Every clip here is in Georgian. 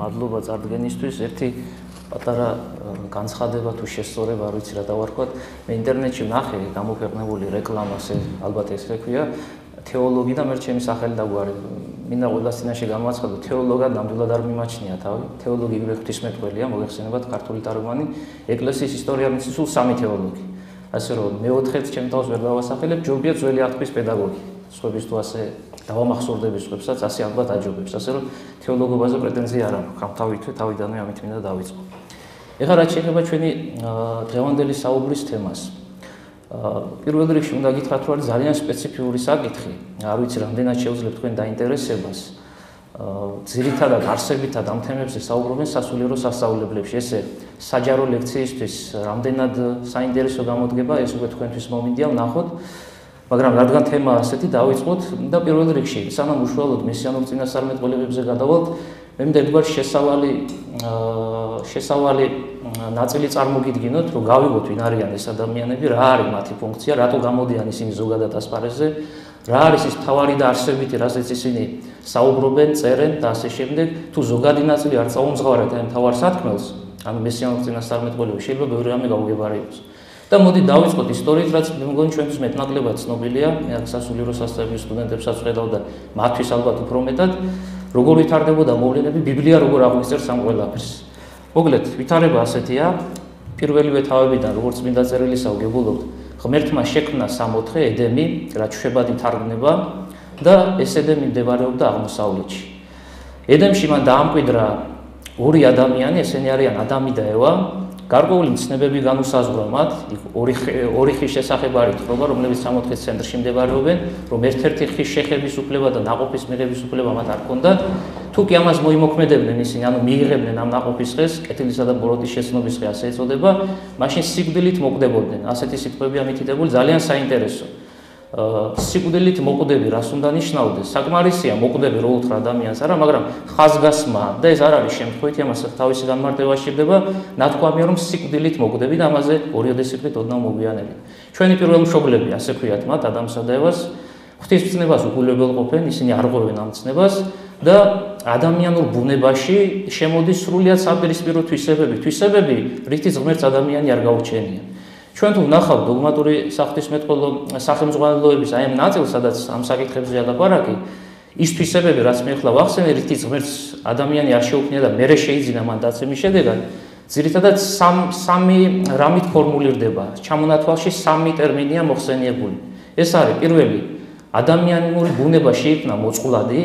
მადლობა წარდგენისთვის. ერთი პატარა განცხადება თუ შესწორება, არ ვიცი რა დავარქვათ. მე ინტერნეტში ვნახე გამოქვეყნებული რეკლამას, ალბათ ეს რეკია თეოლოგი და მე ჩემი სახელი დაგვარი. მინდა ყველა სინაში გამოაცხადო, თეოლოგად ნამდვილად არ მიმაჩნია თავი. თეოლოგი იგივე ღვთისმეტყველია, მოგეხსენებათ ქართული თარგმანი, ეკლესიის ისტორია მიცი სულ სამი თეოლოგი. ასე რომ მეოთხეც ჩემ თავს ვერ დავასახელებ, ჯობია ძველი ათქვის პედაგოგი. სხვების თუ ასე დავამახსოვრდები სხვებსაც, ასე ალბათ აჯობებს. ასე რომ თეოლოგობაზე პრეტენზია არ აქვს. ხავთავითვე თავიდანვე ამით მინდა დავიწყო. ეხლა რაც შეიძლება ჩვენი დღევანდელი საუბრის თემას. პირველ რიგში უნდა გითხრათ, რომ არის ძალიან სპეციფიური საკითხი. არ ვიცი, რამდენად შეუძლებ თქვენ დაინტერესებას. ძირითადად არსებითად ამ თემებზე საუბრობენ სასულიერო სასწავლებლებში. ესე საჯარო ლექციისთვის რამდენად საინტერესო გამოდგება, ეს უკვე თქვენთვის მომინდია ვნახოთ. მაგრამ რადგან თემა ასეთი დავიწყოთ და პირველ რიგში, სანამ უშუალოდ მესიანურ წინასწარმეტყველებებზე გადავალთ, მე მგონი შესავალი შესავალი ნაწილი წარმოგიდგინოთ, რომ გავიგოთ ვინ არიან ეს ადამიანები, რა არის მათი ფუნქცია, რატო გამოდიან ისინი ზოგადად ასპარეზზე, რა არის ის თავარი და არსებითი, რასაც ისინი საუბრობენ, წერენ და ასე შემდეგ, თუ ზოგადი ნაწილი არ წაუმძღვარეთ ამ თავარ სათქმელს, ანუ მესიანურ წინასწარმეტყველებში შეიძლება ბევრი რამე გავუგებარებოს. და მოდი დავიწყოთ ისტორიით, რაც მე მგონი ჩვენთვის მეტნაკლებად ცნობილია, მე აქ სასულიერო სასწავლებლის სტუდენტებსაც ვხედავ და მათთვის ალბათ უფრო მეტად, როგორ ვითარდებოდა მოვლენები, ბიბლია როგორ აღვიძებს ამ ყველაფერს. მოგლეთ, ვითარება ასეთია. პირველივე თავებიდან, როგორც მინდა წერილისა ვგებულობთ, ღმერთმა შექმნა სამოთხე ედემი, რაც შვებადი თარგმნება და ეს ედემი მდებარეობდა აღმოსავლეთში. ედემში მან დაამკვიდრა ორი ადამიანი, ესენი არიან ადამი და ევა, გარკვეული მცნებები განუსაზღვრო მათ ორი ორი ხის შესახებ არ ითხრობა, რომლებიც 64 ცენტრში მდებარეობენ, რომ ერთ-ერთი ხის შეხების უფლება და ناقოფის მიღების უფლება მათ არ ქონდათ. თუ კი ამას მოიმოქმედებდნენ ისინი, ანუ მიიღებდნენ ამ ناقოფის ხეს, კეთილისა და ბოროტის შეცნობის ხე ასე ეწოდება, მაშინ სიკვდილით მოკვდებოდნენ. ასეთი სიტყვები ამით იდებული ძალიან საინტერესო. სიკვდილით მოკვდები რას უნდა ნიშნავდეს? საკმარისია მოკვდები რო უთხრა ადამიანს არა, მაგრამ ხაზგასმა და ეს არ არის შემთხვევით, ამას თავისი განმარტება შეიძლება, ნათქვამია რომ სიკვდილით მოკვდები და ამაზე ორიოდე სიკვდილით ოდნავ მოგვიანებით. ჩვენი პირველი მშობლები, ასე ქვიათ მათ ადამიანსა და ევას, ღვთისმცნებას უგულებელ ყოფენ, ისინი არ ღვევენ ამ ცნებას და ადამიანურ ბუნებაში შემოდის სრულიად საპირისპირო თვისებები, თვისებები, რითიც ღმერთს ადამიანი არ გაუჩენია. ჩვენ თუ ვნახავთ დოგმატური საფრთხისმეტყველო სახელმძღვანელოების აი ამ ნაწილს, სადაც ამ საკითხებზე ალაპარაკი, ის თვისებები, რაც მე ახლა ვახსენე, რითიც ღმერთს ადამიანი არ შეუქმნია და მე შეიძლება მან დაცემის შედეგად, ძირითადად სამ სამი რამით ფორმულირდება. ჩამონათვალში სამი ტერმინია მოხსენიებული. ეს არის პირველი ადამიანური ბუნება შეიქმნა მოწყვლადი,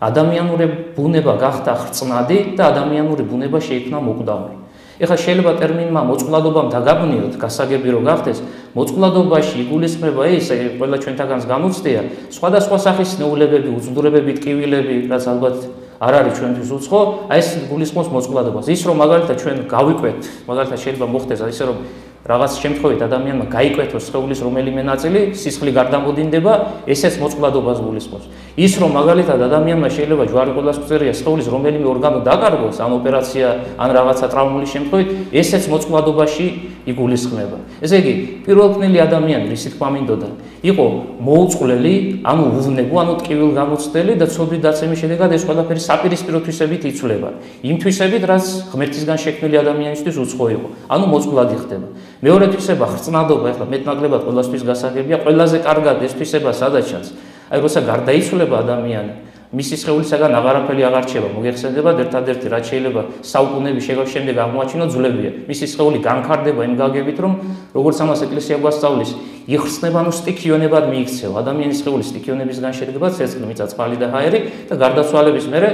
ადამიანური ბუნება გახდა ხრწნადი და ადამიანური ბუნება შეიქმნა მოკვდავი. ეხლა შეიძლება ტერმინმა მოწყვლადობამ დაგაბნიოთ, გასაგები რო გახდეს, მოწყვლადობაში იგულისხმება ის, ყველა ჩვენთაგანს გამოცდია, სხვადასხვა სახის ნეულებები, უძდურებები, ტკივილები, რაც ალბათ არ არის ჩვენთვის უცხო, აი ეს გულისხმობს მოწყვლადობას. ის რომ მაგალითად ჩვენ გავიკვეთ, მაგალითად შეიძლება მოხდეს ისე რომ რაღაც შემთხვევით ადამიანმა გაიკვეთოს სხეულის რომელიმე ნაწილი, სისხლი გარდამოდინდება, ესეც მოწყვლადობას გულისხმობს. ის რომ მაგალითად ადამიანმა შეიძლება ჯვარი ყოლას წერია სხეულის რომელიმე ორგანო დაკარგოს ამ ოპერაცია ან რაღაცა ტრავმული შემთხვევით, ესეც მოწყვლადობაში იგულისხმება. ესე იგი, პირველქმნელი ადამიანი, რის თქმა მინდოდა, იყო მოუწყვლელი, ანუ უვნებო, ანუ ტკივილ გამოცდელი და ცოდვით დაცემის შედეგად ეს ყველაფერი საპირისპირო თვისებით იცვლება. იმ თვისებით, რაც ღმერთისგან შექმნილი ადამიანისთვის უცხო იყო, ანუ მოწყვლადი ხდება. მეორე თვისება ხრწნადობა, ახლა მეტნაკლებად ყველასთვის გასაგებია, ყველაზე კარგად ეს თვისება სადაც ჩანს. აი როცა გარდაიცვლება ადამიანი, მისი სხეულისაგან აღარაფერი აღარ რჩება, მოიხსენდება ერთადერთი რაც შეიძლება საუკუნეების შემდეგ აღმოაჩინო ძვლებია. მისი სხეული განხარდება იმ გაგებით, რომ როგორც ამას ეკლესია გვასწავლის, იხსნება ნუ სტიქიონებად მიიქცევა. ადამიანის სხეულის სტიქიონებისგან შედგება ცეცხლი, მიწა, წყალი და ჰაერი და გარდაცვალების მერე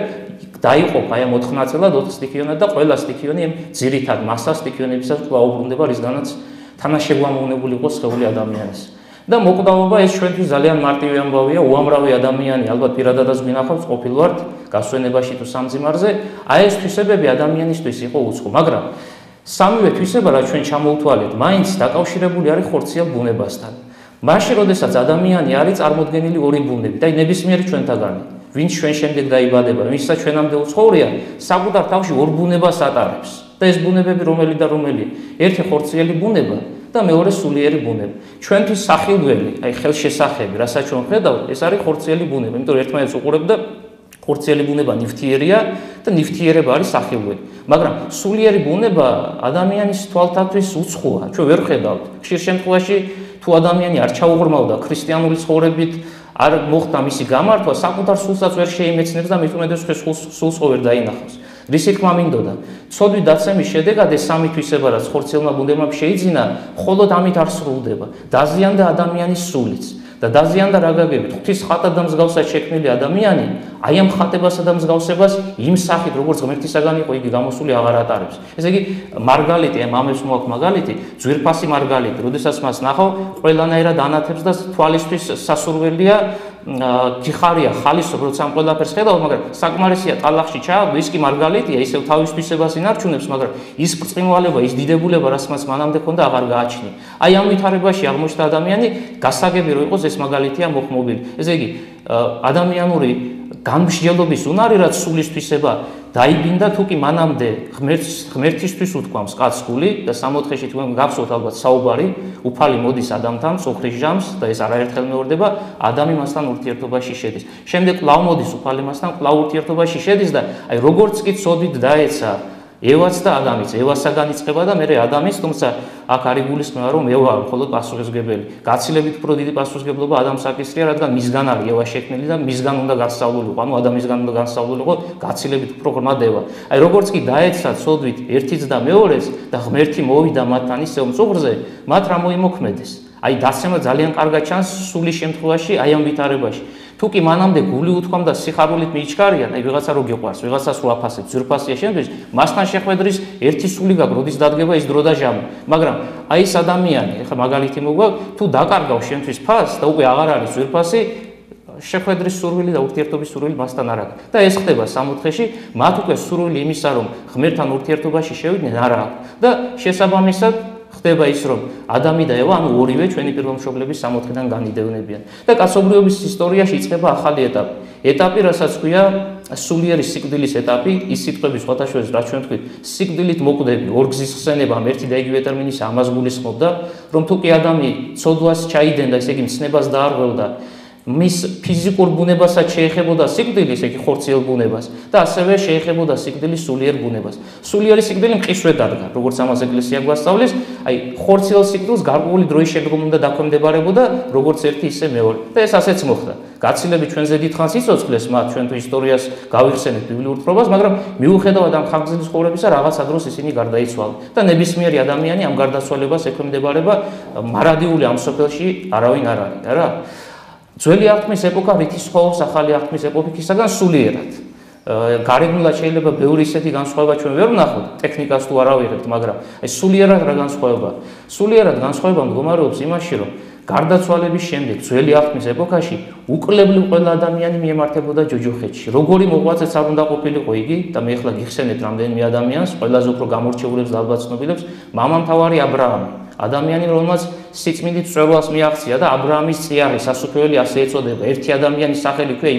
დაიყოფა აი 4 ნაწილად 4 სტიქიონად და ყველა სტიქიონი იმ ძირითად მასა სტიქიონებისას კვლავუბრუნდება, რისგანაც თანაშეგვამოვნებული იყო სხეული ადამიანის. და მოკვდავობა ეს ჩვენთვის ძალიან მარტივი ამბავია, უამრავი ადამიანი ალბათ პირადადაც მინახავს ყოფილვართ გასვენებაში თუ სამძიმარზე, აი ეს თვისებები ადამიანისთვის იყო უცხო, მაგრამ სამივე თვისება რა ჩვენ ჩამოუთვალეთ, მაინც დაკავშირებული არის ხორციელ ბუნებასთან. მაშინ, როდესაც ადამიანი არის წარმოქმნილი ორი ბუნები და ნებისმიერი ჩვენთაგანი, ვინც ჩვენ შემდეგ დაიბადება, ვინცაც ჩვენამდე უცხოურია, საკუთარ თავში ორ ბუნებას ატარებს. და ეს ბუნებები რომელი და რომელი? ერთი ხორციელი ბუნება და მეორე სულიერი ბუნება. ჩვენთვის სახილველი, აი ხელშესახები, რასაც ჩვენ ხედავთ, ეს არის ხორციელი ბუნება, იმიტომ რომ ერთმანეთს უყურებ და ხორციელი ბუნება ნივთიერია და ნივთიერება არის სახილველი. მაგრამ სულიერი ბუნება ადამიანის თვალთათვის უცხოა. ჩვენ ვერ ხედავთ. ხშირ შემთხვევაში თუ ადამიანი არ ჩაუღრმავდა ქრისტიანული ცხოვრებით, არ მოხდა მისი გამართვა, საკუთარ სულსაც ვერ შეიმეცნებს და მით უმეტეს ხეს სულს ვერ დაინახავს. რისი თქმა მინდოდა? ცოდვი დაცემის შედეგად ეს სამი თვისება რაც ხორციელმა ბუნდებმა შეიძინა, მხოლოდ ამით არ სრულდება. დაზიანდა ადამიანის სულიც. და დაზიანდა რა გაგებით ღვთის ხატა და მსგავსად შექმნილი ადამიანი აი ამ ხატებასა და მსგავსებას იმ სახით როგორც ღმერთისაგან იყო იგი გამოსული აღარ ატარებს. ესე იგი მარგალიტი ამ ამებს მოაქვს მაგალითი ძვირფასი მარგალიტი როდესაც მას ნახავ ყველანაირად ანათებს და თვალისთვის სასურველია გიხარია ხალისო როცა ამ ყველაფერს ხედავ მაგრამ საკმარისია ტალახში ჩააგდო ის კი მარგალიტია ისევ თავისთვისებას ინარჩუნებს მაგრამ ის ბრწყინვალება ის დიდებულება რაც მას მანამდე ქონდა აღარ გააჩნია. აი ამ ვითარებაში აღმოჩნდა ადამიანი გასაგები რო იყოს ეს მაგალითია მოხმობილი. ესე იგი ადამიანური გამშჯელობის უნარი რაც სულისთვისება დაიბინდა თუ კი მანამდე ღმერთს ღმერთისთვის უთქვამს კაცგული და 64-ში თუ გახსოვთ ალბათ საუბარი უფალი მოდის ადამიანთან სოხრის ჟამს და ეს არაერთხელ მეორდება ადამი მასთან ურთიერთობაში შედის. შემდეგ კვლავ მოდის უფალი მასთან კვლავ ურთიერთობაში შედის და აი როგორც კი ცოდვით დაეცა ევაც და ადამის, ევასაგან იწყება და მეორე ადამის, თუმცა აქ არის გულისხმობა, რომ ევა მხოლოდ პასუხისგებელი. გაცილებით უფრო დიდი პასუხისგებლობა ადამიანს აკისრია, რადგან მისგან არის ევა შექმნილი და მისგან უნდა გასწავლულიყო, ანუ ადამიანისგან უნდა გასწავლულიყო გაცილებით უფრო ღრმადება. აი როგორც კი დაეცა ცოდვით ერთიც და მეორეს და ღმერთი მოვიდა მათთან ისევ მწუღრზე, მათ რა მოიმოქმედეს? აი დასემა ძალიან კარგად ჩანს სული შემთხვევაში აი ამ ვითარებაში. თუ კი მანამდე გული უთქვამ და სიხარულით მიიჩქარიან, აი ვიღაცა რო გიყვარს, ვიღაცას რო აფასებ, ზურფასია შემდგრის, მასთან შეხვედრის ერთი სული გაქვს, როდის დადგება ის დრო და ჟამი. მაგრამ აი ეს ადამიანი, ეხლა მაგალითი მოგვა, თუ დაკარგავ შენთვის ფას და უკვე აღარ არის ზურფასი, შეხვედრის სურვილი და ურთიერთობის სურვილი მასთან არ აქვს. და ეს ხდება სამოთხეში, მათ უკვე სურვილი იმისა, რომ ღმერთთან ურთიერთობაში შევიდნენ, არ აქვს. და შესაბამისად ხდება ის, რომ ადამი და ევა, ანუ ორივე ჩვენი პირველმშობლების სამოთხიდან განიდევნებიან და კაცობრიობის ისტორიაში იწყება ახალი ეტაპი. ეტაპი, რასაც ქვია სულიერი სიკვდილის ეტაპი, ის სიტყვები სხვათა შორის რაც ჩვენ თქვით, სიკვდილით მოკვდები, ორგზის ხსენება, ერთი და იგივე ტერმინის ამას გულისხმობდა, რომ თუ კი ადამი ცოდვას ჩაიდენდა, ესე იგი მცნებას დაარღვევდა მის ფიზიკურ ბუნებასაც შეეხებოდა სიკვდილი, ესე იგი ხორციელ ბუნებას და ასევე შეეხებოდა სიკვდილი სულიერ ბუნებას. სულიერი სიკვდილი მყისვე დადგა, როგორც ამას ეკლესია გვასწავლის, აი ხორციელ სიკვდილს გარკვეული დროის შემდგომ უნდა დაქვემდებარებოდა, როგორც ერთი ისე მეორე. და ეს ასეც მოხდა. გაცილები ჩვენზე დიდხანს იცოცხლეს მათ ჩვენ თუ ისტორიას გავიხსენებთ ბიბლიურ თხრობას, მაგრამ მიუხედავად ამ ხანგრძლივი ცხოვრებისა, რაღაცა დროს ისინი გარდაიცვალა და ნებისმიერი ადამიანი ამ გარდაცვალებას ექვემდებარება მარადიული ამ სოფელში არავინ არ არის, არა? ძველი აღთმის ეპოქა რითი სხვაობს ახალი აღთმის ეპოქისაგან სულიერად. გარეგნულად შეიძლება ბევრი ისეთი განსხვავება ჩვენ ვერ ვნახოთ, ტექნიკას თუ არ ავიღებთ, მაგრამ აი სულიერად რა განსხვავება? სულიერად განსხვავება მდგომარეობს იმაში, რომ გარდაცვალების შემდეგ ძველი აღთმის ეპოქაში უკლებლივ ყველა ადამიანი მიემართებოდა ჯოჯოხეთში. როგორი მოღვაწეც არ უნდა ყოფილიყო იგი და მე ახლა გიხსენებთ რამდენიმე ადამიანს, ყველაზე უფრო გამორჩეულებს და ალბათ ცნობილებს, მამამთავარი ა ブラ ამი. ადამიანი, რომელმაც სიწმინდით წვერვას მიაღწია და აბრაამის წიაღი სასუფეველი ასე ეწოდება. ერთი ადამიანის სახელი ქვია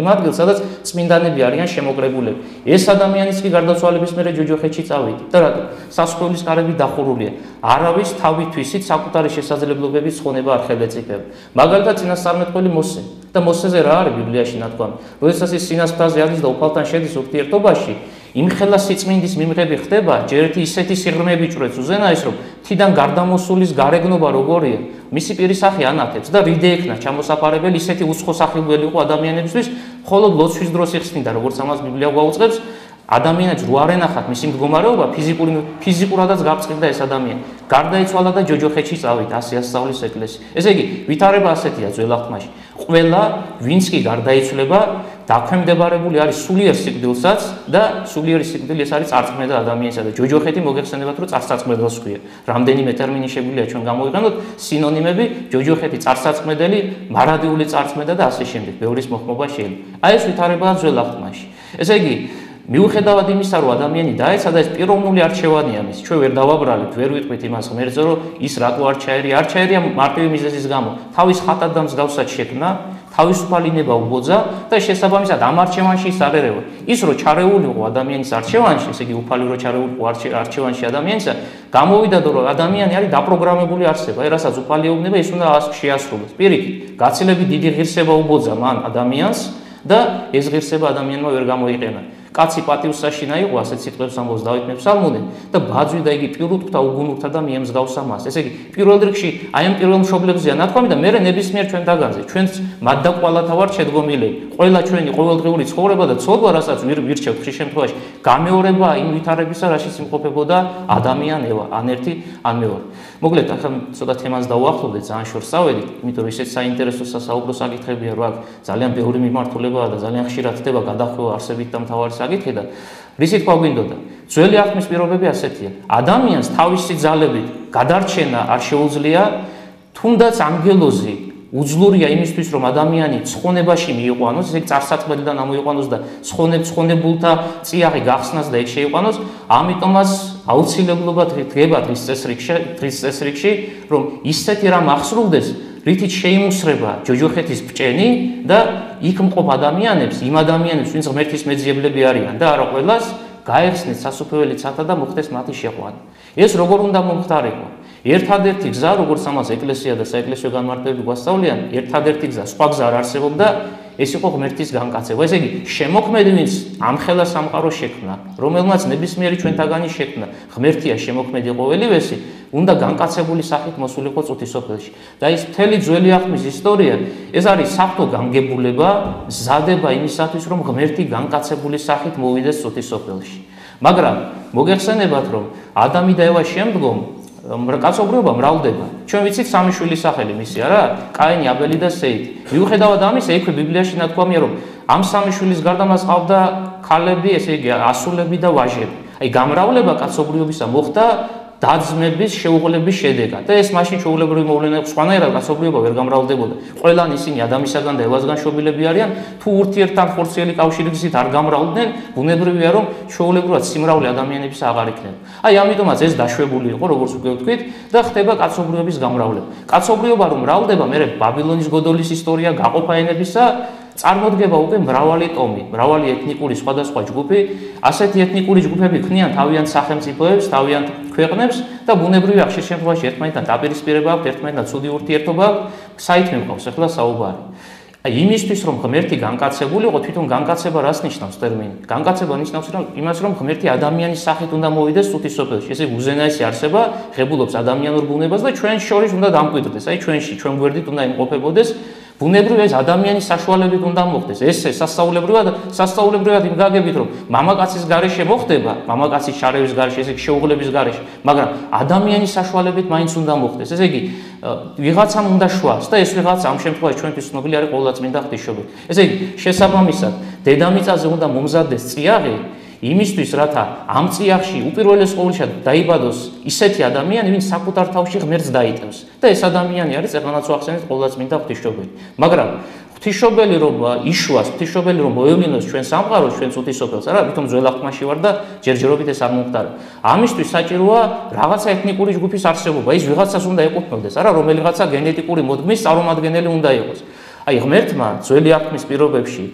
იმ ადგილს, სადაც წმინდანები არიან შემოკრებულები. ეს ადამიანიც კი გარდაცვალების მერე ჯოჯოხეთში წავიდა და რატო? სასუფეველის კარები დახურულია. არავის თავითვისით საკუთარი შესაძლებლობების ცხონება არ ხელეწიფება. მაგალითად, წინასწარმეტყველი მოსე და მოსეზე რა არის ბიბლიაში ნათქვამი? როდესაც ის სინას ფაზე არის და უფალთან შედის ურთიერთობაში, იმხელა სიწმინდის მიმღები ხდება, ჯერ ერთი ისეთი სიღრმეები ჭრեց უზენაეს, რომ თიდან გარდამოსulis გარეგნობა როგორია, მისი პირი სახე ანათებს და რიდე ექნა ჩამოსაფარებელი ისეთი უცხო სახილველი იყო ადამიანებისთვის, ხოლო ლოცვის დროს იხსნიდა, როგორც ამას ბიბლია გვაუწყებს, ადამიანებს რო არ ენახათ მისი მდგომარეობა, ფიზიკური ფიზიკურადაც გაწყდა ეს ადამიანი. გარდაიცვალა და ჯოჯოხეთში წავიდა, ასე ასწავლის ეკლესია. ესე იგი, ვითარება ასეთია ძველ აღთმაში. ყველა, ვინც კი გარდაიცვლება, დაქვემდებარებული არის სულიერ სიკვდილსაც და სულიერი სიკვდილი ეს არის წარწმედა ადამიანისა და ჯოჯოხეთი მოგეხსენებათ, რომ წარსაწმედელს ქვია. რამდენიმე ტერმინი შეგვიძლია ჩვენ გამოვიყენოთ, სინონიმები, ჯოჯოხეთი, წარსაწმედელი, მარადიული წარწმედა და ასე შემდეგ. ბევრის მოხმობა შეიძლება. აი ეს ვითარებაა ძველ აღთმაში. ესე იგი, მიუხედავად იმისა, რომ ადამიანი დაეცა და ეს პიროვნული არჩევანია მის, ჩვენ ვერ დავაბრალებთ, ვერ ვიტყვით იმას ღმერთზე, რომ ის რატო არ ჩაერია, არ ჩაერია მარტივი მიზეზის გამო. თავის ხატად და მსგავსად შექმნა, თავისუფალინება უბოძა და შესაბამისად ამ არჩევანში ის არ ერევა. ის რო ჩარეულიყო ადამიანის არჩევანში, ესე იგი უფალი რო ჩარეულიყო არჩევანში ადამიანისა, გამოვიდა რომ ადამიანი არის დაპროგრამებული არსება, რასაც უფალი ეუბნება, ის უნდა შეასრულოს. პირიქით, გაცილებით დიდი ღირსება უბოძა მან ადამიანს და ეს ღირსება ადამიანმა ვერ გამოიყენა. კაცი პატივსაშინა იყო ასეთ სიტყვებს ამბობს დავით მეფსალმონე და ბაძვი და იგი პირუტკთა უგუნურთა და მიემსგავსა მას. ესე იგი პირველ რიგში აი ამ პირველ მშობლებზეა ნათქვამი და მე ნებისმიერ ჩვენ დაგანზე ჩვენც მათ და ყოლათა ვარ შედგომილები. ყველა ჩვენი ყოველდღიური ცხოვრება და ცოდვა რასაც ვირჩევთ ხშირ შემთხვევაში გამეორება იმ ვითარებისა რაშიც იმყოფებოდა ადამიანევა ან ერთი ან მეორე. მოკლედ ახლა ცოტა თემას დავუახლოვდეთ ძალიან შორს წავედით, იმიტომ რომ ისეთ საინტერესო სასაუბრო საკითხებია რა ძალიან ბევრი მიმართულებაა და ძალიან ხშირად ხდება გადახვევა არსებით და მთავარი საკითხი და რისი თქვა გვინდოდა? ძველი აღთქმის პირობები ასეთია. ადამიანს თავისი ძალებით გადარჩენა არ შეუძლია, თუნდაც ანგელოზი უძლურია იმისთვის, რომ ადამიანი ცხონებაში მიიყვანოს, ესე იგი წარსატყველიდან ამოიყვანოს და ცხონებ ცხონებულთა წიაღი გახსნას და ეგ შეიყვანოს, ამიტომაც აუცილებლობა დგება დღის წესრიგში, დღის წესრიგში, რომ ისეთი რამ ახსრულდეს, რითიც შეიმუსრება ჯოჯოხეთის ბჭენი და იქ მყოფ ადამიანებს, იმ ადამიანებს, ვინც ღმერთის მეძიებლები არიან და არა ყველას გაეხსნეს სასופველი ცათა და მოხდეს მათი შეყვანა. ეს როგორ უნდა მომხდარიყო? ერთადერთი გზა, როგორც ამას ეკლესია და საეკლესიო განმარტებები გვასწავლიან, ერთადერთი გზა, სხვა გზა არ არსებობდა, ეს იყო ღმერთის განკაცება. ესე იგი, შემოქმედი ვინც ამ ხელა სამყარო შექმნა, რომელმაც ნებისმიერი ჩვენთაგანი შექმნა, ღმერთია შემოქმედი ყოველივესი, უნდა განკაცებული სახით მოსულიყო წუთისოფელში. და ის მთელი ძველი აღთქმის ისტორია, ეს არის საფრთხო განგებულება, ზადება იმისათვის, რომ ღმერთი განკაცებული სახით მოვიდეს წუთისოფელში. მაგრამ მოგეხსენებათ, რომ ადამი და ევა შემდგომ კაცობრიობა მრავლდება. ჩვენ ვიცით სამი შვილის სახელი მისი, არა? კაინი, აბელი და სეითი. მიუხედავად ამისა, ექვე ბიბლიაში ნათქვამია, რომ ამ სამი შვილის გარდა მას ყავდა ქალები, ესე იგი, ასულები და ვაჟები. აი, გამრავლება კაცობრიობისა მოხდა დაძმების შეუღლების შედეგად. და ეს მაშინ შეუღლებრივი მოვლენა იყო, სხვანაირად კაცობრიობა ვერ გამრავლდებოდა. ყველან ისინი ადამიანისაგან და ევასგან შობილები არიან, თუ ურთიერთან ხორციელი კავშირი გზით არ გამრავლდნენ, ბუნებრივია რომ შეუღლებრივად სიმრავლე ადამიანების აღარ იქნება. აი ამიტომაც ეს დაშვებული იყო, როგორც უკვე ვთქვით, და ხდება კაცობრიობის გამრავლება. კაცობრიობა რომ მრავლდება, მე ბაბილონის გოდოლის ისტორია გაყოფა ენებისა წარმოდგება უკვე მრავალი ტომი, მრავალი ეთნიკური სხვადასხვა ჯგუფი, ასეთი ეთნიკური ჯგუფები ქმნიან თავიანთ სახელმწიფოებს, თავიანთ ქვეყნებს და ბუნებრივია ხშირ შემთხვევაში ერთმანეთთან დაპირისპირება აქვს, ერთმანეთთან ცუდი ურთიერთობა აქვს, საითმე მყავს ახლა საუბარი. აი იმისთვის რომ ღმერთი განკაცებული იყო, თვითონ განკაცება რას ნიშნავს ტერმინი? განკაცება ნიშნავს რომ იმას რომ ღმერთი ადამიანის სახით უნდა მოვიდეს სუთისოფელში. ესე უზენაესი არსება ღებულობს ადამიანურ ბუნებას და ჩვენ შორის უნდა დამკვიდრდეს. აი ჩვენში, ჩვენ გვერდით უნდა იმყოფებოდეს ბუნებრივ ეს ადამიანის საშუალებით უნდა მოხდეს. ეს სასწაულებრივად სასწაულებრივად იმ გაგებით რომ მამაკაცის გარეშე მოხდება, მამაკაცის შარევის გარეშე, ესე შეუღლების გარეშე, მაგრამ ადამიანის საშუალებით მაინც უნდა მოხდეს. ესე იგი ვიღაცამ უნდა შვას და ეს ვიღაცა ამ შემთხვევაში ჩვენთვის ცნობილი არის ყოვლადწმინდა ღვთისმშობელი. ესე იგი შესაბამისად დედამიწაზე უნდა მომზადდეს წიაღი იმისთვის, რათა ამ წიაღში უპირველეს ყოვლისა დაიბადოს ისეთი ადამიანი, ვინც საკუთარ თავში ღმერთს დაიტევს. და ეს ადამიანი არის ეხლანაც ვახსენეთ ყოვლადწმინდა ღვთისმშობელი. მაგრამ ღვთისმშობელი რომ იშვას, ღვთისმშობელი რომ მოევლინოს ჩვენ სამყაროს, ჩვენ წუთისოფელს, არა, თვითონ ძველ აღთქმაში ვარ და ჯერჯერობით ეს არ მომხდარა. ამისთვის საჭიროა რაღაცა ეთნიკური ჯგუფის არსებობა, ის ვიღაცას უნდა ეკუთვნოდეს, არა, რომელიღაცა გენეტიკური მოდგმის წარმომადგენელი უნდა იყოს. აი ღმერთმა ძველი აღთქმის პირობებში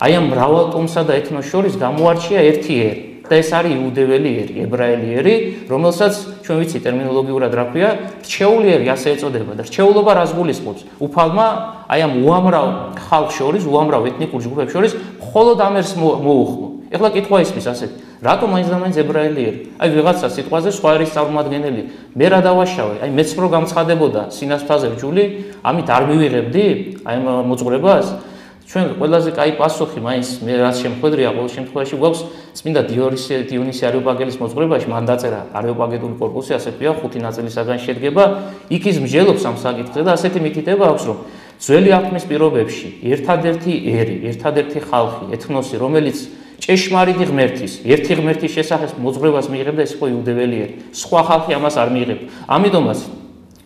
აი ამ მრავალტომსა და ეთნოს შორის გამოარჩია ერთი ერი და ეს არის იუდეველი ერი, ებრაელი ერი, რომელსაც ჩვენ ვიცი ტერმინოლოგიურად რა ქვია, რჩეული ერი ასე ეწოდება და რჩეულობა რას გულისხმობს? უფალმა აი ამ უამრავ ხალხ შორის, უამრავ ეთნიკურ ჯგუფებს შორის მხოლოდ ამ ერს მოუხმო. ეხლა კითხვა ისმის ასეთ, რატომ და მაინც ებრაელი ერი? აი ვიღაცა სიტყვაზე სხვა ერის წარმომადგენელი. მე რა დავაშავე? აი მეც რო გამცხადებოდა სინასწრაზე ჯული, ამით არ მივიღებდი აი მოძღვრებას? ჩვენ ყველაზე კაი პასუხი მაინც მე რაც შემხედრია ყოველ შემთხვევაში გვაქვს წმინდა დიორისე დიონისე არიოპაგელის მოძღვრებაში მან დაწერა არიოპაგეტული корпуსი ასე ქვია ხუთი ნაწილისაგან შედგება იქ ის მსჯელობს ამ საკითხზე და ასეთი მითითება აქვს რომ ძველი აღთმის პირობებში ერთადერთი ერი ერთადერთი ხალხი ეთნოსი რომელიც ჭეშმარიტი ღმერთის, ერთი ღმერთის შესახებ მოძღვრებას მიიღებდა, ეს იყო იუდეველი ერი. სხვა ხალხი ამას არ მიიღებდა. ამიტომაც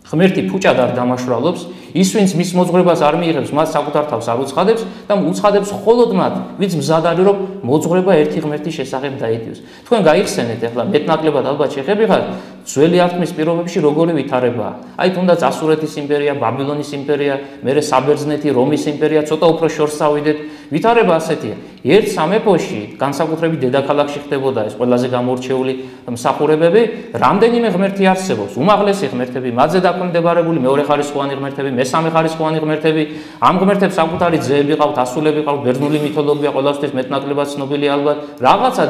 ღმერთი ფუჭად არ დამაშრალობს ის ვინც მის მოძღვრებას არ მიიღებს მას საკუთარ თავს არ უცხადებს და უცხადებს მხოლოდ მათ ვინც მზად არის რომ მოძღვრება ერთი ღმერთის შესახებ დაიდიოს თქვენ გაიხსენეთ ახლა მეტნაკლებად ალბათ შეხებიხარ ძველი აღთქმის პირობებში როგორი ვითარებაა? აი თუნდაც ასურეთის იმპერია ბაბილონის იმპერია მერე საბერძნეთი რომის იმპერია ცოტა უფრო შორს წავიდეთ ვითარება ასეთია ერთ სამეფოში განსაკუთრებით დედაქალაქში ხდებოდა ეს ყველაზე გამორჩეული მსახურებები რამდენიმე ღმერთი არსებობს უმაღლესი ღმერთები მათზე დაქვემდებარებული მეორე ხარისხოვანი ღმერთები მესამე ხარისხოვანი ღმერთები, ამ ღმერთებს საკუთარი ძეები ყავთ, ასულები ყავთ, ბერძნული მითოლოგია ყოველთვის მეტნაკლებად ცნობილი ალბათ. რაღაცა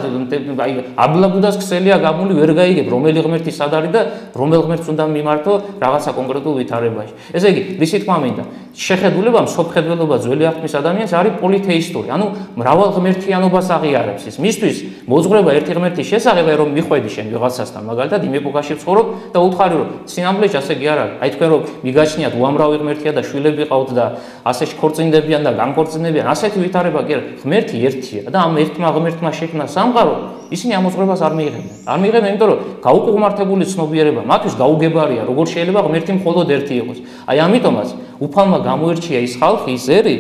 აი აბლაბუდას ქსელია გამული ვერ გაიგებ, რომელი ღმერთი სად არის და რომელ ღმერთს უნდა მიმართო რაღაცა კონკრეტულ ვითარებაში. ესე იგი, რისი თქმა მინდა, შეხედულება, მსოფლმხედველობა ძველი აღთქმის ადამიანს არის პოლითეისტური. ანუ მრავალ ღმერთიანობას აღიარებს ის. მისთვის მოძღვრება ერთი ღმერთის შესახებ, რომ მიხვედი შენ ვიღაცასთან, მაგალითად იმ ეპოქაში ცხოვრობ და უთხარი რომ სინამდვილეში ასე კი არ არის. აი თქვენ რომ მიგაჩნიათ უამრავი ღმერთია და შვილები ყავთ და ასე შქორწინდებიან და განქორწინდებიან, ასეთი ვითარება კი არა. ღმერთი ერთია და ამ ერთმა ღმერთმა შექმნა სამყარო, ისინი ამოძღვრებას არ მიიღებენ. არ მიიღებენ, იმიტომ რომ გაუკუღმართებული ცნობიერება მათთვის გაუგებარია, როგორ შეიძლება ღმერთი მხოლოდ ერთი იყოს. აი ამიტომაც უფალმა გამოერჩია ის ხალხი, ის ერი,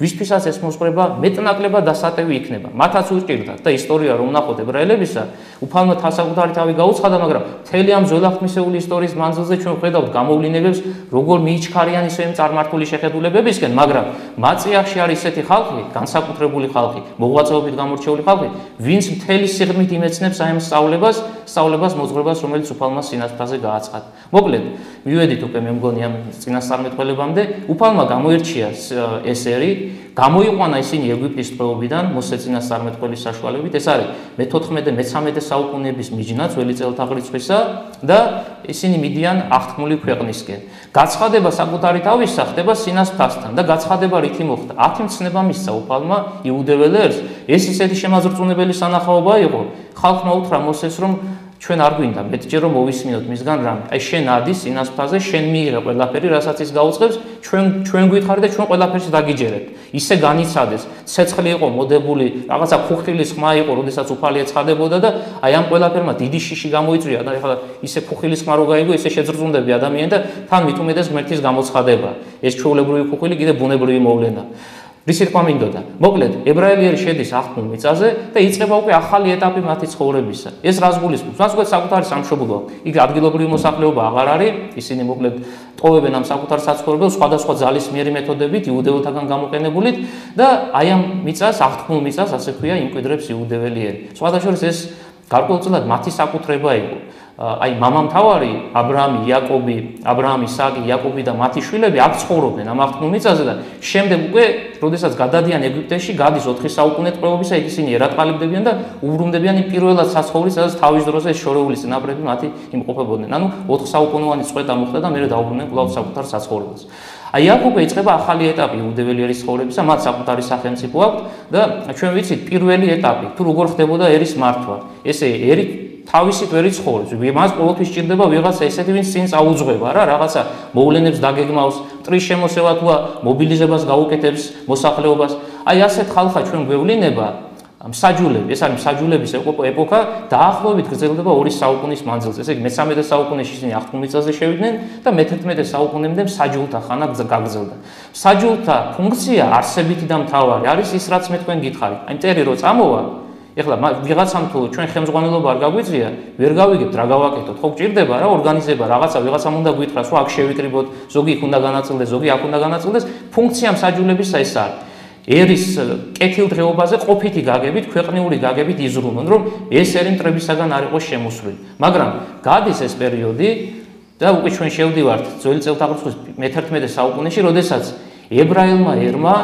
ვისთვისაც ეს მოსყრება მეტნაკლებად დასატევი იქნება. მათაც უჭირდათ და ისტორია რომ ნახოთ ებრაელებისა, უფალმა თასაკუთარი თავი გაუცხადა, მაგრამ მთელი ამ ძველახმისეული ისტორიის მანძილზე ჩვენ ხედავთ გამოვლინებებს, როგორ მიიჩქარიან ისე იმ წარმართული შეხედულებებისკენ, მაგრამ მაწიახში არის ესეთი ხალხი, განსაკუთრებული ხალხი, მოღვაწეობით გამორჩეული ხალხი, ვინც მთელი სიღრმით იმეცნებს აი ამ სწავლებას, სწავლებას მოძღვრებას, რომელიც უფალმა სინათლაზე გააცხადა. მოკლედ, მივედით უკვე მე მგონი ამ წინასწარმეტყველებამდე, უფალმა გამოირჩია ეს ერი გამოიყვანა ისინი ეგვიპტის წყობიდან მოსეწინას წარმეთქველის საშუალებით ეს არის მე-14 მე-13 საუკუნეების მიჯნა ძველი წელთაღრიცხვისა და ისინი მიდიან აღთქმული ქვეყნისკენ. გაცხადება საკუთარი თავისა ხდება სინას ფასთან და გაცხადება რითი მოხდა. 10 მცნება მისცა უფალმა იუდეველებს ეს ისეთი შემაზრწუნებელი სანახაობა იყო. ხალხმა უთხრა მოსეს რომ ჩვენ არ გვინდა მეტჯერ რომ მოვისმინოთ მისგან რამე. აი შენ ადი სინასფაზე, შენ მიიღე ყველაფერი, რასაც ის გაუწევს, ჩვენ ჩვენ გვითხარი და ჩვენ ყველაფერს დაგიჯერებთ. ისე განიცადეს, ცეცხლი იყო მოდებული, რაღაცა ხუხილის ხმა იყო, როდესაც უფალი ეცხადებოდა და აი ამ ყველაფერმა დიდი შიში გამოიწვია და ეხლა ისე ხუხილის ხმა რო გაიგო, ისე შეძრწუნდები ადამიანი და თან მithumedes ღმერთის გამოცხადება. ეს ჩვეულებრივი ხუხილი კიდე ბუნებრივი მოვლენა. რისი თქმა მინდოდა. მოკლედ, ებრაელიერი შედის აღთქმულ მიწაზე და იწყება უკვე ახალი ეტაპი მათი ცხოვრებისა. ეს რას გულისხმობს? მას უკვე საკუთარი სამშობლო. იქ ადგილობრივი მოსახლეობა აღარ არის, ისინი მოკლედ ტოვებენ ამ საკუთარ საცხოვრებელს სხვადასხვა ძალისმიერი მეთოდებით, იუდეველთაგან გამოყენებულით და აი ამ მიწას, აღთქმულ მიწას, ასე ქვია, იმკვიდრებს იუდეველიერი. სხვადასხვა ეს გარკვეულწილად მათი საკუთრება იყო. აი მამამთავარი აბრაამი, იაკობი, აბრაამი, საგი, იაკობი და მათი შვილები აქ ცხოვრობდნენ ამ აღთქმულ მიწაზე და შემდეგ უკვე, როდესაც გადადიან ეგვიპტეში, გადის 4 საუკუნეთყრობისა, იქ ისინი ერატყალებდებიან და უბრუნდებიან იმ პირველად საცხოვრის, სადაც თავის დროზე შორეულის ნაბრები მათი იმყოფებოდნენ. ანუ 4 საუკუნოვანი წვეთა მოხდა და მერე დაუბრუნდნენ კვლავ საკუთარ საცხოვრებას. აი იაკობი ეწება ახალი ეტაპი უდეველი ერის ცხოვრებისა, მათ საკუთარი სახელმწიფო აქვს და ჩვენ ვიცით პირველი ეტაპი, თუ როგორ ხდებოდა ერის მართვა. ესე ერი თავისით ვერ იცხოვრებს. მას ყოველთვის ჭირდება ვიღაცა ესეთი, ვინც წინ წაუძღვება რა, რაღაცა მოვლენებს დაგეგმავს, ტრის შემოსევა თუა მობილიზებას გაუკეთებს მოსახლეობას. აი ასეთ ხალხა ჩვენ გვევლინება მსაჯულები, ეს არის მსაჯულების ეპოქა, დაახლოებით გრძელდება 2 საუკუნის მანძილზე. ესე იგი მე-13 საუკუნეში ისინი აღთქმიცაზე შევიდნენ და მე-11 საუკუნემდე მსაჯულთა ხანა გაგრძელდა. მსაჯულთა ფუნქცია არსებითი და მთავარი არის ის, რაც მე თქვენ გითხარით. აი წერი რო წამოვა, ეხლა ვიღაცამ თუ ჩვენ ხელმძღვანელობა არ გაგვიწია, ვერ გავიგებთ რა გავაკეთოთ. ხო გჭირდება რა ორგანიზება, რაღაცა ვიღაცამ უნდა გვითხრას, რომ აქ შევიკრიბოთ, ზოგი იქ უნდა განაწილდეს, ზოგი აქ უნდა განაწილდეს. ფუნქცია მსაჯულებისა ეს არის. ერის კეთილდღეობაზე ყოფითი გაგებით, ქვეყნიური გაგებით იზრუნონ, რომ ეს ერი მტრებისაგან არ იყოს შემოსვლილი. მაგრამ გადის ეს პერიოდი და უკვე ჩვენ შევდივართ ძველი წელთაღრიცხვის მე-11 საუკუნეში, როდესაც ებრაელმა ერმა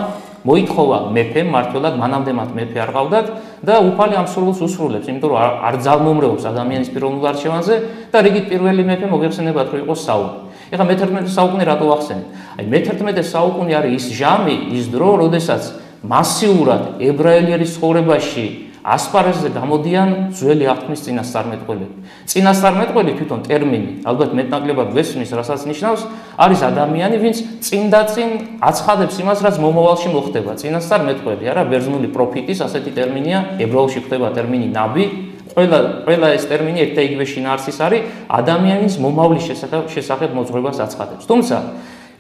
მოითხოვა მეფე მართლად მანამდე მათ მეფე არ ყავდათ და უფალი ამ სრულს უსრულებს, იმიტომ რომ არ ძალმომრეობს ადამიანის პიროვნულ არჩევანზე და რიგით პირველი მეფე მოგეხსენებათ რომ იყოს საული. ეხლა მე-11 საუკუნე რატო ახსენე? აი მე-11 საუკუნე არის ის ჟამი, ის დრო, როდესაც მასიურად ებრაელიერის ცხოვრებაში ასპარეზზე გამოდიან ძველი აღთქმის წინასწარმეტყველები. წინასწარმეტყველი თვითონ ტერმინი, ალბათ მეტნაკლებად გვესმის, რასაც ნიშნავს, არის ადამიანი, ვინც წინ და წინ აცხადებს იმას, რაც მომავალში მოხდება. წინასწარმეტყველი, არა, ბერძნული პროფიტის ასეთი ტერმინია, ებრაულში ხდება ტერმინი ნაბი. ყველა ყველა ეს ტერმინი ერთ და იგივე შინაარსის არის ადამიანის მომავლის შესახებ შესახებ მოძღვრებას აცხადებს. თუმცა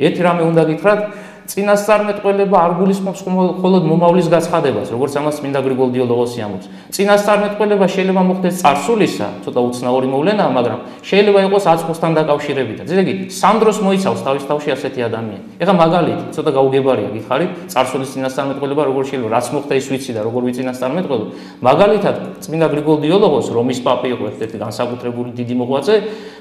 ერთი რამე უნდა გითხრათ, წინასწარმეტყველება არ გულისხმობს მხოლოდ მომავლის გაცხადებას, როგორც ამას წმინდა გრიგოლ დიოლოგოსი ამბობს. წინასწარმეტყველება შეიძლება მოხდეს წარსულისა, ცოტა უცნაური მოვლენაა, მაგრამ შეიძლება იყოს აწმოსთან დაკავშირებით. ესე იგი, სამ დროს მოიცავს თავის თავში ასეთი ადამიანი. ეხლა მაგალითი, ცოტა გაუგებარია, გითხარით, წარსულის წინასწარმეტყველება როგორ შეიძლება, რაც მოხდა ის ვიცი და როგორ ვიცინასწარმეტყველო. მაგალითად, წმინდა გრიგოლ დიოლოგოს რომის პაპი იყო ერთ-ერთი განსაკუთრებული დიდი მოღვაწე,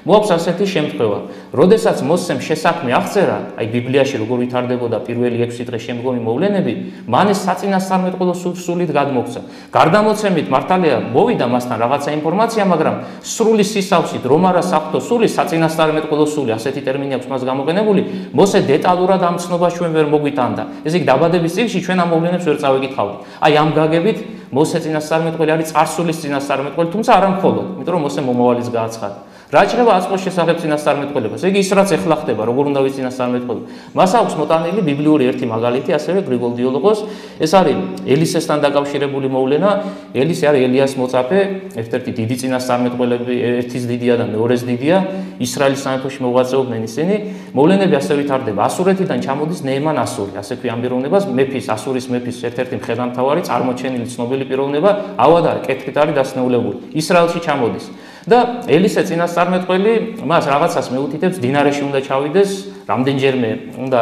მოაქვს ასეთი შემთხვევა. როდესაც მოსემ შესაქმე აღწერა, აი ბიბლიაში როგორ ვითარდებოდა პირველი 6 დღე შემდგომი მოვლენები, მან ეს საწინასწარმეტყველო სულით გადმოგვცა. გარდამოცემით მართალია მოვიდა მასთან რაღაცა ინფორმაცია, მაგრამ სრული სისავსით რომ არა საფრთხო სული საწინასწარმეტყველო სული, ასეთი ტერმინი აქვს მას გამოყენებული, მოსე დეტალურად ამ ცნობას ჩვენ ვერ მოგვიტანდა. ესე იგი დაბადების წიგნში ჩვენ ამ მოვლენებს ვერ წავეკითხავთ. აი ამ გაგებით მოსე წინასწარმეტყველი არის წარსულის წინასწარმეტყველი, თუმცა არა მხოლოდ, იმიტომ რომ მოსე მომავალის გააცხადა. რა შეიძლება აწყოს შესახებ წინასწარმეტყველებას? ეგ ის რაც ეხლა ხდება, როგორ უნდა ვიცი წინასწარმეტყველება. მას აქვს მოტანილი ბიბლიური ერთი მაგალითი, ასევე გრიგოლ დიოლოგოს. ეს არის ელისესთან დაკავშირებული მოვლენა. ელისე არის ელიას მოწაფე, ერთ-ერთი დიდი წინასწარმეტყველები, ერთის დიდია და მეორეს დიდია. ისრაელის სამეფოში მოღვაწეობდნენ ისინი. მოვლენები ასე ვითარდება. ასურეთიდან ჩამოდის ნეემან ასური, ასე ქვია ამ პიროვნებას, მეფის, ასურის მეფის ერთ-ერთი მხედართმთავარი, წარმოჩენილი ცნობილი პიროვნება, ავადარ კეთრით არის დასნეულებული. ისრაელში ჩამოდის. და ელისე წინასწარმეტყველი მას რაღაცას მეუთითებს დინარეში უნდა ჩავიდეს რამდენჯერმე უნდა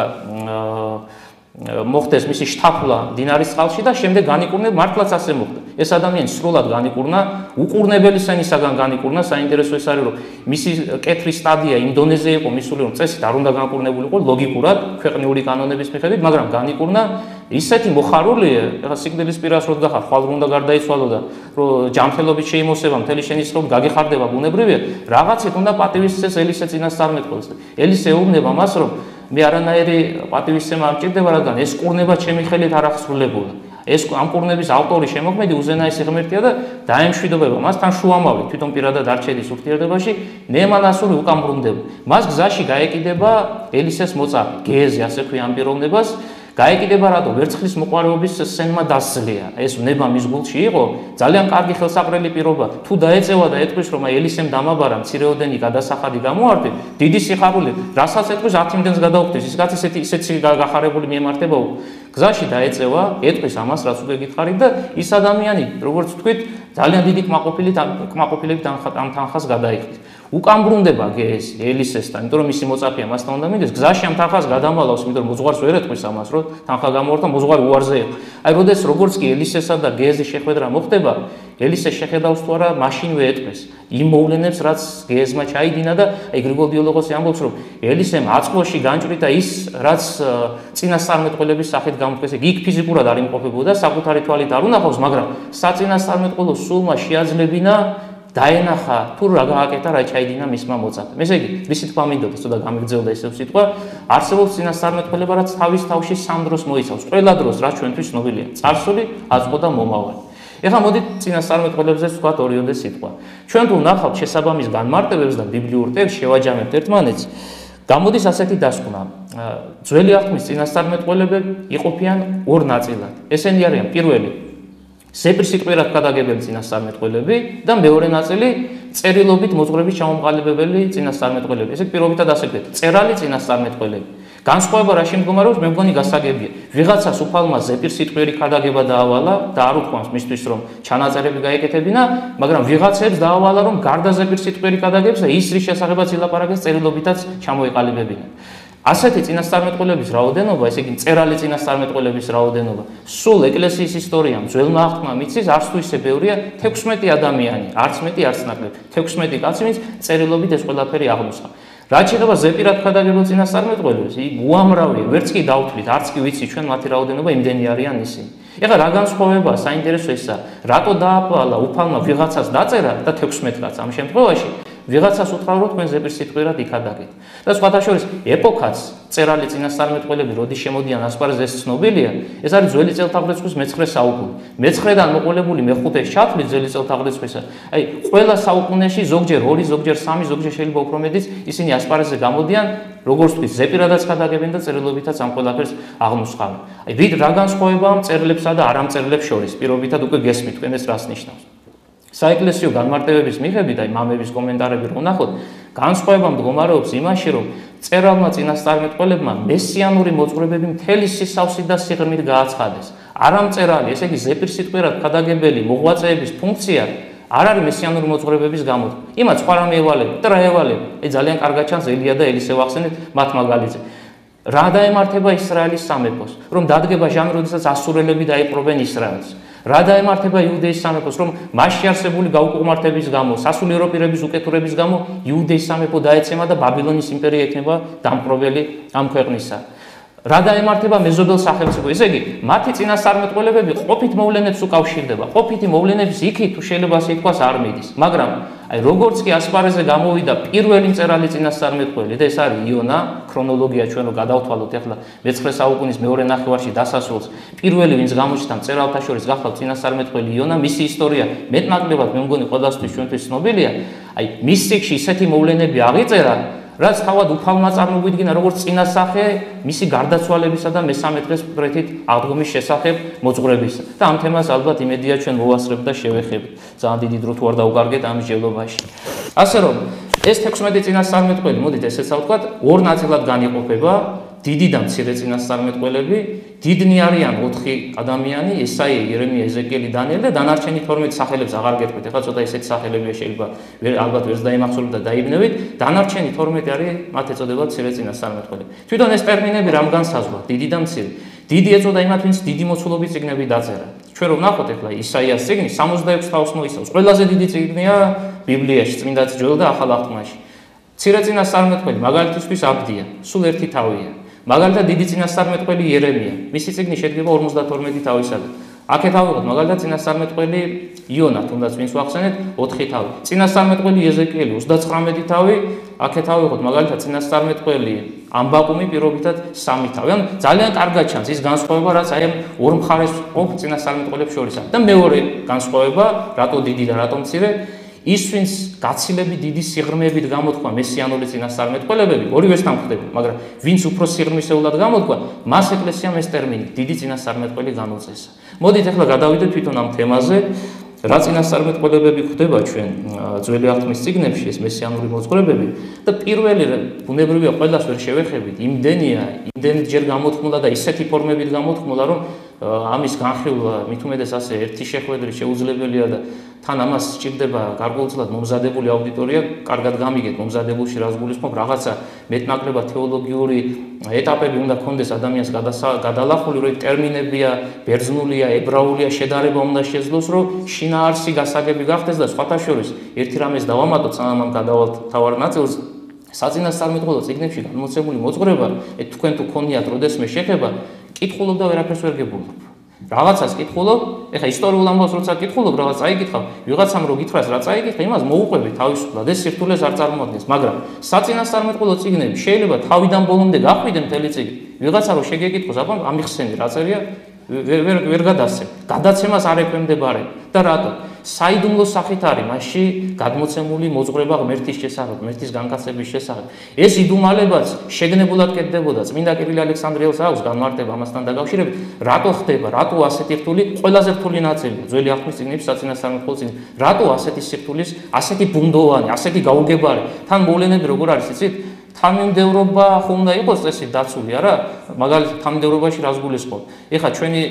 მოხდეს მისი შთაფლა დინარის წყალში და შემდეგ განიკურნე მართლაც ასე მოხდა. ეს ადამიანი სრულად განიკურნა, უყურნებელი სენისაგან განიკურნა, საინტერესო ის არის რომ მისი კეთრის სტადია ინდონეზია იყო მისული რომ წესით არ უნდა განკურნებულიყო ლოგიკურად ქვეყნიური კანონების მიხედვით, მაგრამ განიკურნა ისეთი მოხარულია, ეხლა სიგნალის პირას რო დახარ, ხვალ უნდა გარდაიცვალო და რო ჯანმრთელობით შეიმოსება, მთელი შენი სრულ გაგეხარდება ბუნებრივია, რაღაცით უნდა პატივისცეს ელისე წინასწარმეტყველს. ელისე ეუბნება მას რომ მე არანაირი პატივისცემა არ ჭირდება, რადგან ეს კურნება ჩემი ხელით არ ახსრულებულა. ეს ამ კურნების ავტორი შემოქმედი უზენაესი ღმერთია და დაემშვიდობება მას თან შუამავი თვითონ პირადად არ ჩედის ურთიერთობაში ნემანასური უკან ბრუნდება. მას გზაში გაეკიდება ელისეს მოწაფე, გეეზი ასე ქვია ამ პიროვნებას გაეკიდება რატო? ვერცხლის მოყარეობის სენმა დასლია ეს ნება მის გულში იყო ძალიან კარგი ხელსაყრელი პირობა. თუ დაეწევა და ეთქვის რომ აი ელისემ დამაბარა მცირეოდენი გადასახადი გამოართი დიდი სიხარული რასაც ეთქვის 10 იმდენს გადაუხდეს. ის კაცი ესეთი ისეთი გახარებული მიემართება გზაში დაეწევა ეთქვის ამას რაც უკვე გითხარით და ის ადამიანი როგორც თქვით ძალიან დიდი კმაყოფილით კმაყოფილებით ამ თანხას გადაიხდის უკან ბრუნდება გეს ელისესთან, იმიტომ რომ მისი მოწაფეა მასთან უნდა მიდეს, გზაში ამ თანხას გადამალავს, იმიტომ რომ მოძღვარს ვერ ეთქვის ამას, რომ თანხა გამოვარდა მოძღვარი უარზე. აი, როდეს როგორც კი ელისესა და გეზის შეხვედრა მოხდება, ელისე შეხედავს თუ არა მაშინვე ეთქვის იმ მოვლენებს, რაც გეზმა ჩაიდინა და აი გრიგოლ დიოლოგოსი ამბობს, რომ ელისემ აწმოში განჭრიდა ის, რაც წინასწარმეტყველების სახით გამოთქვეს, იქ ფიზიკურად არ იმყოფებოდა, საკუთარი თვალით არ უნახავს, მაგრამ საწინასწარმეტყველო სულმა შეაძლებინა დაენახა თუ რა გააკეთა, რა ჩაიდინა მისმა მოწაფემ. ესე იგი, ვისით გვამინდოდეს, თუ და გამიგრძელდა ესე სიტყვა, არსებობს წინასწარმეტყველება, რაც თავის თავში სამ დროს მოიცავს. ყველა დროს, რაც ჩვენთვის ცნობილია. царსული, აწყო და მომავალი. ეხლა მოდით წინასწარმეტყველებზე ვთქვათ ორიოდე სიტყვა. ჩვენ თუ ნახავთ შესაბამის განმარტებებს და ბიბლიურ ტექსტს შევაჯამებთ ერთმანეთს, გამოდის ასეთი დასკვნა. ძველი აღთქმის წინასწარმეტყველები იყოფიან ორ ნაწილად. ესენი არიან პირველი სეპრისიტყვიერად გადაგებელი წინასწარმეტყველები და მეორე ნაწილი წერილობით მოძღვრების ჩამომყალიბებელი წინასწარმეტყველები. ესე პირობითად ასე ვქეთ, წერალი წინასწარმეტყველები. განსხვავება რა შემდგომარეობს, მე მგონი გასაგებია. ვიღაცას უფალმა ზეპირსიტყვიერი გადაგება დაავალა და არ უთქვამს მისთვის რომ ჩანაწერები გაეკეთებინა, მაგრამ ვიღაცებს დაავალა რომ გარდა ზეპირსიტყვიერი გადაგებს და ის რის შესახებაც ილაპარაკეს წერილობითაც ჩამოეყალიბებინა. ასეთი წინასწარმეტყველების რაოდენობა, ესე იგი წერალი წინასწარმეტყველების რაოდენობა, სულ ეკლესიის ისტორიამ ძველმა აღთქმა მიცის არც თუ ისე ბევრია 16 ადამიანი, არც მეტი, არც ნაკლები. 16 კაცი მის წერილობით ეს ყველაფერი აღმოსა. რაც შეიძლება ზეპირად გადაგებულ წინასწარმეტყველებს, იქ უამრავია, ვერც კი დავთვლით, არც კი ვიცი ჩვენ მათი რაოდენობა იმდენი არიან ისინი. ეხლა რა განსხვავებაა საინტერესო ისა, რატო დააპალა უფალმა ვიღაცას დაწერა და 16 კაცს ამ შემთხვევაში ვიღაცას უთხრა რომ თქვენ ზეპირ სიტყვიერად იქადაგეთ. და სხვათა შორის ეპოქაც წერალი წინასწარმეტყველები როდის შემოდიან ასპარეზ ეს ცნობილია, ეს არის ძველი წელთაღრიცხვის მე-9 საუკუნე. მე-9-დან მოყოლებული მე-5 შათლი ძველი წელთაღრიცხვისა. აი, ყველა საუკუნეში ზოგჯერ 2, ზოგჯერ 3, ზოგჯერ შეიძლება უფრო მეტიც ისინი ასპარეზზე გამოდიან, როგორც თქვი, ზეპირადაც ხადაგებენ და წერილობითაც ამ ყველაფერს აღნუსხავენ. აი, ვიდ რა განსხვავებაა წერილებსა და არამწერილებს შორის? პირობითად უკვე გესმით თქვენ ეს რას ნიშნავს? საეკლესიო განმარტებების მიხედვით, აი მამების კომენტარები რო ნახოთ, განსხვავება მდგომარეობს იმაში, რომ წერალმა წინასწარმეტყველებმა მესიანური მოძღვრებები მთელი სისავსით და სიღრმით გააცხადეს. არა მწერალი, ესე იგი ზეპირ სიტყვერად ხადაგებელი მოღვაწეების ფუნქცია არ არის მესიანური მოძღვრებების გამოთქვა. იმათ სხვა რამე ევალები, ტრა ევალები. ე ძალიან კარგად ჩანს ელია და ელისე ვახსენეთ მათ მაგალითზე. რა დაემართება ისრაელის სამეფოს, რომ დადგება ჟამი, როდესაც ასურელები დაიპყრობენ ისრაელს. რა დაემართება იუდეის სამეფოს, რომ მასში არსებული გაუკუღმართების გამო, სასულიერო პირების უკეთურების გამო იუდეის სამეფო დაეცემა და ბაბილონის იმპერია ექნება დამპყრობელი ამ ქვეყნისა. რა დაემართება მეზობელ სახელმწიფო. ესე იგი, მათი წინასწარმეტყველებები ყოფით მოვლენებს უკავშირდება. ყოფითი მოვლენების იქით თუ შეიძლება ასე ითქვას არ მიდის. მაგრამ აი როგორც კი ასპარეზზე გამოვიდა პირველი მწერალი წინასწარმეტყველი და ეს არის იონა, ქრონოლოგია ჩვენ რო გადავთვალოთ ახლა მე-9 საუკუნის მეორე ნახევარში დასასრულს. პირველი ვინც გამოჩნდა მწერალთა შორის გახლავთ წინასწარმეტყველი იონა, მისი ისტორია მეტნაკლებად მე მგონი ყველასთვის ჩვენთვის ცნობილია. აი მის სიკში ისეთი მოვლენები აღიწერა რაც თავად უფალმა წარმოგვიდგინა როგორც წინასახე მისი გარდაცვალებისა და მესამე დღეს პრეთით აღდგომის შესახებ მოძღვრების და ამ თემას ალბათ იმედია ჩვენ მოვასწრებ და შევეხებით. ძალიან დიდი დრო თუ არ დაუკარგეთ ამ ჟელობაში. ასე რომ ეს 16 წინასწარმეტყველი მოდით ესეც ავთქვათ ორ ნაწილად განიყოფება დიდი და მცირე წინასწარმეტყველები, დიდნი არიან 4 ადამიანი, ესაია, იერემია, ეზეკიელი, დანიელი და დანარჩენი 12 სახელებს აღარ გეტყვით. ეხლა ცოტა ესეთი სახელებია შეიძლება ვერ ალბათ ვერც დაიმახსოვროთ და დაიბნევით. დანარჩენი 12 არის მათ ეწოდება მცირე წინასწარმეტყველები. თვითონ ეს ტერმინები რამ განსაზღვრა? დიდი და მცირე. დიდი ეწოდა იმათ, ვინც დიდი მოცულობის წიგნები დაწერა. ჩვენ რომ ნახოთ ეხლა ისაიას წიგნი 66 თავს მოიცავს. ყველაზე დიდი წიგნია ბიბლიაში, წმინდა ძროხა და ახალ აღთქმაში. მცირე წინასწარმეტყველი მაგალითისთვის აბდია, სულ ერთი თავია. მაგალითად დიდი წინასწარმეტყველი იერემია. მისი წიგნი შედგება 52 თავისაგან. აქეთ ავიღოთ მაგალითად წინასწარმეტყველი იონა თუნდაც ვინც ვახსენეთ 4 თავი. წინასწარმეტყველი ეზეკიელი 39 თავი. აქეთ ავიღოთ მაგალითად წინასწარმეტყველი ამბაკუმი პირობითად 3 თავი. ან ძალიან კარგად ჩანს ის განსხვავება რაც აი ამ ორ მხარეს ყოფ წინასწარმეტყველებს შორისაა და მეორე განსხვავება რატო დიდი და რატო მცირე ის ვინც გაცილები დიდი სიღრმეებით გამოთქვა მესიანური წინასწარმეტყველებები ორივეს თანხდება მაგრამ ვინც უფრო სიღრმისეულად გამოთქვა მას ეკლესიამ ეს ტერმინი დიდი წინასწარმეტყველი განუწესა. მოდით ახლა გადავიდეთ თვითონ ამ თემაზე. რა წინასწარმეტყველებები ხდება ჩვენ ძველი აღთქმის წიგნებში ეს მესიანური მოძღვრებები? და პირველი ბუნებრივია ყველას ვერ შევეხებით იმდენია იმდენ ჯერ გამოთქმულა და ისეთი ფორმებით გამოთქმულა რომ ამის განხილვა მით უმეტეს ასე ერთი შეხვედრი შეუძლებელია და თან ამას სჭირდება გარკვეულწილად მომზადებული აუდიტორია, კარგად გამიგეთ მომზადებულში რას გულისხმობ, რაღაცა მეტნაკლებად თეოლოგიური ეტაპები უნდა კონდეს ადამიანს გადალახული, რომ ტერმინებია, ბერძნულია, ებრაულია, შედარება უნდა შეძლოს, რომ შინაარსი გასაგები გახდეს და სხვათა შორის ერთი რამეს დავამატოთ, სანამ ამ გადავალთ თავარ ნაწილს საწინასწარმეტყველო წიგნებში განმოცემული მოძღვრება, თქვენ თუ ქონიათ როდესმე შეხება, კითხულობ და ვერაფერს ვერ გებულობ. რაღაცას კითხულობ, ეხა ისტორიულ ამბავს როცა კითხულობ, რაღაც წაიგითხავ, ვიღაცამ რო გითხრას რა წაიგითხა, იმას მოუყვები თავისუფლად, ეს სირთულეს არ წარმოადგენს, მაგრამ საწინასწარმეტყველო წიგნები შეიძლება თავიდან ბოლომდე გახვიდე მთელი წიგნი. ვიღაცა რო შეგეკითხოს, აბა ამიხსენი რა წერია, ვერ ვერ ვერ გადასცემ. გადაცემას არ ეკვემდებარე და რატო? საიდუმლო სახით არის მასში გადმოცემული მოძღვრება ღმერთის შესახებ, ღმერთის განკაცების შესახებ. ეს იდუმალებაც შეგნებულად კეთდებოდა. წმინდა კირილ ალექსანდრიელს აქვს განმარტება ამასთან დაკავშირებით, რატო ხდება, რატო ასეთი რთული, ყველაზე რთული ნაწილი ძველი აღთქმის წიგნებში საწინასწარმეტყველო წიგნი. რატო ასეთი სირთულის, ასეთი ბუნდოვანი, ასეთი გაუგებარი, თან მოვლენები როგორ არის იცით? თანმიმდევრობა ხომ უნდა იყოს წესი დაცული არა? მაგალითად თანმიმდევრობაში რას გულისხმობ? ეხლა ჩვენი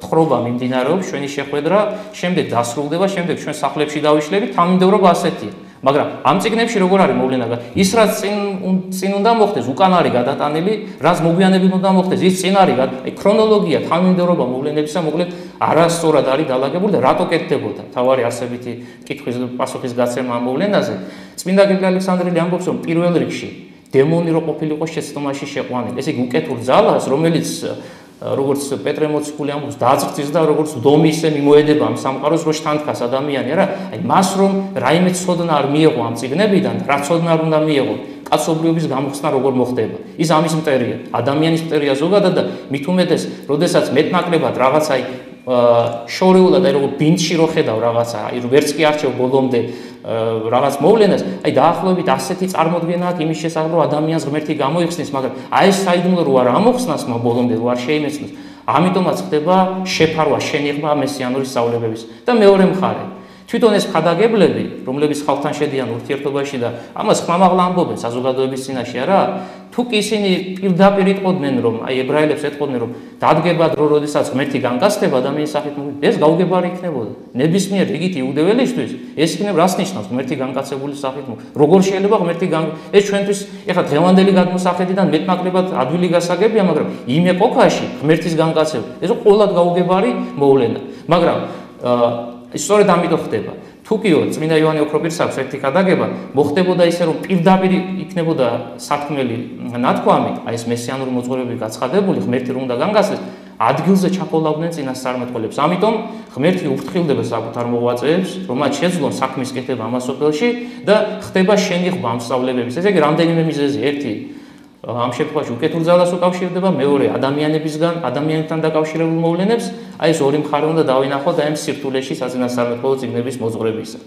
თხრობა მიმდინარეობს ჩვენი შეხვედრა შემდეგ დასრულდება შემდეგ ჩვენ სახლებში დავიშლებით თანმიმდევრობა ასეთია მაგრამ ამ ციგნებში როგორ არის მოვლენა ის რაც წინ წინ უნდა მოხდეს უკან არის გადატანილი რაც მოგვიანებით უნდა მოხდეს ის წინ არის აი ქრონოლოგია თანმიმდევრობა მოვლენებისა მოკლედ არასწორად არის დალაგებული და რატო კეთდებოდა? თავარი არსებითი კითხვის პასუხის გაცემა ამ მოვლენაზე. წმინდა გიორგი ალექსანდრელი ამბობს რომ პირველ რიგში დემონი რო ყოფილიყო შეცდომაში შეყვანილი ესე იგი უკეთურ ძალას რომელიც როგორც პეტრე მოციქული ამბობს დაძრწის და როგორც დომი ისე მიმოედება ამ სამყაროს რო შთანთქას ადამიანი არა? აი მას რომ რაიმე ცოდნა არ მიიღო ამ ციგნებიდან რა ცოდნა არ უნდა მიიღო კაცობრიობის გამოხსნა როგორ მოხდება? ის ამის მტერია. ადამიანის მტერია ზოგადად და მით უმეტეს როდესაც მეტნაკლებად რაღაც აი შორეულად აი როგორ ბინდში რო ხედავ რაღაცა აი ვერც კი არჩევ ბოლომდე რაღაც მოვლენას, აი დაახლოებით ასეთი წარმოდგენა აქვს იმის შესახებ, რომ ადამიანს ღმერთი გამოიხსნის, მაგრამ აი ეს საიდუმლო რო არ ამოხსნას მობოლომდე რო არ შეიმეცნოს, ამიტომაც ხდება შეფარვა, შენიღმა მესიანური სწავლებების და მეორე მხარე თვითონ ეს ხადაგებლები, რომლებიც ხალხთან შედიან ურთიერთობაში და ამას ხმამაღლა ამბობენ საზოგადოების წინაშე არა, თუ კი ისინი პირდაპირ იტყოდნენ რომ აი ებრაელებს ეტყოდნენ რომ დადგება დრო როდესაც ღმერთი განკაცდება ადამიანის სახით ეს გაუგებარი იქნებოდა. ნებისმიერ რიგით იუდეველისთვის ეს იქნებ რას ნიშნავს? ღმერთი განკაცებული სახით როგორ შეიძლება ღმერთი ეს ჩვენთვის ეხლა დღევანდელი გადმოსახედიდან მეტნაკლებად ადვილი გასაგებია მაგრამ იმ ეპოქაში ღმერთის განკაცება ეს ყოლად გაუგებარი მოვლენა მაგრამ სწორედ ამიტომ ხდება. თუკიო წმინდა იოანე ოქროპირის აქვს ერთი გადაგება მოხდებოდა ისე რომ პირდაპირ იქნებოდა სათქმელი ნათქვამი აი ეს მესიანური მოძღვრები გაცხადებული ღმერთი რომ უნდა განგასეს ადგილზე ჩაფოლავდნენ წინასწარმეტყველებს ამიტომ ღმერთი უფრთხილდება საკუთარ მოღვაწეებს რომ მათ შეძლონ საქმის კეთება ამასოფელში და ხდება შენიღვა ამ სწავლებების ესე იგი რამდენიმე მიზეზი. ერთი ამ შემთხვევაში უკეთურ ძალას უკავშირდება მეორე ადამიანებისგან ადამიანთან დაკავშირებულ მოვლენებს აი ეს ორი მხარე უნდა დავინახოთ აი ამ სირთულეში საწინასწარმეტყველო წიგნების მოძღვრებისა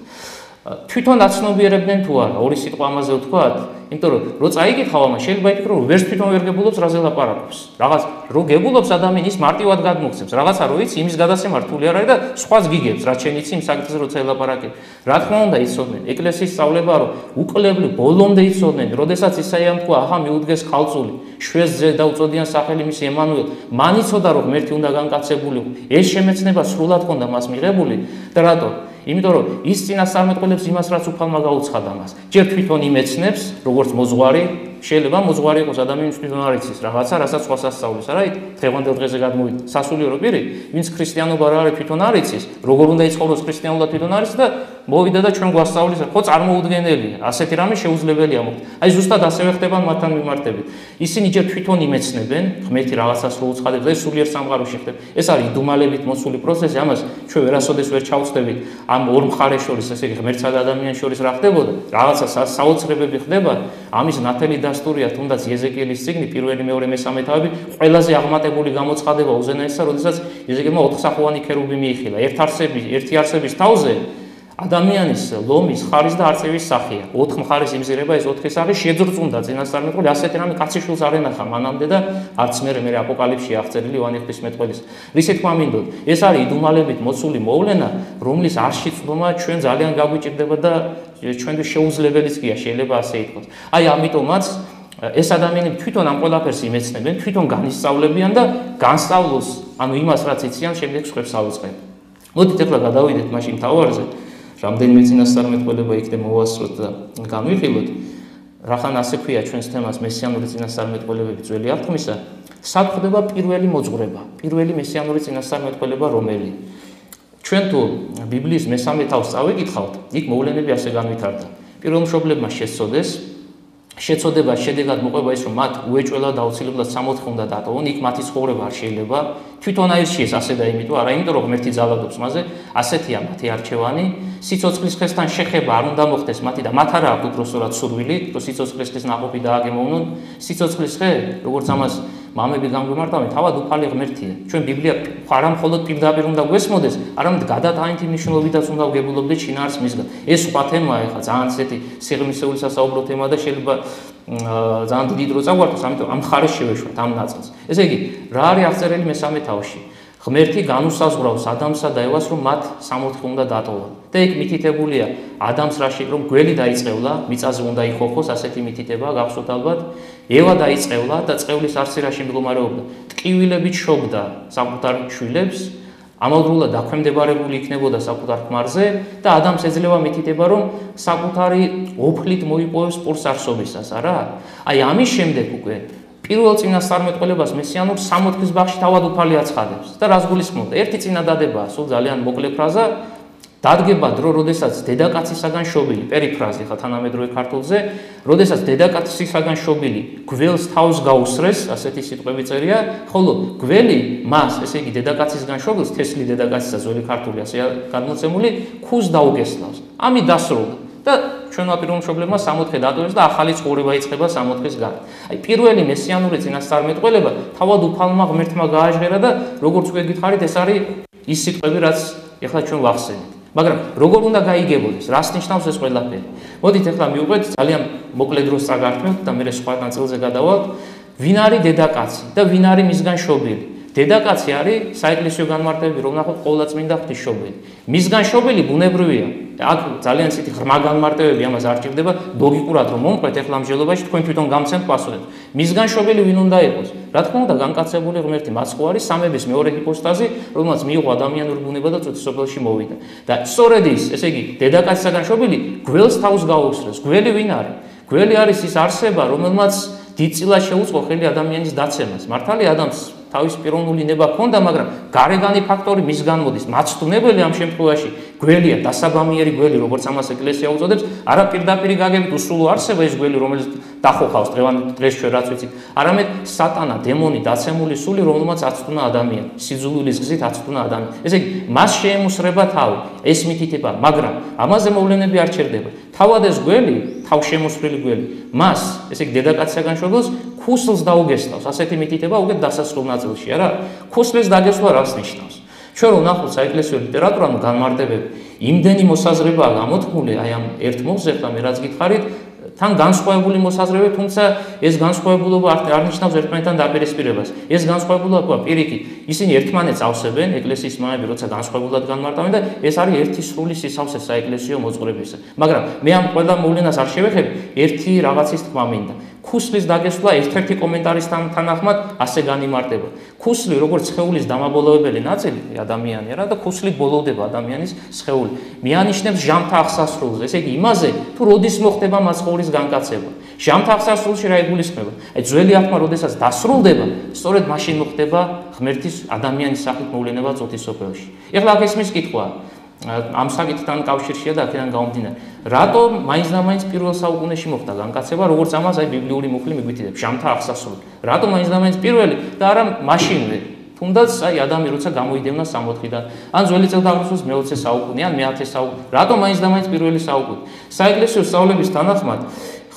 თვითონ აცნობიერებდნენ თუ არა? ორი სიტყვა ამაზე ვთქვათ. იმიტომ რომ რო წაიკითხავ ამას შეიძლება იფიქრო რომ ვერც თვითონ ვერ გებულობს რაზე ლაპარაკობს? რაღაც რო გებულობს ადამიანი ის მარტივად გადმოგცემს რაღაცა რო იცი იმის გადასცემა რთული არ არის და სხვას გიგებს რაც შენ იცი იმ საკითხზე როცა ელაპარაკებ. რა თქმა უნდა იცოდნენ. ეკლესიის სწავლება რომ უკლებლი ბოლომდე იცოდნენ როდესაც ისაიამ თქვა აჰა მიუდგეს ხალწული შვეზზე და უწოდიან სახელი მის ემანუელ მან იცოდა რომ ღმერთი უნდა განკაცებულიყო ეს შემეცნება სრულად ჰქონდა მას მიღებული და რატო იმიტომ რომ ის წინასწარმეტყველებს იმას რაც უფალმა გაუცხადა მას. ჯერ თვითონ იმეცნებს, როგორც მოძღვარი, შეიძლება მოძღვარი იყოს ადამიანის თვითონ არ იცის რაღაცა, რასაც სხვას ასწავლის, არა? დღევანდელ დღეზე გადმოვიდა სასულიერო პირი, ვინც ქრისტიანობა რა არის თვითონ არ იცის, როგორ უნდა იცხოვროს ქრისტიანულად თვითონ არის და მოვიდა და ჩვენ გვასწავლის, ხო წარმოუდგენელია. ასეთი რამე შეუძლებელია მოხდეს. აი ზუსტად ასევე ხდება მათთან მიმართებით. ისინი ჯერ თვითონ იმეცნებენ, ღმერთი რაღაცას რო უცხადებს და ეს სულიერ სამყაროში ხდება. ეს არის დუმალებით მოსული პროცესი, ამას ჩვენ ვერასოდეს ვერ ჩავწდებით. ამ ორ მხარეს შორის, ესე იგი ღმერთსა და ადამიანს შორის რა ხდებოდა? რაღაცა საოცრებები ხდება. ამის ნათელი დასტურია თუნდაც ეზეკიელის ციგნი პირველი მეორე მესამე თავები ყველაზე აღმატებული გამოცხადება უზენაესა, როდესაც ეზეკიელმა ოთხსახუანი ქერუბი მიიხილა. ერთ არსების, ერთი არსების თავზე ადამიანის ლომის ხარის და არწივის სახეა. ოთხ მხარეს იმზირება ეს ოთხი სახე შეძრწუნდა წინასწარმეტყველი ასეთი რამე კაციშვილს არ ენახა მანამდე და არც მე მე აპოკალიფში აღწერილი იოანე ღვთისმეტყველის. რისი თქვა მინდოდ? ეს არის იდუმალებით მოცული მოვლენა, რომლის არ შეცდომა ჩვენ ძალიან გაგვიჭირდება და ჩვენთვის შეუძლებელიც გია შეიძლება ასე ითქვას. აი ამიტომაც ეს ადამიანები თვითონ ამ ყველაფერს იმეცნებენ, თვითონ განისწავლებიან და განსწავლოს, ანუ იმას რაც იციან, შემდეგ სხვებს აუწყენ. მოდით ახლა გადავიდეთ მაშინ თავარზე. რამდენიმე წინასწარმეტყველება იქნებ მოვასწროთ და განვიხილოთ. რახან ასე ქვია ჩვენს თემას მესიანური წინასწარმეტყველებები ძველი აღთქმისა, საფხდება პირველი მოძღვრება, პირველი მესიანური წინასწარმეტყველება რომელი? ჩვენ თუ ბიბლიის მესამე თავს წავიკითხავთ, იქ მოვლენები ასე განვითარდა. პირველ მშობლებმა შეცოდეს შეცოდება შედეგად მოყვება ის რომ მათ უეჭველა დაუცილებლად სამოთხე უნდა დატოვონ, იქ მათი ცხოვრება არ შეიძლება თვითონ აირჩიეს ასე და იმიტომ, არა იმიტომ რომ ღმერთი ძალადობს მასზე, ასეთია მათი არჩევანი. სიცოცხლის ხესთან შეხება არ უნდა მოხდეს მათი და მათ არა აქვს უბრალოდ სურვილი, რომ სიცოცხლის ხეს ნაყოფი დააგემოვნონ. სიცოცხლის ხე, როგორც ამას მამები განგვიმარტავენ, თავად უფალი ღმერთია. ჩვენ ბიბლია არა მხოლოდ პირდაპირ უნდა გვესმოდეს, არამედ გადატანითი მნიშვნელობითაც უნდა ვგებულობდეთ შინაარს მისგან. ეს სხვა თემაა, ხა ძალიან ცეთი სიღრმისეული სასაუბრო თემაა და შეიძლება ძალიან დიდი დრო წაგვართოს, ამიტომ ამ ხარეს შევეშვათ ამ ნაწილს. ესე იგი, რა არის აღწერილი მესამე თავში? ღმერთი განუსაზღვრავს ადამიანსა და ევას, რომ მათ სამოთხე უნდა დატოვონ. და იქ მითითებულია ადამიანს რაში, რომ გველი დაიწყევლა, მიწაზე უნდა იხოხოს, ასეთი მითითება გახსოვთ ალბათ. ევა დაიწყევლა და წყევლის არსირაში მდგომარეობდა. ტკივილებით შობდა საკუთარ შვილებს, ამავდროულად დაქვემდებარებული იქნებოდა საკუთარ ქმარზე და ადამიანს ეძლევა მითითება, რომ საკუთარი ოფლით მოიპოვებს პურს არსობისას, არა? აი ამის შემდეგ უკვე პირველ წინასწარმეტყველებას მესიანურ სამოთხის ბაღში თავად უფალი აცხადებს და რას გულისხმობდა? ერთი წინადადებაა, სულ ძალიან მოკლე ფრაზა, დადგება დრო, როდესაც დედაკაცისაგან შობილი, პერიფრაზი ხა თანამედროვე ქართულზე, როდესაც დედაკაცისაგან შობილი გველს თავს გაუსრეს, ასეთი სიტყვები წერია, ხოლო გველი მას, ესე იგი დედაკაცისგან შობილს, თესლი დედაკაცისა ძველი ქართული ასე გადმოცემული, ქუს დაუგესლავს. ამი დასრულდა და ჩვენმა პირველ მშობლებმა სამოთხე დატოვეს და ახალი ცხოვრება იწყება სამოთხის გარეთ. აი პირველი მესიანური წინასწარმეტყველება თავად უფალმა ღმერთმა გააჟღერა და როგორც უკვე გითხარით, ეს არის ის სიტყვები, რაც ეხლა ჩვენ ვახსენეთ. მაგრამ როგორ უნდა გაიგებოდეს? რას ნიშნავს ეს ყველაფერი? მოდით ახლა მივყვეთ ძალიან მოკლე დროს წაგართმევთ და მე სხვა ნაწილზე გადავალთ. ვინ არის დედაკაცი და ვინ არის მისგან შობილი? დედაკაცი არის საეკლესიო განმარტებები, რომ ნახოთ ყოვლადწმინდა ღვთისმშობელი. მისგან შობელი ბუნებრივია. აქ ძალიან ცივი ღრმა განმარტებები ამას არ ჭირდება ლოგიკურად რომ მომყვეთ ეხლა ამჟელობაში თქვენ თვითონ გამცემთ პასუხებს. მისგან შობელი ვინ უნდა იყოს? რა თქმა უნდა, განკაცებული ღმერთი მაცხოვარი სამების მეორე ჰიპოსტაზი, რომელსაც მიიღო ადამიანური ბუნება და წუთისოფელში მოვიდა. და სწორედ ის, ესე იგი, დედაკაცისგან შობელი გველს თავს გაუსრეს. გველი ვინ არის? გველი არის ის არსება, რომელმაც დიდწილად შეუწყო ხელი ადამიანის დაცემას. მართალია ადამიანს თავის პიროვნული ნება ჰქონდა, მაგრამ გარეგანი ფაქტორი მისგან მოდის. მაცდუნებელი ამ შემთხვევაში გველია, დასაბამიერი გველი, როგორც ამას ეკლესია უწოდებს, არა პირდაპირ გაგებით უსულო არსება ეს გველი, რომელიც დახოხავს დღევანდელ დღეს ჩვენ რაც ვიცით, არამედ სატანა, დემონი, დაცემული სული, რომელმაც აცდუნა ადამიანი, სიძულვილის გზით აცდუნა ადამიანი. ესე იგი, მას შეემუსრება თავი, ეს მითითება, მაგრამ ამაზე მოვლენები არ ჩერდება. თავად ეს გველი, თავშემოსვლილი გველი, მას, ესე იგი, დედაკაცისგან შობილს ქუსლს დაუგესტავს. ასეთი მითითება უკვე დასასრულ ნაწილში, არა? ქუსლის დაგესვა რას ნიშნავს? ჩვენ რომ ნახოთ საეკლესიო ლიტერატურა, ნუ განმარტებები, იმდენი მოსაზრებაა გამოთქმული აი ამ ერთ მოხსეთა მე რაც გითხარით, თან განსხვავებული მოსაზრებები, თუმცა ეს განსხვავებულობა არ ნიშნავს ერთმანეთთან დაპირისპირებას. ეს განსხვავებულობა პირიქით, ისინი ერთმანეთს ავსებენ, ეკლესიის მამები როცა განსხვავებულად განმარტავენ და ეს არის ერთი სრული სისავსე საეკლესიო მოძღვრებისა. მაგრამ მე ამ ყველა მოვლენას არ შევეხებ, ერთი რაღაცის თქმა მინდა. ქუსლის დაგესვლა ერთ-ერთი კომენტარისთან თანახმად ასე განიმარტება. ქუსლი როგორც სხეულის დამაბოლოებელი ნაწილი ადამიანია რა და ქუსლი ბოლოვდება ადამიანის სხეული. მიანიშნებს ჟამთა აღსასრულს, ესე იგი იმაზე, თუ როდის მოხდება მაცხოვრის განკაცება. ჟამთა აღსასრულში რა იგულისხმება? აი ძველი აღთმა როდესაც დასრულდება, სწორედ მაშინ მოხდება ღმერთის ადამიანის სახით მოვლენება წოთის სოფელში. ეხლა აქ ისმის კითხვაა. ამ საკითხთან კავშირშია და აქედან გამომდინარე. რატო მაინც და მაინც პირველ საუკუნეში მოხდა განკაცება, როგორც ამას აი ბიბლიური მუხლი მიგვიტირებს, ჟამთა აღსასრული. რატო მაინც და მაინც პირველი და არა მაშინვე? თუნდაც აი ადამი როცა გამოიდევნა 60-დან, ან ძველი წელთაღრიცხვის მე-20 საუკუნე, ან მე-10 საუკუნე. რატო მაინც და მაინც პირველი საუკუნე? საეკლესიო სწავლების თანახმად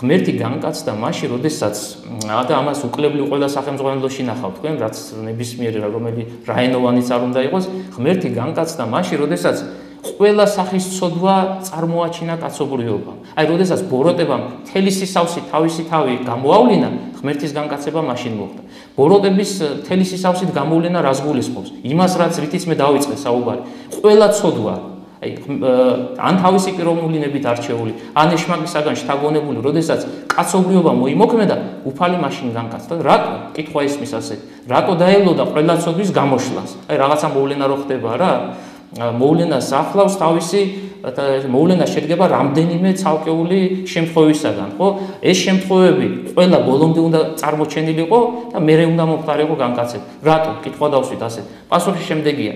ღმერთი განკაცდა მაშინ, როდესაც და ამას უკლებლი ყველა სახელმწიფოში ნახავთ თქვენ, რაც ნებისმიერი რომელი რაენოვანიც არ უნდა იყოს, ღმერთი განკაცდა მაშინ, როდესაც ყველა სახის ცოდვა წარმოაჩინა კაცობრიობა. აი, როდესაც ბოროტებამ თელი სისავსი თავისი თავი გამოავლინა, ღმერთის განკაცება მაშინ მოხდა. ბოროტების თელი სისავსით გამოვლენა რას გულისხმობს? იმას, რაც რითიც მე დავიწყე საუბარი. ყველა ცოდვა აი ან თავისი პიროვნულინებით არჩეული, ან ეშმაკისაგან შთაგონებული, როდესაც კაცობრიობა მოიმოქმედა, უფალი მაშინ განკაცდა. რატო? კითხვა ისმის ასე. რატო დაელოდა ყველა ცოდვის გამოშლას? აი რაღაცა მოვლენა რო ხდება რა? მოვლენას ახლავს თავისი მოვლენა შედგება რამდენიმე ცალკეული შემთხვევისაგან, ხო? ეს შემთხვევები ყველა ბოლომდე უნდა წარმოჩენილიყო და მეორე უნდა მომხდარიყო განკაცება. რატო? კითხვა დავსვით ასე. პასუხი შემდეგია.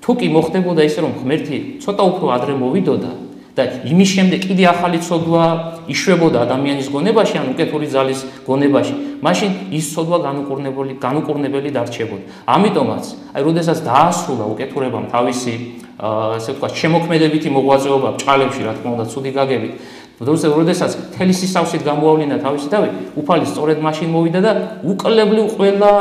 თუ კი მოხდებოდა ისე რომ ღმერთი ცოტა უფრო ადრე მოვიდოდა, და იმის შემდეგ კიდე ახალი ცოდვა იშვებოდა ადამიანის გონებაში, ან უკეთური ძალის გონებაში, მაშინ ის ცოდვა განუკურნებელი, განუკურნებელი დარჩებოდა. ამიტომაც, აი, როდესაც დაასრულა უკეთურებამ თავისი, ასე ვთქვათ, შემოქმედებითი მოღვაწეობა ბჭყალებში, რა თქმა უნდა, ცუდი გაგებით, როდესაც როდესაც თელი სისავსით გამოავლინა თავისი თავი, უფალი სწორედ მაშინ მოვიდა და უკლებლივ ყველა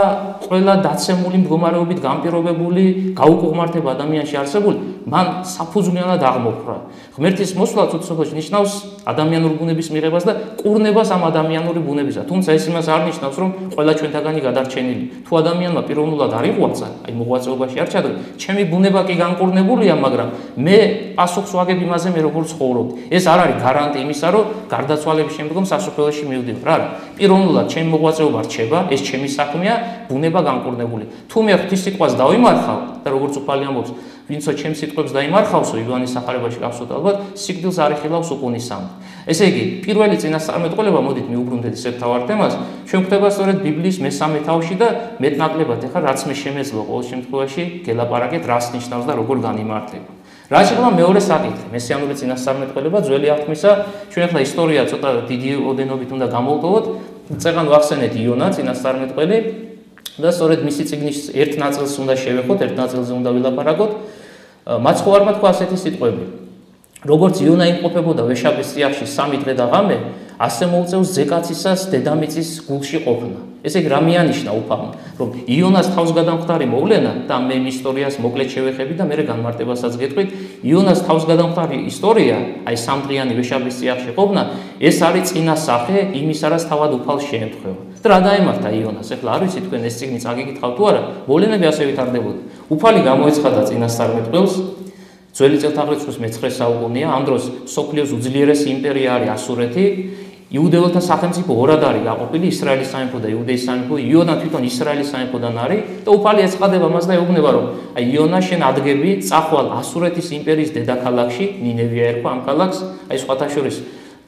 ყველა დაცემული მდგომარეობით გამპირობებული გაუკუღმართება ადამიანში არსებული, მან საფუძვლიანად აღმოფრა. ღმერთის მოსვლა თვითონ ნიშნავს ადამიანურ ბუნების მიღებას და კურნებას ამ ადამიანური ბუნებისა. თუმცა ეს იმას არ ნიშნავს, რომ ყველა ჩვენთაგანი გადარჩენილი. თუ ადამიანმა პიროვნულად არ იღვაცა, აი მოღვაწეობაში არ ჩადო, ჩემი ბუნება კი განკურნებულია, მაგრამ მე პასუხს ვაგებ იმაზე მე როგორ ცხოვრობ. ეს არ არის გარანტია იმისა, რომ გარდაცვალების შემდგომ სასופველში მივდივარ. რა არის? პიროვნულად ჩემი მოღვაწეობა რჩება, ეს ჩემი საქმეა, ბუნება განკურნებული. თუ მე ღვთის სიტყვას დავიმარხავ და როგორც უფალი ამბობს, ვინცო ჩემ სიტყვებს დაიმარხავსო ივანის სახარებაში გახსოვთ ალბათ, სიკვდილს არ ეხილავს უკუნისამ. ესე იგი, პირველი წინასწარმეტყველება მოდით მიუბრუნდეთ ისეთ თავარ თემას, ჩვენ ხვდება სწორედ ბიბლიის მესამე თავში და მეტნაკლებად, ეხლა რაც მე შემეძლო ყოველ შემთხვევაში გელაპარაკეთ, რას ნიშნავს და როგორ განიმართება. რა შეიძლება მეორე საკითხი, მესიანური წინასწარმეტყველება ძველი აღთქმისა, ჩვენ ახლა ისტორია ცოტა დიდი ოდენობით უნდა გამოვტოვოთ. წეგან ვახსენეთ იონა წინასწარმეტყველი და სწორედ მისი ციგნის ერთ ნაწილს უნდა შევეხოთ, ერთ ნაწილზე უნდა ვილაპარაკოთ. მაცხოვარმა თქვა ასეთი სიტყვები. როგორც იონა იმყოფებოდა ვეშაპის წიაღში 3 დღე და ღამე, ასე მოუწევს ზეკაცისას დედამიწის გულში ყოფნა. ესე რა მიანიშნა უფალმა, რომ იონას თავს გადამხდარი მოვლენა და მე ისტორიას მოკლედ შევეხები და მე განმარტებასაც გეტყვით, იონას თავს გადამხდარი ისტორია, აი სამდღიანი ვეშაპის წიაღში ყოფნა, ეს არის წინა სახე იმისა, რაც თავად უფალს შეემთხვევა. და რა დაემართა იონას? ეხლა არ ვიცი თქვენ ეს წიგნი წაგიკითხავთ თუ არა? მოვლენები ასე ვითარდებოდა. უფალი გამოეცხადა წინასწარმეტყველს ძველი წელთაღრიცხვის მე-9 საუკუნეა, ამ დროს სოფლიოს უძლიერესი იმპერია არის ასურეთი. იუდეველთა სახელმწიფო ორად არის გაყოფილი ისრაელის სამეფო და იუდეის სამეფო. იონა თვითონ ისრაელის სამეფოდან არის და უფალი ეცხადება მას და ეუბნება რომ აი იონა შენ ადგები წახვალ ასურეთის იმპერიის დედაქალაქში, ნინევია ერქვა ამ ქალაქს, აი სხვათა შორის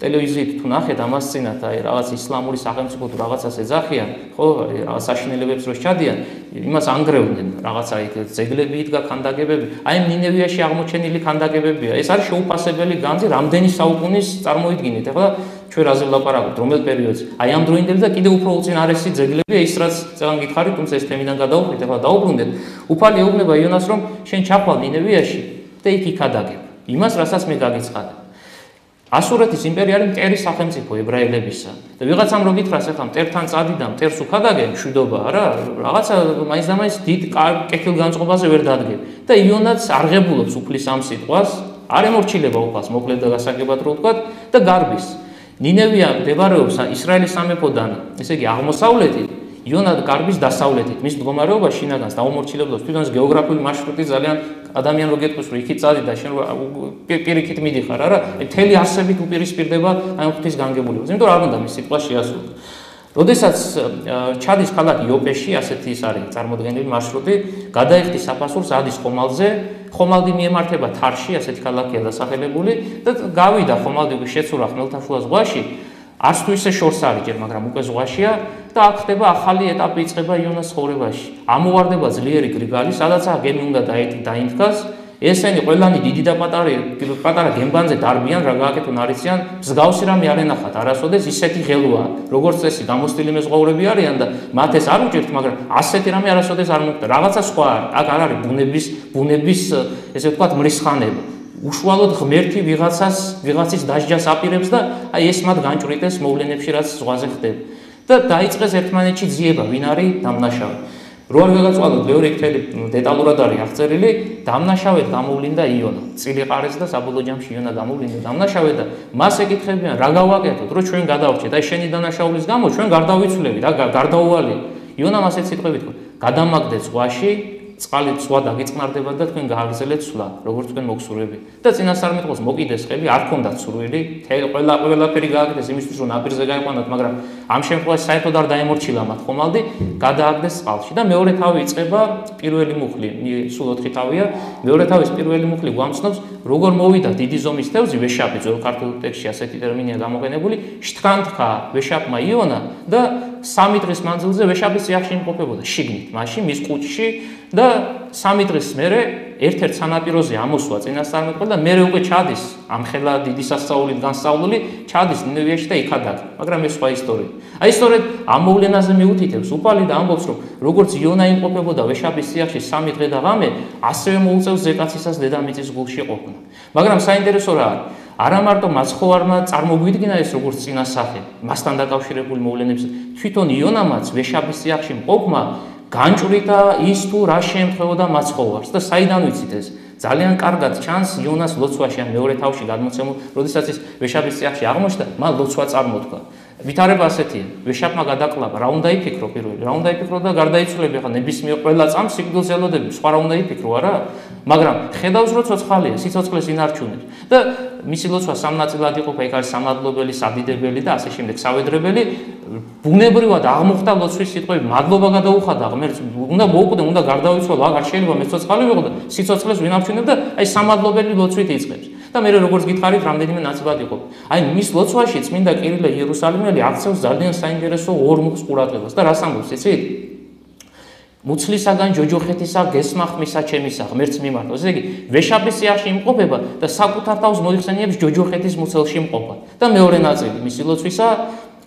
ტელევიზიით თუ ნახეთ ამას წინათ აი რაღაც ისლამური სახელმწიფო თუ რაღაცას ეძახიან, ხო, რაღაც საშინელებებს რო ჩადიან, იმას ანგრევდნენ, რაღაცა იქ ზეგლები იდგა ქანდაგებები. აი ნინევიაში აღმოჩენილი ქანდაგებებია. ეს არის შეუფასებელი განძი რამდენი საუკუნის წარმოიდგინეთ. ეხლა ჩვენ რაზე ვლაპარაკობთ, რომელ პერიოდში? აი ამ დროინდელი და კიდევ უფრო უწინარესი ზეგლები, ის რაც ძალიან გითხარით, თუმცა ეს თემიდან გადაუხვით, ეხლა დაუბრუნდეთ. უფალი ეუბნება იონას რომ შენ ჩახვალ ნინევიაში და იქ იქადაგებ. იმას რასაც მე გაგიცხადე. ასურეთის იმპერია არის მტერი სახელმწიფო ებრაელებისა და ვიღაცამ რო გითხრას ახლა მტერთან წადიდა მტერს უხადაგე მშვიდობა რა რაღაცა მაინც და მაინც დიდ კეთილ განწყობაზე ვერ დადგე და იონაც არღებულობს უფლის ამ სიტყვას არ ემორჩილება უფალს მოკლედ და გასაგებად რო ვთქვა და გარბის ნინევია მდებარეობს ისრაელის სამეფოდან. ესე იგი აღმოსავლეთით იონად კარბის დასავლეთით მის მდგომარეობა შინაგანს დაუმორჩილებლობს თვითონ გეოგრაფიული მარშრუტი ძალიან ადამიან რო გეტყვის რომ იქით წადი და შენ პირიქით მიდიხარ არა? მთელი არსებით უპირისპირდება ამ ღვთის განგებულებას. იმიტომ არ უნდა მის სიტყვა შეასრულოს როდესაც ჩადის ქალაქ იოპეში ასეთი ის არის წარმოადგენელი მარშრუტი გადაიხდი საფასურს ადის ხომალდზე ხომალდი მიემართება თარში ასეთი ქალაქია დასახელებული და გავიდა ხომალდი შეცურა ხმელთაშუა ზღვაში არც თუ ისე შორს არის ჯერ მაგრამ უკვე ზღვაშია და აქ ხდება ახალი ეტაპი იწყება იონას ცხოვრებაში. ამოვარდება ძლიერი გრიგალი, სადაცაა გემი უნდა დაინთქას. ესენი ყველანი დიდი და პატარა პატარა გემბანზე დარბიან, რა გააკეთონ არიციან, მსგავსი რამე არ ენახათ არასოდეს ისეთი ღელოა, როგორც წესი გამოსტილი მეზღვაურები არიან და მათ ეს არ უჭერთ, მაგრამ ასეთი რამე არასოდეს არ მოხდა. რაღაცა სხვა აქ არ არის ბუნების ბუნების ესე ვთქვათ მრისხანება. უშუალოდ ღმერთი ვიღაცას ვიღაცის დაჟჯას აპირებს და აი ეს მათ განჭრიტეს მოვლენებში რაც ზღვაზე ხდება. და დაიწყეს ერთმანეთში ძიება, ვინ არის დამნაშავე. რო არ გაგაწვალოთ მეორე ერთელი დეტალურად არის აღწერილი, დამნაშავედ გამოვლინდა იონა. წილი ყარეს და საბოლოო ჯამში იონა გამოვლინდა დამნაშავედ და მას ეკითხებიან, რა გავაკეთოთ, რომ ჩვენ გადავრჩეთ? აი შენი დანაშაულის გამო ჩვენ გარდავიცვლებით, რა გარდაუვალი. იონა მასეთ სიტყვებით თქვა, გადამაგდეთ ზღვაში წყალი ცვა დაგიწყნარდება და თქვენ გააგზელეთ სვლა, როგორც თქვენ მოგსურები. და წინასწარმეტყველს მოკიდეს ხელი, არ ქონდათ სურვილი, ყველა ყველაფერი გააკეთეს იმისთვის, რომ ნაპირზე გაიყვანოთ, მაგრამ ამ შემთხვევაში საერთოდ არ დაემორჩილა მათ ხომალდი, გადააგდეს წყალში. და მეორე თავი იწება პირველი მუხლი, სულ 4 თავია, მეორე თავის პირველი მუხლი გვამცნობს, როგორ მოვიდა დიდი ზომის თევზი ვეშაპი, ძველ ქართულ ტექსტში ასეთი ტერმინია გამოყენებული, შთქანთქა ვეშაპმა იონა და სამი დღის მანძილზე ვეშაპის წიაღში იმყოფებოდა. შიგნით, მაშინ მის ყუთში და სამი დღის მერე ერთ-ერთ სანაპიროზე ამოსვა წინასწარმეტყველ და მერე უკვე ჩადის ამ ხელა დიდი სასწაულით განსწავლული ჩადის ნინევიაში და იქადა მაგრამ ეს სხვა ისტორია. აი სწორედ ამ მოვლენაზე მიუთითებს უპალი და ამბობს რომ როგორც იონა იმყოფებოდა ვეშაპის სიახში სამი დღე და ღამე ასევე მოუწევს ზეკაცისას დედამიწის გულში ყოფნა. მაგრამ საინტერესო რა არის არა მარტო მაცხოვარმა წარმოგვიდგინა ეს როგორც წინასახე მასთან დაკავშირებული მოვლენებს. თვითონ იონამაც ვეშაპის სიახში მყოფმა განჭრიდა ის თუ რა შემთხვეოდა მაცხოვარს და საიდან ვიცით ეს? ძალიან კარგად ჩანს იონას ლოცვაში ან მეორე თავში გადმოცემულ როდესაც ის ვეშაპის ციახში აღმოჩნდა მან ლოცვა წარმოთქვა ვითარება ასეთია ვეშაპმა გადაკლავა რა უნდა იფიქრო პირველი რა უნდა იფიქრო და გარდაიცვლები ხა ნებისმიერ ყველა წამს სიკვდილს ელოდები სხვა რა უნდა იფიქრო არა? მაგრამ ხედავს რომ ცოცხალია სიცოცხლეს ინარჩუნებს. და მისი ლოცვა სამ ნაწილად იყოფა იქ არის სამადლობელი სადიდებელი და ასე შემდეგ სავედრებელი. ბუნებრივად აღმოხდა ლოცვის სიტყვები მადლობა გადაუხადა ღმერთს უნდა მოუკვდე უნდა გარდავიცვალო აღარ შეიძლება მე ცოცხალი ვიყო და სიცოცხლეს ვინარჩუნებ და აი სამადლობელი ლოცვით იწყებს და მე როგორც გითხარით რამდენიმე ნაწილად იყოფა აი მის ლოცვაში წმინდა კირილე იერუსალიმელი აქცევს ძალიან საინტერესო ორ მუხს ყურადღებას და რას ამბობს იცით მუცლისაგან ჯოჯოხეთისა გესმახმისა ჩემისა ღმერთს მიმართო. ესე იგი, ვეშაპის სიახში იმყოფება და საკუთარ თავს მოიხსენიებს ჯოჯოხეთის მუცელში იმყოფა. და მეორე ნაწილი მისი ლოცვისა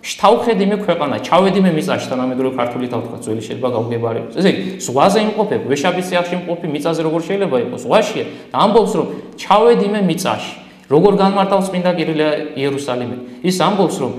შთავხედი მე ქვეყანა, ჩავედი მე მიწაში თანამედროვე ქართული თავთქვა ძველი შეიძლება გავგებარებოს. ესე იგი, ზღვაზე იმყოფებ, ვეშაპის სიახში იმყოფი მიწაზე როგორ შეიძლება იყოს? ზღვაშია და ამბობს რომ ჩავედი მე მიწაში. როგორ განმარტავს წმინდა კირილე იერუსალიმი? ის ამბობს რომ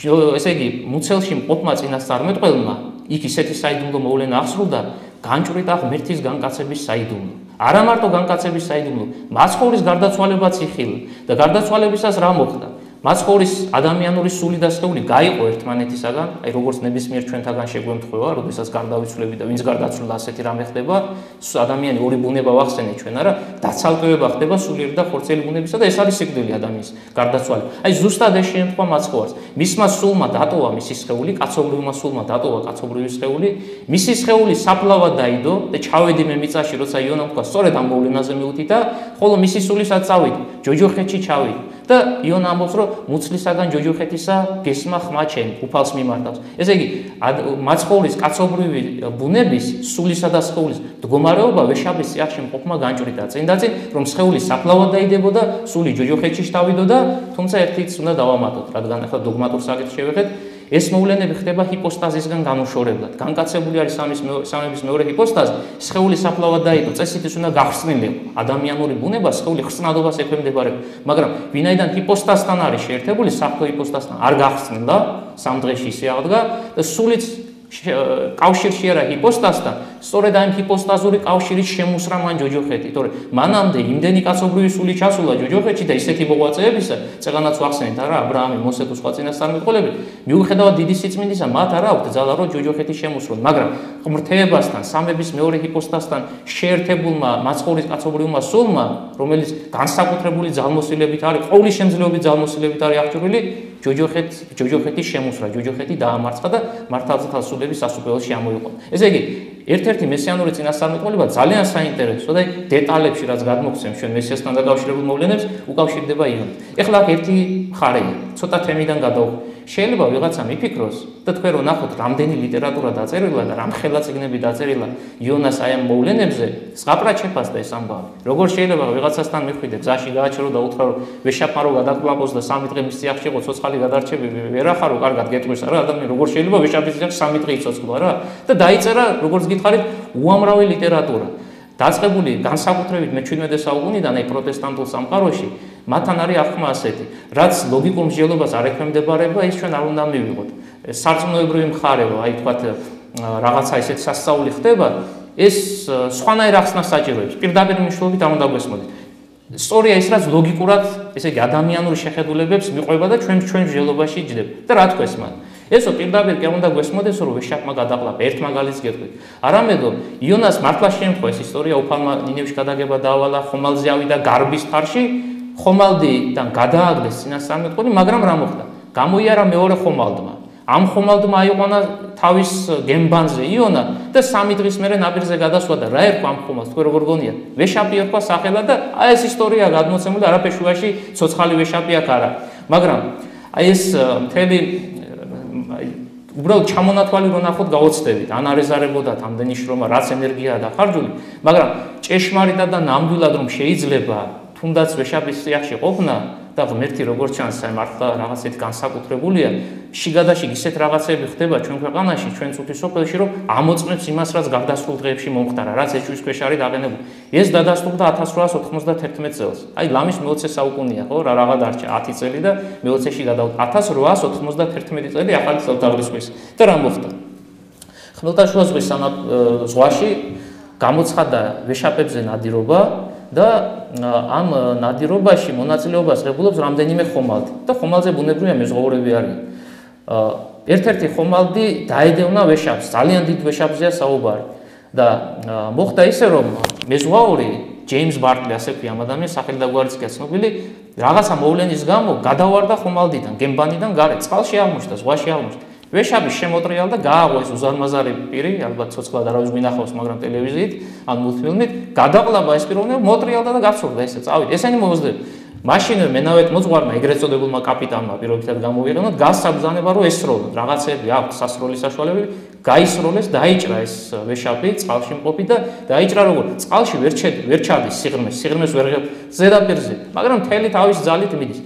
ესე იგი, მუცელში მყოფმა წინასწარმეტყველმა იქ ისეთი საიდუმლო მოვლენა აღსრულდა, განჭრიტა ღმერთის განკაცების საიდუმლო. არა მარტო განკაცების საიდუმლო, მაცხოვრის გარდაცვალებაც იხილა და გარდაცვალებისას რა მოხდა? მაცხოვრის ადამიანური სული და სხეული გაიყო ერთმანეთისაგან, აი როგორც ნებისმიერ ჩვენთაგან შეგვემთხვევა, როდესაც გარდავიცვლები და ვინც გარდაცვლა ასეთი რამე ხდება, ადამიანი ორი ბუნება ვახსენე ჩვენ, არა, დაცალკევება ხდება სულიერი და ხორცელი ბუნებისა და ეს არის სიკვდილი ადამიანის გარდაცვალი. აი ზუსტად ეს შეემთხვევა მაცხოვარს. მისმა სულმა დატოვა მისი სხეული, კაცობრიულმა სულმა დატოვა კაცობრიული სხეული, მისი სხეული საფლავად დაიდო და ჩავედი მე მიწაში, როცა იონამ თქვა, სწორედ ამ მოვლენაზე მივუთი და ხოლო მისი სულისაც წავიდი, ჯოჯოხეთში ჩავიდი. და იონ ამბობს რომ მუცლისაგან ჯოჯოხეთისა გესმა ხმა ჩემ უფალს მიმართავს. ესე იგი მაცხოვრის კაცობრივი ბუნების სულისა და სხეულის მდგომარეობა ვეშაბის სიახში მყოფმა განჭრიდა. წინ და წინ რომ სხეული საფლავად დაიდებოდა, სული ჯოჯოხეთში შტავიდოდა, თუმცა ერთიც უნდა დავამატოთ, რადგან ახლა დოგმატურ საკითხს შევეხეთ, ეს მოვლენები ხდება ჰიპოსტაზისგან განუშორებლად. განკაცებული არის სამის სამების მეორე ჰიპოსტაზი, სხეული საფლავად დაიდო, წესით ის უნდა გახსნილიყო. ადამიანური ბუნება სხეული ხსნადობას ექვემდებარება, მაგრამ ვინაიდან ჰიპოსტაზთან არის შეერთებული, საფლო ჰიპოსტაზთან არ გახსნილა, სამ დღეში ისე აღდგა და სულიც კავშირში არა ჰიპოსტაზთან, სწორედ ამ ჰიპოსტაზური კავშირის შემოსრა მან ჯოჯოხეთი, თორე მანამდე იმდენი კაცობრიობის სული ჩასულა ჯოჯოხეთში და ისეთი მოღვაწეებისა, წეგანაც ვახსენეთ არა, ა ブラ ამი, მოსე თუ სხვა წინასწარმეტყველები, მიუხედავად დიდი სიწმინდისა, მათ არ აქვთ ძალა რო ჯოჯოხეთი შემოსრონ, მაგრამ ღმრთებასთან, სამების მეორე ჰიპოსტაზთან შეერთებულმა მაცხოვრის კაცობრიულმა სულმა, რომელიც განსაკუთრებული ძალმოსილებით არის, ყოვლის შემძლეობით ძალმოსილებით არის აღჭურვილი, ჯოჯოხეთ ჯოჯოხეთის შემოსრა, ჯოჯოხეთი დაამარცხა და მართალწინააღმდეგო სულების სასუპელში ამოიყო. ესე იგი, ერთ-ერთი მესიანური წინასწარმეტყველება ძალიან საინტერესოა და დეტალებში რაც გადმოგცემ ჩვენ მესიასთან დაკავშირებულ მოვლენებს უკავშირდება იონს. ეხლა აქ ერთი მხარეა, ცოტა თემიდან გადავ. შეიძლება ვიღაცა მიფიქროს და თქვენ რო ნახოთ რამდენი ლიტერატურა დაწერილა და რამ ხელა ციგნები დაწერილა იონას აი ამ მოვლენებზე, სყაპრაჩეფას და ეს ამბავი. როგორ შეიძლება ვიღაცასთან მიხვიდე, გზაში გააჩერო და უთხრა რომ ვეშაპარო გადაკლაპოს და სამი დღე მის სიახში იყო ცოცხალი გადარჩები, ვერახარო კარგად გეტყვის რა ადამიანი როგორ შეიძლება ვეშაპის სიახში სამი დღე იცოცხლა რა და დაიწერა როგორც გითხარით უამრავი ლიტერატურა. დაწყებული განსაკუთრებით მე-17 საუკუნიდან აი პროტესტანტულ სამყაროში მათთან არის აღქმა ასეთი, რაც ლოგიკურ მსჯელობას არ ექვემდებარება, ის ჩვენ არ უნდა მივიღოთ. სარწმუნოებრივი მხარეო, აი თქვათ რაღაცა ისეთ სასწაული ხდება, ეს სხვანაირ ახსნას საჭიროებს. პირდაპირ მნიშვნელობით არ უნდა გვესმოდით. სწორია ის, რაც ლოგიკურად, ესე იგი ადამიანური შეხედულებებს მიყვება და ჩვენ ჩვენ მსჯელობაში იჯდება. და რა თქოს მან? ესო პირდაპირ კი უნდა გვესმოდეს რომ ვეშაპმა გადაყლაპა ერთ მაგალითს გეტყვით არამედო იონას მართლა შეემთხვა ეს ისტორია უფალმა ნინევში გადაგება დაავალა ხომალზე ავიდა გარბის ფარში ხომალდიდან გადააგდეს წინასწარმეტყველი მაგრამ რა მოხდა? გამოიარა მეორე ხომალდმა. ამ ხომალდმა აიყვანა თავის გემბანზე იონა და სამი დღის მერე ნაპირზე გადასვა და რა ერქვა ამ ხომალს თქვენ როგორ გონიათ ვეშაპი ერქვა სახელად და აი ეს ისტორია გადმოცემული არაფეშუაში ცოცხალი ვეშაპი აქ არა. მაგრამ აი ეს მთელი უბრალოდ ჩამონათვალი რო ნახოთ გაოცდებით. ან არეზარებოდათ ამდენი შრომა რაც ენერგიაა დახარჯული. მაგრამ ჭეშმარიტად და ნამდვილად რომ შეიძლება თუნდაც ვეშაპის სიახში ყოფნა და ღმერთი როგორც ჩანს მართლა რაღაცეთ განსაკუთრებულია. შიგადაში ისეთ რაღაცები ხდება ჩვენ ქვეყანაში ჩვენ სოფელში რომ ამოწმებს იმას რაც გარდასრულ დღეებში მომხდარა რაც ეჭვის ქვეშ არის დაგენებული. ეს დადასტურდა 1891 წელს. აი ლამის მე-20 საუკუნეა ხო? რა რაღა დარჩა 10 წელი და მე-20-ში გადავდა 1891 წელი ახალი წელთაღრიცხვის და რა მოხდა? ხმელთაშუა ზღვის ზღვაში გამოცხადა ვეშაპებზე ნადირობა და ამ ნადირობაში მონაწილეობას ღებულობს რამდენიმე ხომალდი და ხომალზე ბუნებრივია მეზღვაურები არიან. ერთ-ერთი ხომალდი დაედევნა ვეშაპს, ძალიან დიდ ვეშაპზეა საუბარი და მოხდა ისე რომ მეზღვაური ჯეიმს ბარტლი ასე ქვია ამ ადამიანს სახელი და გვარიც კი ცნობილი რაღაცა მოვლენის გამო გადავარდა ხომალდიდან, გემბანიდან გარე წყალში აღმოჩნდა, ზღვაში აღმოჩნდა. ვეშაპი შემოტრიალ და გააღო ეს უზარმაზარი პირი, ალბათ ცოცხლად არავის მინახავს, მაგრამ ტელევიზიით ან მულტფილმით, გადაყლაბა ეს პიროვნება, მოტრიალდა და გაცურდა ესე, წავიდა. ესენი მოუძდები. მაშინვე მენავეთ მოძღვარმა ეგრეთ წოდებულმა კაპიტანმა პირობითად გამოვიყენოთ, გასაბზანება რომ ესროლოთ, რაღაცები აქვს სასროლის საშუალებები, გაისროლეს, დაიჭრა ეს ვეშაპი წყალში მყოფი და დაიჭრა როგორ? წყალში ვერ ჩედი, ვერ ჩადის სიღრმეს, სიღრმეს ვერ ზედაპირზე, მაგრამ თელი თავის ძალით მიდის.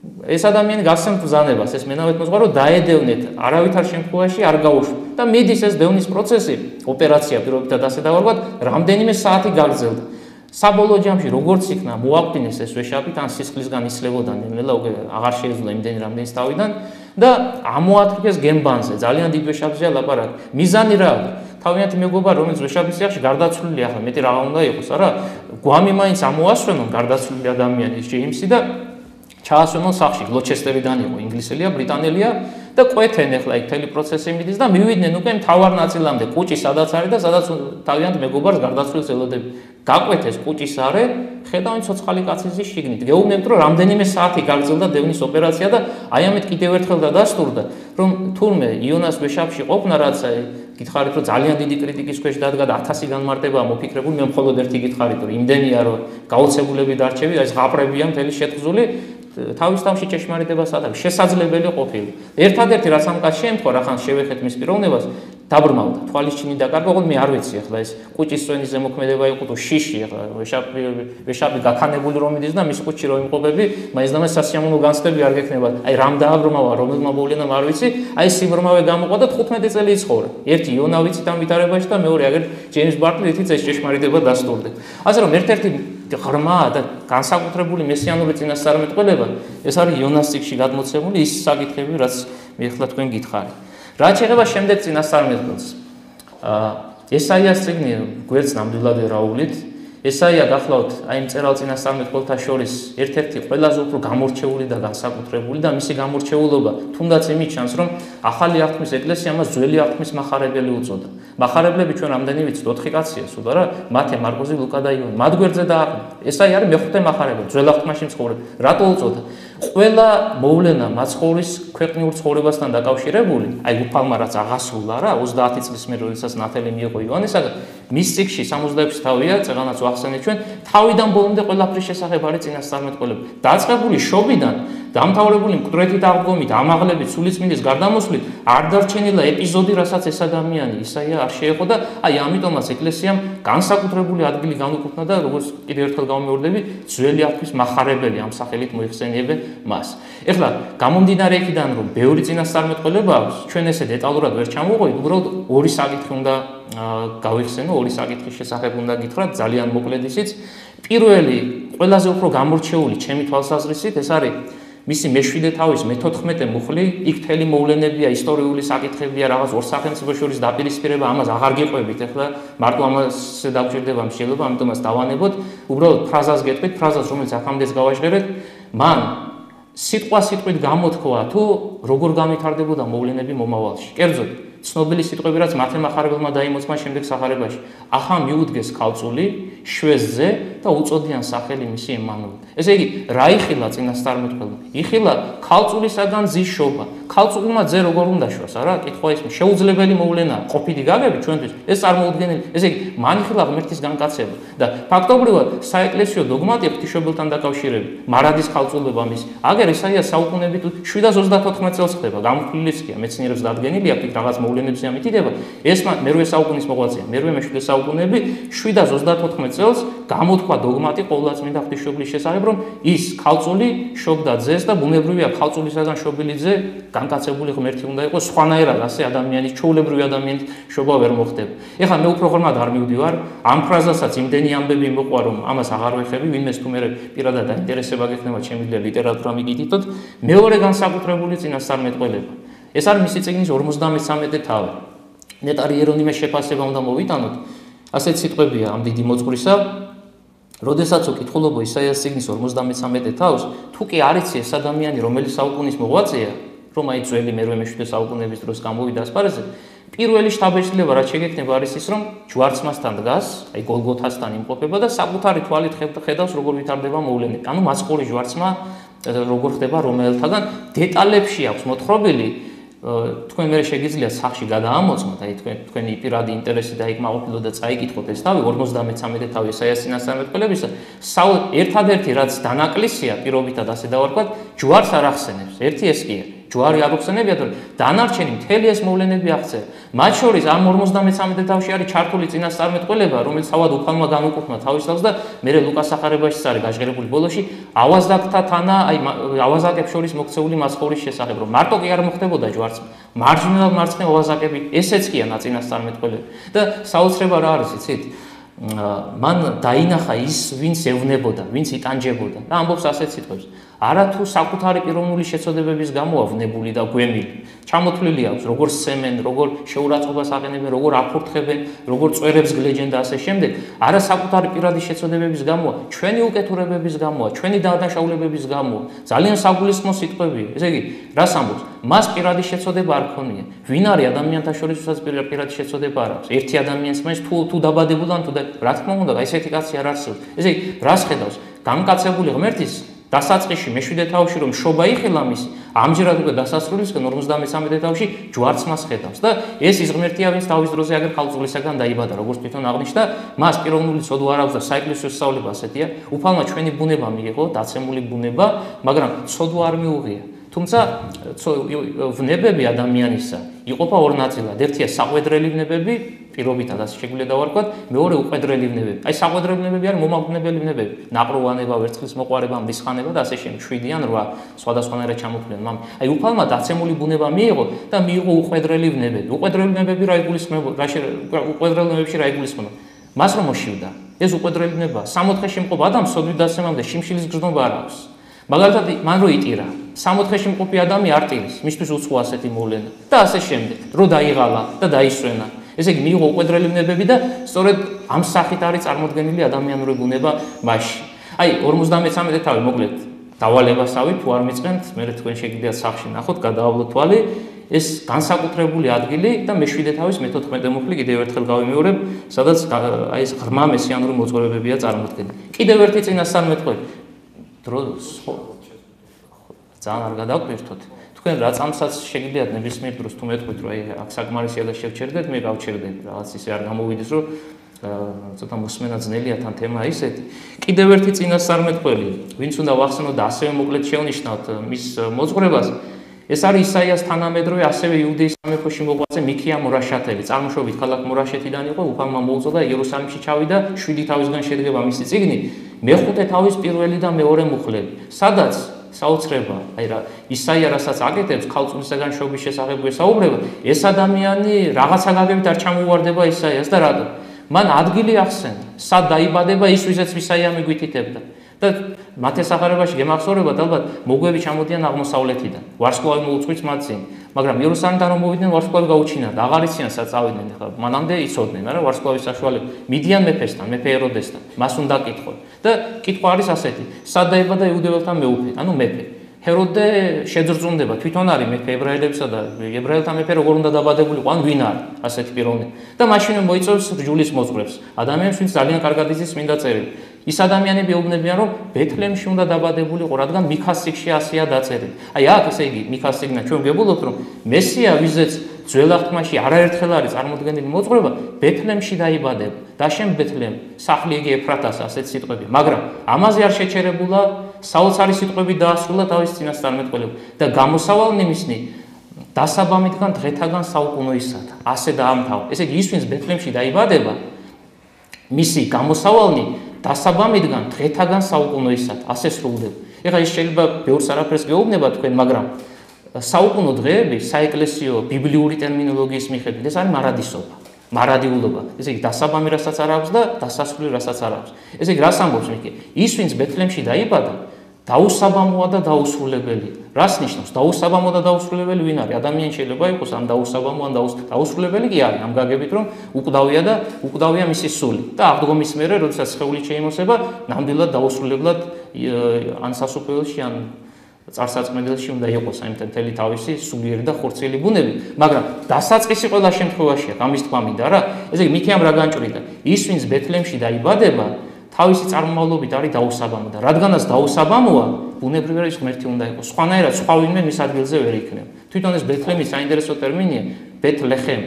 ეს ადამიანი გასცემთ ბზანებას, ეს მენავეთ მოძღვარო დაედევნეთ, არავითარ შემთხვევაში არ გაუშვ და მიდის ეს დევნის პროცესი, ოპერაცია პირობითად ასე დავარქვათ, რამდენიმე საათი გაგრძელდა. საბოლოო ჯამში როგორც იქნა მოაკვდინეს ეს ვეშაპი, თან სისხლისგან ისლებოდა ნელა უკვე აღარ შეეძლო იმდენი რამდენის თავიდან და ამოათრიეს გემბანზე, ძალიან დიდ ვეშაპზეა ლაპარაკი. მიზანი რა აქვს? თავიანთი მეგობარი რომელიც ვეშაპის სიახში გარდაცვლილი ახლა მეტი რა უნდა იყოს, არა? გვამი მაინც ამოასვენონ გარდაცვლილი ადამიანის ჯეიმსი და ჩაასვენონ სახში, გლოჩესტერიდან იყო ინგლისელია, ბრიტანელია და ყვეთენ ახლა იქ თელი პროცესი მიდის და მივიდნენ უკვე მთავარ ნაწილამდე, კუჭი სადაც არის და სადაც თავიანთ მეგობარს გარდაცვლილს ელოდები. გაყვეთეს კუჭის არე, ხედავენ ცოცხალი კაცის შიგნით. გეუბნებთ რომ რამდენიმე საათი გაგრძელდა დევნის ოპერაცია და აი ამით კიდევ ერთხელ დადასტურდა, რომ თურმე იონას ვეშაპში ყოფნა რაც გითხარით რომ ძალიან დიდი კრიტიკის ქვეშ დადგა და 1000 განმარტებაა მოფიქრებული, მე მხოლოდ ერთი გითხარით რომ იმდენია რომ გაოცებულები დარჩები, აი ეს ღაბრებია მთელი შეთხზული თავის თავში ჭეშმარიტება სადაა შესაძლებელი ყოფილი. ერთადერთი რაც ამ კაც შემთხვევა, რახან შევეხეთ მის პიროვნებას, დაბრმავდა. თვალის ჩინი დაკარგვა, ოღონდ მე არ ვიცი ახლა ეს კუჭის სვენის ზემოქმედება იყო თუ შიში ახლა ვეშაპი ვეშაპი გაქანებული რომ მიდის და მის კუჭი რომ იმყოფები, მაინც და მაინც სასიამოვნო განცდები არ გექნება. აი რამ დააბრმავა, რომელმა მოვლენამ არ ვიცი, აი სიმრმავე გამოყვა და 15 წელი იცხოვრა. ერთი იონა ვიცით ამ ვითარებაში და მეორე აგერ ჯეიმს ბარტლი ითიც ეს ჭეშმარიტება დასტურდა. ასე რომ ერთ-ერთი ღრმა და განსაკუთრებული მესიანური წინასწარმეტყველება ეს არის იონას ციკში გადმოცემული ის საკითხები, რაც მე ახლა თქვენ გითხარით. რაც შეეხება შემდეგ წინასწარმეტყველს. აა ესაიას წიგნი გვერდს ნამდვილად ვერაულით. ესაია გახლავთ აი მწერალ წინასწარმეტყველთა შორის ერთ-ერთი ყველაზე უფრო გამორჩეული და განსაკუთრებული და მისი გამორჩეულობა თუნდაც იმით ჩანს, რომ ახალი აღთქმის ეკლესია მას ძველი აღთქმის מחარებელი უწოდა. מחარებლები ჩვენ ამდენი ვიცით 4 კაცია, სულ არა, მათე, მარკოზი, ლუკა და ივანე. მათ გვერდზე და ესაია არის მეხუთე מחარებელი, ძველ აღთქმაში მცხოვრები. რატო უწოდა? ყველა მოვლენა მაცხოვრის ქვეყნიურ ცხოვრებასთან დაკავშირებული, აი უფალმა რაც აღასრულა რა 30 წლის მერე როდესაც ნათელი მიიღო ივანესაგან, მის ციკში 66 თავია, წეგანაც ვახსენეთ ჩვენ, თავიდან ბოლომდე ყველაფრის შესახებ არის წინასწარმეტყველები. დაწყებული შობიდან დამთავრებული მკვდრეთით აღდგომით, ამაღლებით, სულიწმინდის გარდამოსვლით არ დარჩენილა ეპიზოდი, რასაც ეს ადამიანი ისაია არ შეეხო და აი ამიტომაც ეკლესიამ განსაკუთრებული ადგილი განუკუთვნა და როგორც კიდევ ერთხელ გამომეორდები, ძველი აღთქმის מחარებელი ამ სახელით მოიხსენიებენ მას. ეხლა გამომდინარე იქიდან, რომ ბევრი წინასწარმეტყველება აქვს, ჩვენ ესე დეტალურად ვერ ჩამოვყვეთ, უბრალოდ ორი საკითხი უნდა გავიხსენო, ორი საკითხის შესახებ უნდა გითხრათ, ძალიან მოკლედ ისიც. პირველი, ყველაზე უფრო გამორჩეული ჩემი თვალსაზრისით, ეს არის მისი მეშვიდე თავის მე-14 მუხლი, იქ თელი მოვლენებია, ისტორიული საკითხებია, რაღაც ორ სახელმწიფო შორის დაპირისპირება, ამას აღარ გიყვებით, ახლა მარტო ამაზე დაგჭირდება შეიძლება, ამიტომაც დავანებოთ, უბრალოდ ფრაზას გეტყვით, ფრაზას, რომელიც აქამდეც გავაჟღერეთ, მან სიტყვა სიტყვით გამოთქვა თუ როგორ გამithარდებოდა მოვლენები მომავალში. კერძოდ, ცნობილი სიტყვები რაც მათემატიკებელმა დაიმოწმა შემდეგ სახარებაში. ახლა მიუდგეს ქალწული შვეზზე და უწოდიან სახელი მისი ემანუელი. ესე იგი, რა იხილა წინასწარმეტყველმა? იხილა ქალწულისაგან ზიშობა. ქალწულმა ძე როგორ უნდა შვას, არა? კითხვა ის შეუძლებელი მოვლენაა. ყოფილი გაგები ჩვენთვის ეს წარმოუდგენელი. ესე იგი, მან იხილა ღმერთის განკაცება და ფაქტობრივად საეკლესიო დოგმატი ღვთისმშობელთან დაკავშირებით, მარადის ქალწულება მის. აგერ ესაა საუკუნეებით 734 წელს ხდება, გამოფლილიც კი მეცნიერებს დადგენილია იქ რაღაც მოვლენებზე ამიტიდება. ეს მერვე საუკუნის მოღვაწეა, მერვე მეშვიდე საუკუნეები 734 წელს გამოთქვა დოგმატი ყოვლადწმინდა ღვთისმშობლის შესახებ, რომ ის ქალწული შობდა ძეს და ბუნებრივია ქალწულისაგან შობილი ძე განკაცებული ღმერთი უნდა იყოს, სხვანაირად ასე ადამიანის ჩაულებრივი ადამიანის შობა ვერ მოხდება. ეხლა მე უფრო ღრმად არ მივდივარ, ამ ფრაზასაც იმდენი ამბები მოყვა, რომ ამას აღარ ვეხები, ვინმეს თუ მე პირადად დაინტერესება გექნება ჩემი ლიტერატურა მიგიდითოთ, მეორე განსაკუთრებული წინასწარმეტყველება. ეს არის მისი წიგნის 53 თავი. ნეტარი ერონიმეს შეფასება უნდა მოვიტანოთ. ასეთ სიტყვებია ამ დიდი მოწყვრისა. როდესაც უკითხულობ ისაიას წიგნის 53 თავს, თუ კი არიცი ეს ადამიანი, რომელიც საუკუნის მოღვაწეა, რომ აი ძველი მერვე მეშვიდე საუკუნეების დროს გამოვიდა ასპარეზზე, პირველი შთაბეჭდილება რაც შეგექნება არის ის, რომ ჯვარცმასთან დგას, აი გოლგოთასთან იმყოფება და საკუთარი თვალით ხედავს როგორ ვითარდება მოვლენები. ანუ მასყური ჯვარცმა როგორ ხდება რომელთაგან დეტალებში აქვს მოთხრობილი თქვენ მე შეგიძლიათ სახში გადაამოწმოთ, აი თქვენ თქვენი პირადი ინტერესი და იქ მაყოფილო და წაიკითხოთ ეს თავი 53 თავი ესაიასინას სამეთქლებისა. საუ ერთადერთი რაც დანაკლისია პირობითად ასე დავარქვათ, ჯვარს არ ახსენებს. ერთი ეს კია. ჯვარი არ უხსენებია, რომ დანარჩენი მთელი ეს მოვლენები აღწერა. მათ შორის ამ 53 თავში არის ჩართული წინასწარმეტყველება, რომელიც თავად უფალმა განუკუთვნა თავის თავს და მე ლუკას ახარებაშიც არის გაჟღერებული ბოლოში ავაზაკთა თანა, აი ავაზაკებს შორის მოქცეული მასხოვრის შესახებ, რომ მარტო კი არ მოხდებოდა ჯვარს. მარჯვნივ მარცხნივ ავაზაკები, ესეც კი ანა წინასწარმეტყველება. და საოცრება რა არის, იცით? მან დაინახა ის, ვინც ევნებოდა, ვინც იტანჯებოდა და ამბობს ასეთ სიტყვებს. არათუ საკუთარი პიროვნული შეცოდებების გამო ავნებული და გვემილი. ჩამოთვლილი აქვს როგორ სემენ, როგორ შეურაცხყოფას აყენებენ, როგორ აფურთხებენ, როგორ წვერებს გლეჯენ და ასე შემდეგ. არა საკუთარი პირადი შეცოდებების გამო, ჩვენი უკეთურებების გამო, ჩვენი დაადანაშაულებების გამო. ძალიან საგულისხმო სიტყვებია. ესე იგი, რას ამბობს? მას პირადი შეცოდება არ ქონია. ვინ არის ადამიანთა შორის, ვისაც პირადი შეცოდება არ აქვს? ერთი ადამიანს მას თუ თუ დაბადებულან თუ და რა თქმა უნდა, ესეთი კაცი არ არსებობს. ესე იგი, რას ხედავს? განკაცებული ღმერთის დასაწყისში მეშვიდე თავში რომ შობა იხილა მის ამჯერად უკვე დასასრულისკენ 53 თავში ჯვარც მას ხედავს და ეს ის ღმერთია ვინც თავის დროზე აგერ ხალწულისაგან დაიბადა როგორც თვითონ აღნიშნა მას პიროვნული ცოდვა არ აქვს და საეკლესიო სწავლება ასეთია. უფალმა ჩვენი ბუნება მიიღო დაცემული ბუნება მაგრამ ცოდვა არ მიუღია თუმცა ვნებები ადამიანისა იყოფა ორ ნაწილად ერთია საყვედრელი ვნებები პირობითად ასე შეგვიძლია დავარქვათ, მეორე უყვედრელი ვნებები. აი საყვედრელი ვნებები არის მომაკვდნებელი ვნებები. ნაყროვანება, ვერცხლის მოყარება, მდისხანება და ასე შემდეგ. 7-დან 8 სხვადასხვანაირად ჩამოთვლიან. მამ აი უფალმა დაცემული ბუნება მიიღო და მიიღო უყვედრელი ვნებები. უყვედრელი ვნებები რა იგულისხმება? რა უყვედრელი ვნებებში რა იგულისხმება? მას რომ მოშივდა. ეს უყვედრელი ვნება 64-ში მყოფ ადამიანს სოდვით დაცემამდე შიმშილის გრძნობა არ აქვს. მაგალითად, მან რო იტირა 64-ში მყოფი ადამი არ ტირის, მისთვის უცხო ასეთი მოვლენა და ასე შემდეგ. რო დაიღალა და დაისვენა. ესე იგი მიიღო უყვედრელი ვნებები და სწორედ ამ სახით არის წარმოქმნილი ადამიანური ბუნება მასში. აი 53 თავი მოკლედ დავალებასავი თუ არ მიწყენთ, მე თქვენ შეგიძლიათ სახში ნახოთ, გადაავლოთ თვალი ეს განსაკუთრებული ადგილი და მეშვიდე თავის მე-14 მუხლი კიდევ ერთხელ გავიმეორებ, სადაც აი ეს ღრმა მესიანური მოძღვრებებია წარმოქმნილი. კიდევ ერთი წინასწარმეტყვი დროს ხო ძალიან არ გადავკვირთოთ. თქვენ რა წამსაც შეგიძლიათ ნებისმიერ დროს თუ მეტყვით რომ აი აქ საკმარისია და შევჩერდეთ მე გავჩერდები რაღაც ისე არ გამოვიდეს რომ ცოტა მოსმენა ძნელია თან თემა ისეთი კიდევ ერთი წინასწარმეტყველი ვინც უნდა ვახსენოთ და ასევე მოკლედ შევნიშნავთ მის მოძღვრებას ეს არის ისაიას თანამედროვე ასევე იუდეის სამეფოში მოღვაწე მიქია მურაშათელი წარმოშობით ქალაქ მურაშეთიდან იყო უფალმა მოუწოდა იერუსალიმში ჩავიდა შვიდი თავისგან შედგება მისი წიგნი. მეხუთე თავის პირველი და მეორე მუხლები. სადაც საოცრება, აი რა ისაია რასაც აკეთებს ქალწულისაგან შობის შესახებ ესაუბრება, ეს ადამიანი რაღაცა გაგებით არ ჩამოვარდება ისაიას და რატო? მან ადგილი ახსენა, სად დაიბადება ის ვისაც ისაია მიგვითითებდა. და მათესახარებაში გემახსოვრებათ ალბათ მოგვები ჩამოდიან აღმოსავლეთიდან. ვარსკვლავი მოუწყვით მათ წინ, მაგრამ იერუსალიმიდან რომ მოვიდნენ ვარსკვლავი გაუჩინა და აღარ იციან სად წავიდნენ ახლა. მანამდე იცოდნენ, არა ვარსკვლავის საშუალებით. მიდიან მეფესთან, მეფე ეროდესთან. მას უნდა კითხო. და კითხვა არის ასეთი: სად დაიბადა იუდეველთა მეუფე? ანუ მეფე. ჰეროდე შეძრძუნდება. თვითონ არის მეფე ებრაელებსა და ებრაელთა მეფე როგორ უნდა დაბადებული? ყან ვინ არის ასეთი პიროვნი და მაშინ მოიწევს რჯულის მოძღვრებს. ადამიანს ვინც ძალიან კარგად იცის მინდა წერილი ის ადამიანები ეუბნებიან რომ ბეთლემში უნდა დაბადებულიყო რადგან მიქას სიგში ასია დაწერილი. აი აქ ესე იგი მიქას სიგნა ჩვენ გებულობთ რომ მესია ვიზეც ძველ აღთქმაში არაერთხელ არის წარმოქმნილი მოძღვრება ბეთლემში დაიბადება. და შენ ბეთლემ სახლი იგი ეფრათას ასეთ სიტყვები მაგრამ ამაზე არ შეჩერებულა საოცარი სიტყვები დაასრულა თავის წინასწარმეტყველებ და გამოსავალნი მისნი დასაბამითგან დღეთაგან საუკუნოისად ასე დაამთავრა ესე იგი ის ვინც ბეთლემში დაიბადება მისი გამოსავალნი დასაბამითგან დღეთაგან საუკუნოისად ასე სრულდება. ეხლა ის შეიძლება ბევრს არაფერს გეუბნება თქვენ მაგრამ საუკუნო დღეები საეკლესიო ბიბლიური ტერმინოლოგიის მიხედვით ეს არის მარადისობა მარადიულობა. ესე იგი დასაბამი რასაც არ აქვს და დასასრული რასაც არ აქვს. ესე იგი რას ამბობს მიქე ის ვინც ბეთლემში დაიბადა დაუსაბამოა და დაუსრულებელი. რას ნიშნავს? დაუსაბამო და დაუსრულებელი ვინ არის? ადამიანი შეიძლება იყოს ამ დაუსაბამო ან დაუსრულებელი კი არის ამ გაგებით რომ უკვდავია და უკვდავია მისი სული. და აღდგომის მერე, როდესაც სხეული შეიმოსება, ნამდვილად დაუსრულებლად ან სასופველში ან წარსაწმენდელში უნდა იყოს აი მთელი თავისი სულიერი და ხორცელი ბუნები, მაგრამ დასაწყისი ყველა შემთხვევაშია, ამის თქვა მინდა რა. ესე იგი, მიქი ამ რა განჭრიდა? ის ვინც ბეთლემში დაიბადება, თავისი წარმომავლობით არის დაუსაბამო და რადგანაც დაუსაბამოა, ბუნებრივად ის ღმერთი უნდა იყოს. სხვანაირად სხვა ვინმე მის ადგილზე ვერ იქნება. თვითონ ეს ბეთლემის საინტერესო ტერმინია, ბეთლეხემ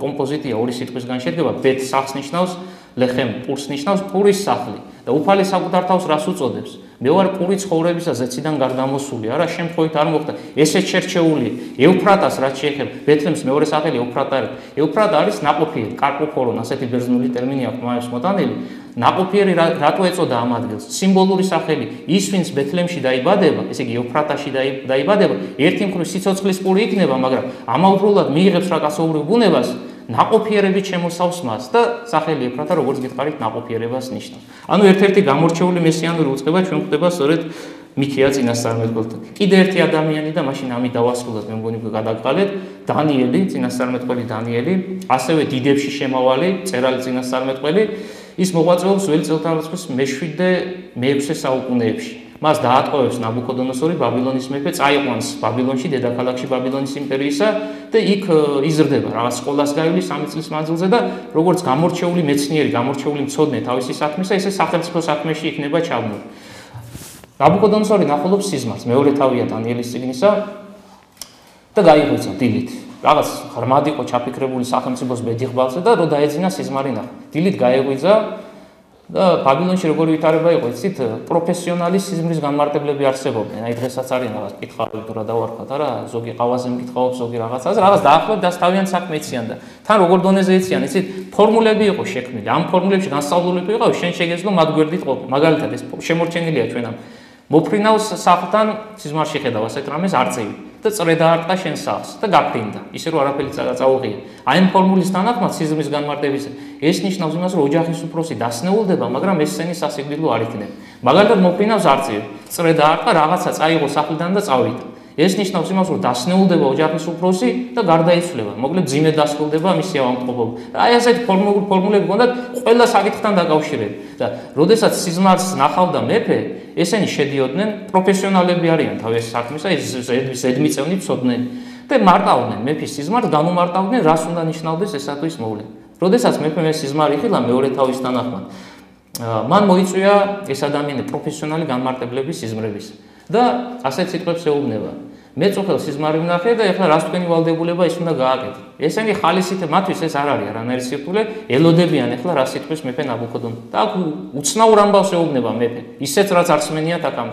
კომპოზიტია ორი სიტყვისგან შედგება, ბეთ სახლს ნიშნავს, ლეხემ პურს ნიშნავს, პურის სახლი და უფალი საკუთარ თავს რას უწოდებს? მე ვარ პური ცხოვრებისა ზეციდან გარდამოსული, არა შემთხვევით არ მოხდა. ესეც შერჩეული ევფრატას რაც შეეხება, ბეთლემს მეორე სახელი ევფრატა არის. ევფრატა არის ნაყოფიერი, კარპოფორონ, ასეთი ბერძნული ტერმინი აქვს მაებს მოტანილი. ნაყოფიერი რატო ეწოდა ამ ადგილს? სიმბოლური სახელი ის ვინც ბეთლემში დაიბადება, ესე იგი ეუფრატაში დაიბადება, ერთი მხრივ სიცოცხლის პური იქნება, მაგრამ ამავდროულად მიიღებს რა კაცობრიო ბუნებას, ნაყოფიერები შემოსავს მას და სახელი ეფრატა როგორც გითხარით ნაყოფიერებას ნიშნავს. ანუ ერთ-ერთი გამორჩეული მესიანური უწყება ჩვენ ხდება სწორედ მიქია წინასწარმეტყველთან. კიდე ერთი ადამიანი და მაშინ ამი დავასრულოთ, მე მგონი გადაგყალეთ, დანიელი, წინასწარმეტყველი დანიელი, ასევე დიდებში შემავალი, წერალი წინასწარმეტყველი, ის მოღვაწეობს ველი წელთაღრიცხვის მე-7 და მე-6 საუკუნეებში. მას დაატყოვებს ნაბუქოდონოსორი ბაბილონის მეფე, წაიყვანს ბაბილონში, დედაქალაქში ბაბილონის იმპერიისა და იქ იზრდება რაღაც სკოლას გაივლის 3 წლის მანძილზე და როგორც გამორჩეული მეცნიერი, გამორჩეული მცოდნე თავისი საქმისა, ესე სახელმწიფო საქმეში იქნება ჩაბმული. ნაბუქოდონოსორი ნახულობს სიზმარს, მეორე თავია დანიელის წიგნისა და გაიღვიძა დილით. რაღაც ღრმად იყო ჩაფიქრებული სახელმწიფოს ბედიღბალზე და რო დაეძინა სიზმარი ნახა. დილით გაიღვიძა და ბაბილონში როგორი ვითარება იყო, იცით, პროფესიონალი სიზმრის განმარტებლები არსებობდნენ. აი დღესაც არის რაღაც კითხავი თუ რა დავარქვა და რა, ზოგი ყავაზე მკითხაობს, ზოგი რაღაცას, რაღაც დაახლოებით დასთავიან საქმე იციან და თან როგორ დონეზე იციან, იცით, ფორმულები იყო შექმნილი. ამ ფორმულებში განსწავლულები იყო, შენ შეგეძლო მათ გვერდით ყოფ. მაგალითად ეს შემორჩენილია ჩვენ ამ მოფრინავს საფთან სიზმარში ხედავ ასეთ რამეს არწივი და წრე დაარტყა შენ სახს და გაფრინდა. ისე რომ არაფერი წაუღია. აი ამ ფორმულის თანახმად სიზმრის განმარტების ეს ნიშნავს იმას რომ ოჯახის უფროსი დასნეულდება მაგრამ ეს სცენი სასიკვდილო არ იქნება. მაგალითად მოფრინავს არწივი. წრე დაარტყა რაღაცა წაიღო სახლიდან და წავიდა ეს ნიშნავს იმას, რომ დასნეულდება ოჯახის უფროსი და გარდაიცვლება. მოკლედ ძიმე დასრულდება მისი ავადმყოფობა. აი ასეთი ფორმული ფორმულები გქონდათ ყველა საკითხთან დაკავშირებით. და როდესაც სიზმარს ნახავდა მეფე, ესენი შედიოდნენ პროფესიონალები არიან თავის საქმისა, ეს ზედმიწევნი ცოდნენი. და მარტავდნენ მეფის სიზმარს, განუმარტავდნენ, რას უნდა ნიშნავდეს ესათვის მოვლენა. როდესაც მეფე მე სიზმარი ხილა მეორე თავის თანახმად. მან მოიწვია ეს ადამიანი პროფესიონალი განმარტებლების სიზმრების. და ასეთ სიტყვებს ეუბნება. მე წუხელ სიზმარი ვნახე და ეხლა რას თქვენი ვალდებულება ის უნდა გააკეთო. ესენი ხალისით მათთვის ეს არ არის არანაირი სირთულე, ელოდებიან ეხლა რა სიტყვის მეფე ნაბუქოდონ. და აქ უცნაურ ამბავს ეუბნება მეფე. ისეც რაც არც მენია თაკამ.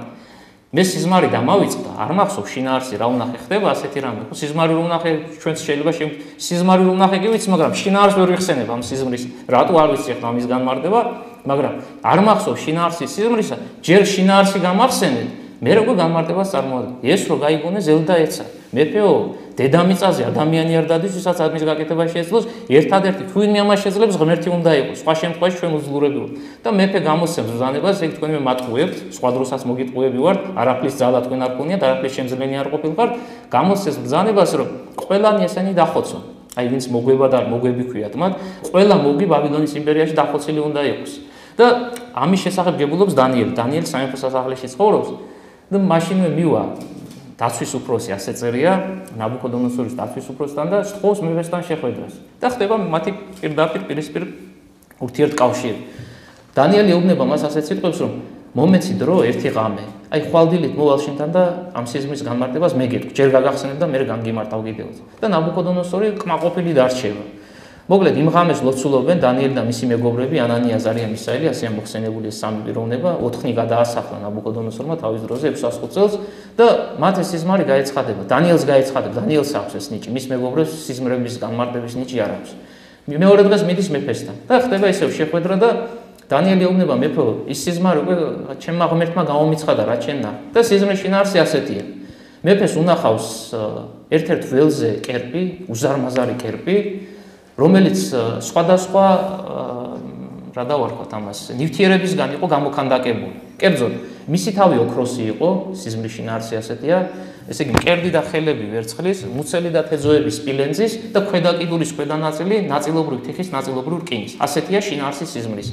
მე სიზმარი დამავიწყდა, არ მახსოვს შინაარსი რა ვნახე ხდება ასეთი რამე. ხო სიზმარი რო ვნახე ჩვენც შეიძლება შე სიზმარი რო ვნახე კი ვიცი, მაგრამ შინაარს ვერ ვიხსენებ ამ სიზმრის. რატო არ ვიცი ახლა ამის განმარტება, მაგრამ არ მახსოვს შინაარსი სიზმრისა, ჯერ შინაარსი გამახსენეთ. მე როგორ განმარტებას წარმოადგენ? ეს რო გაიგონე ზელდა ეცა. მეფეო, დედამიწაზე ადამიანი არ დადის, ვისაც ამის გაკეთება შეეძლოს, ერთადერთი თქვენი ამას შეძლებს ღმერთი უნდა იყოს. სხვა შემთხვევაში ჩვენ უძლურები ვართ. და მეფე გამოსცემს ბრძანებას, ეგ თქვენი მე მატყუებთ, სხვა დროსაც მოგიტყუები ვართ, არაფრის ძალა თქვენ არ გქონიათ, არაფრის შემძლენი არ ყოფილიყარ, გამოსცემს ბრძანებას, რომ ყველანი ესენი დახოცო. აი ვინც მოგვება და მოგვები ქვიათ მათ, ყველა მოგი ბაბილონის იმპერიაში დახოცილი უნდა იყოს. და ამის შესახებ გებულობს დანიელი. დანიელი სამეფო სასახლეში ცხოვრობს. და მაშინვე მივა. დაცვის უფროსი ასე წერია ნაბუქოდონოსორის დაცვის უფროსთან და სწავს მეფესთან შეხვედრას. და ხდება მათი პირდაპირ პირისპირ ურთიერთკავშირი დანიელი ეუბნება მას ასე ციტყვებს რომ მომეცი დრო ერთი ღამე. აი ხვალდილით მოვალ შენთან და ამ სიზმის განმარტებას მე გეტყვი. ჯერ გაგახსენებ და მე განგიმარტავ კიდევაც და ნაბუქოდონოსორი კმაყოფილი დარჩება მოკლედ იმ ღამეს ლოცულობენ დანიელი და მისი მეგობრები ანანია ზარია მისაელი ასე მოხსენებული სამი პიროვნება ოთხნი გადაასახლა ნაბუქოდონოსორმა თავის დროზე 600 წელს და მათ ეს სიზმარი გაეცხადება. დანიელს გაეცხადება დანიელს აქვს ეს ნიჭი მის მეგობრებს სიზმრების განმარტების ნიჭი არ აქვს. მეორე დღეს მიდის მეფესთან და ხდება ისევ შეხვედრა და დანიელი ეუბნება მეფო ის სიზმარი უკვე ჩემმა ღმერთმა გამომიცხადა რა ჩემნა. და სიზმრის შინაარსი ასეთია. მეფეს უნახავს ერთ-ერთ ველზე კერპი უზარმაზარი კერპი რომელიც სხვადასხვა რა დავარქვათ ამას ნივთიერებისგან იყო გამოქანდაკებული. კერძოდ, მისი თავი ოქროსი იყო, სიზმრის შინაარსი ასეთია, ესე იგი მკერდი და ხელები ვერცხლის, მუცელი და თეზოები სპილენძის და ქვედა კიდურის ქვედა ნაწილი ნაწილობრივ თიხის, ნაწილობრივ რკინის. ასეთია შინაარსი სიზმრის.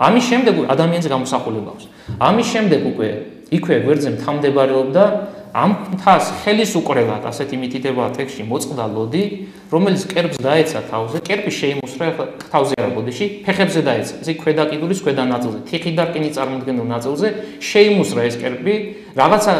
ამის შემდეგ ადამიანის გამოსახულება აქვს. ამის შემდეგ უკვე იქვე გვერდზე მთავდებარეობდა ამ თას ხელის უკრებად ასეთი მითითება ტექსში მოწყდა ლოდი, რომელიც კერპს დაეცა თავზე, კერპი შეიმუსრა თავზე არა ბოდიში, ფეხებზე დაეცა. ესე ქვედა კიდურის ქვედა ნაწილზე, თიხი და რკინი წარმოქმნილ ნაწილზე შეიმუსრა ეს კერპი, რაღაცა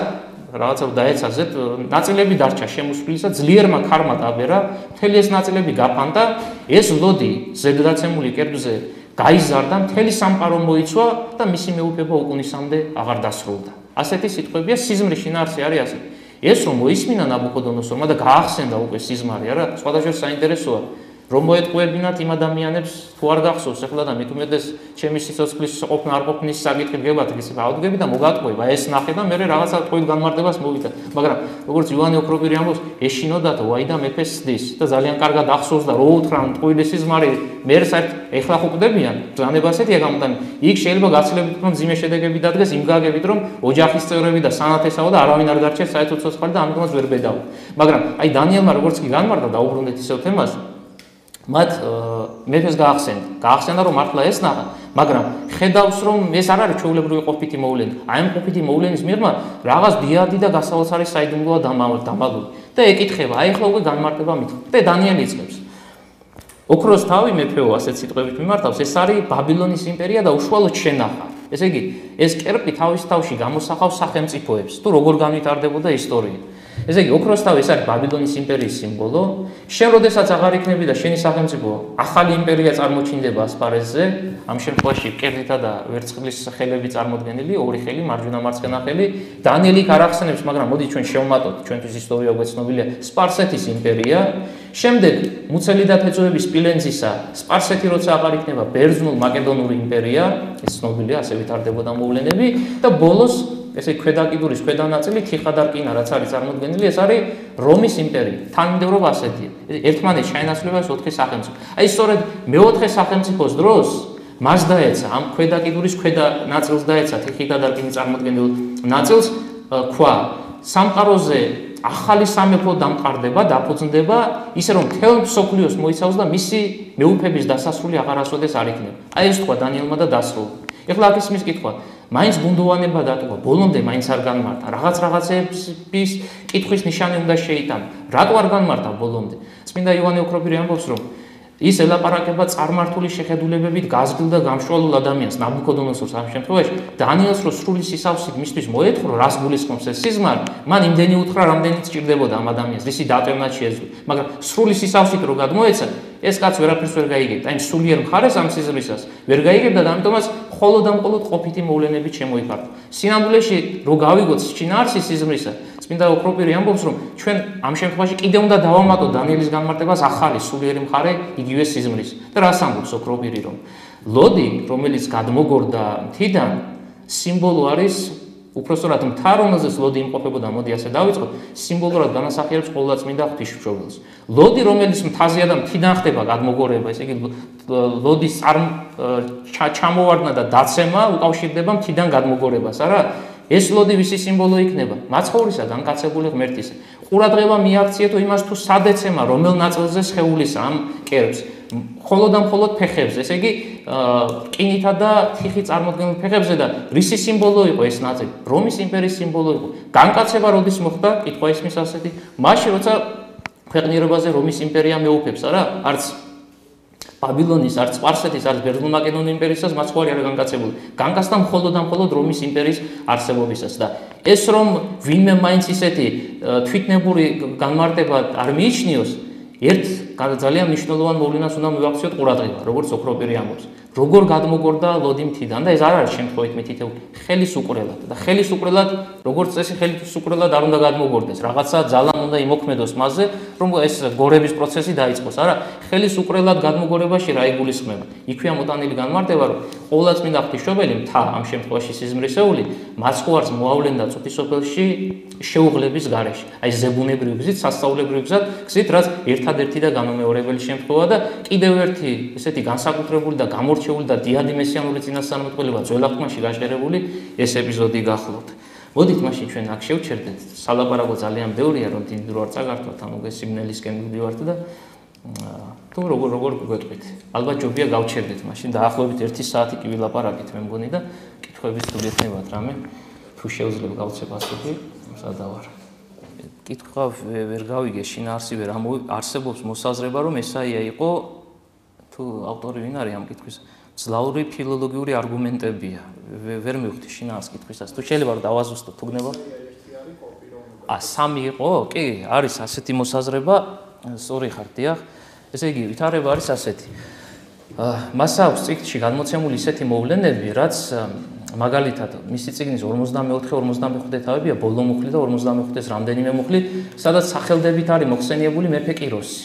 რაღაცა დაეცა ზეთ, ნაწილები დარჩა შემოსვლისა, ძლიერმა ქარმა დაბერა, მთელი ეს ნაწილები გაფანტა, ეს ლოდი ზედდაცემული კერპზე გაიზარდა, მთელი სამყარო მოიცვა და მისი მეუფება უკუნისამდე აღარ დასრულდა. ასეთი სიტყვებია სიზმრის შინაარსი არის ასეთი. ეს რომ მოისმინა ნაბუქოდონოსორმა და გაახსენდა უკვე სიზმარი, არა? სხვადასხვა საინტერესოა. რომ მოეტყუებინათ იმ ადამიანებს თუ არ გახსოვს ახლა და მithumedes ჩემი სიცოცხლის ყოფნა არ ყოფნის საკითხი გებათ ისე გავდგები და მოგატყუება ეს ნახე და მე რაღაცა ტყუილ განმარტებას მოვიდა მაგრამ როგორც ივანე ოქროპირი ამბობს ეშინოდათ ვაი და მეფეს სდის და ძალიან კარგად ახსოვს და რო უთხრა ტყუილის სიზმარი მე საერთოდ ეხლა ხო ყვდებიან ბრძანება ასეთია გამოდანი იქ შეიძლება გაცილებით რომ ძიმე შედეგები დადგეს იმ გაგებით რომ ოჯახის წევრები და სანათესაო და არავინ არ გარჩევს საერთოდ ცოცხალი და ამიტომაც ვერ ბედავ მაგრამ აი დანიელმა როგორც კი განმარტა დაუბრუნდეთ ისევ თემას მათ მეფეს გაახსენდა. გაახსენდა რომ მართლა ეს ნახა, მაგრამ ხედავს რომ ეს არ არის ჩვეულებრივი ყოფითი მოვლენა. აი ამ ყოფითი მოვლენის მიღმა რაღაც დიადი და გასაოცარი საიდუმლოა დამალული. და ეკითხება, აი ახლა უკვე განმარტება მით. და დანიელი იწყებს. ოქროს თავი მეფეო ასეთ სიტყვებით მიმართავს, ეს არის ბაბილონის იმპერია და უშუალოდ შენახა. ესე იგი, ეს კერპი თავის თავში გამოსახავს სახელმწიფოებს, თუ როგორ განვითარდებოდა ისტორია. ესე იგი, ოქროსთავი ეს არის ბაბილონის იმპერიის სიმბოლო. შენ როდესაც აღარ იქნები და შენი სახელმწიფო ახალი იმპერია წარმოჩინდება ასპარეზზე, ამ შემთხვევაში კერნითა და ვერცხლის ხელები წარმოქმნილი, ორი ხელი, მარჯვენა მარცხენა ხელი, დანიელი კარახსენებს, მაგრამ მოდი ჩვენ შევმატოთ, ჩვენთვის ისტორია უკვე ცნობილია, სპარსეთის იმპერია. შემდეგ მუცელი და თეწოების სპილენძისა, სპარსეთი როცა აღარ იქნება ბერძნულ მაკედონური იმპერია, ეს ცნობილია, ასე ვითარდებოდა მოვლენები და ბოლოს ესე ქვედაკიდურის ქვედანაწილი თიხადარკინა რაც არის წარმოქმნილი ეს არის რომის იმპერია თანმიმდევრობა ასეთია. ერთმანეთს შეენაცვლება ეს ოთხი სახელმწიფო. აი სწორედ მეოთხე სახელმწიფოს დროს მას დაეცა ამ ქვედაკიდურის ქვედანაწილს დაეცა თიხადარკინის წარმოქმნილ ნაწილს ქვა სამყაროზე ახალი სამეფო დამყარდება დაფუძნდება ისე რომ თელ სოფლიოს მოიცავს და მისი მეუფების დასასრული აღარასოდეს არ იქნება აი ეს თქვა დანიელმა და დასრულდა ეხლა აქ ისმის კითხვა მაინც ბუნდოვანება დატოვა, ბოლომდე მაინც არ განმართა. რაღაც რაღაცების კითხვის ნიშანი უნდა შეიტანა. რატო არ განმართა ბოლომდე? წმინდა იოანე ოქროპირი ამბობს, რომ ის ელაპარაკება წარმართული შეხედულებებით გაზრდილ და გამშვალულ ადამიანს, ნაბუქოდონოსორს ამ შემთხვევაში, დანიელს რო სრული სისავსით მისთვის მოეთხოვა, რას გულისხმობს ეს სიზმარი, მან იმდენი უთხრა, რამდენიც ჭირდებოდა ამ ადამიანს, რისი დატევნა შეეძლო. მაგრამ სრული სისავსით რო გადმოეცა, ეს კაც ვერაფერს ვერ გაიგებდა. აი სულიერ მხარეს ამ სიზმრისას ვერ გაიგებდა და ამიტომაც მხოლოდ ამ მხოლოდ ყოფითი მოვლენები შემოიფარდა. სინამდვილეში რო გავიგოთ შინაარსის სიზმრისა, წმინდა ოქროპირი ამბობს, რომ ჩვენ ამ შემთხვევაში კიდე უნდა დავამატო დანიელის განმარტებას ახალი სულიერი მხარე იგივე სიზმრის. და რას ამბობს ოქროპირი, რომ ლოდი, რომელიც გადმოგორდა მთიდან, სიმბოლო არის უпроსტორად მთა, რომელზეც ლოდი იმყოფებოდა, მოდი ასე დავიწყოთ, სიმბოლურად განასახიერებს ყოვლადწმინდა ღვთისმშობელს. ლოდი, რომელიც მთაზეა და მთიდან ხდება გადმოგორება, ესე იგი ლოდის წამ ჩამოვარდნა და დაცემა უკავშირდება მთიდან გადმოგორებას, არა? ეს ლოდი ვისი სიმბოლო იქნება? მაცხოვრისა განკაცებული ღმერთისა. ყურადღება მიაქციეთო იმას თუ სადეცემა რომელ ნაწილზე შეეულის ამ კერებს. მხოლოდ ამ მხოლოდ ფეხებზე, ესე იგი, კინითა და თიხი წარმოქმნილ ფეხებზე და რისი სიმბოლო იყო ეს ნაწილი? რომის იმპერიის სიმბოლო იყო. განკაცება როდის მოხდა? კითხვა ისმის ასეთი. მაშინ როცა ქვეყნიერებაზე რომის იმპერია მეუფებს, არა? არც ბაბილონის, არც სპარსეთის, არც ბერძნულ-მაკედონური იმპერიისას მაცხოვარი არ განკაცებული. განკაცდა მხოლოდ და მხოლოდ რომის იმპერიის არსებობისას და ეს რომ ვინმე მაინც ისეთი თვითნებური განმარტება არ მიიჩნიოს, ერთ ძალიან მნიშვნელოვან მოვლენას უნდა მივაქციოთ ყურადღება, როგორც ოქროპირი ამბობს. როგორ გადმოგორდა ლოდი მთიდან და ეს არ არის შემთხვევით მე თვითონ ხელისუკრელად და ხელისუკრელად როგორც წესი ხელისუკრელად არ უნდა გადმოგორდეს. რაღაცა ძალამ უნდა იმოქმედოს მასზე რომ ეს გორების პროცესი დაიწყოს. არა ხელისუკრელად გადმოგორებაში რა იგულისხმება? იქვია მოტანილი განმარტება რომ ყოვლადწმინდა ღვთისმშობელი მთა ამ შემთხვევაში სიზმრისეული მაცხოვარს მოავლენდა წუთისოფელში შეუღლების გარეშე. აი ზებუნებრივ გზით სასწაულებრივ გზით გზით რაც ერთადერთი და გამომეორებელი შემთხვევაა და კიდევ ერთი ესეთი განსაკუთრებული და გამორ გამორჩეული და დიადი მესიანური წინასწარმეტყველება ძველახმაში გაჟღერებული ეს ეპიზოდი გახლავთ. მოდით მაშინ ჩვენ აქ შევჩერდეთ. სალაპარაკო ძალიან ბევრია, რომ დიდი დრო არ წაგართვათ, ანუ გესიმნელისკენ მივდივართ და თუ როგორ როგორ გვეტყვით. ალბათ ჯობია გავჩერდეთ მაშინ დაახლოებით 1 საათი კი ვილაპარაკით მე მგონი და კითხვების თუ გექნებათ რამე თუ შეუძლებ გავცე პასუხი, სადავარ. კითხვა ვერ გავიგე შინაარსი ვერ არსებობს მოსაზრება რომ ესაია იყო თუ ავტორი ვინ არის ამ კითხვის ძლაური ფილოლოგიური არგუმენტებია. ვერ მივხვდი შინაარს კითხვისას თუ შეიძლება რომ დავაზუსტო თუ გნება ა სამი იყო? კი არის ასეთი მოსაზრება. სწორი ხარ დიახ ესე იგი ვითარება არის ასეთი. მას აქვს ციკლში განმოცემული ისეთი მოვლენები რაც მაგალითად მისი ციგნის 54-55 თავებია ბოლო მუხლი და 55-ის რამდენიმე მუხლი სადაც სახელდებით არის მოხსენიებული მეფე კიროსი.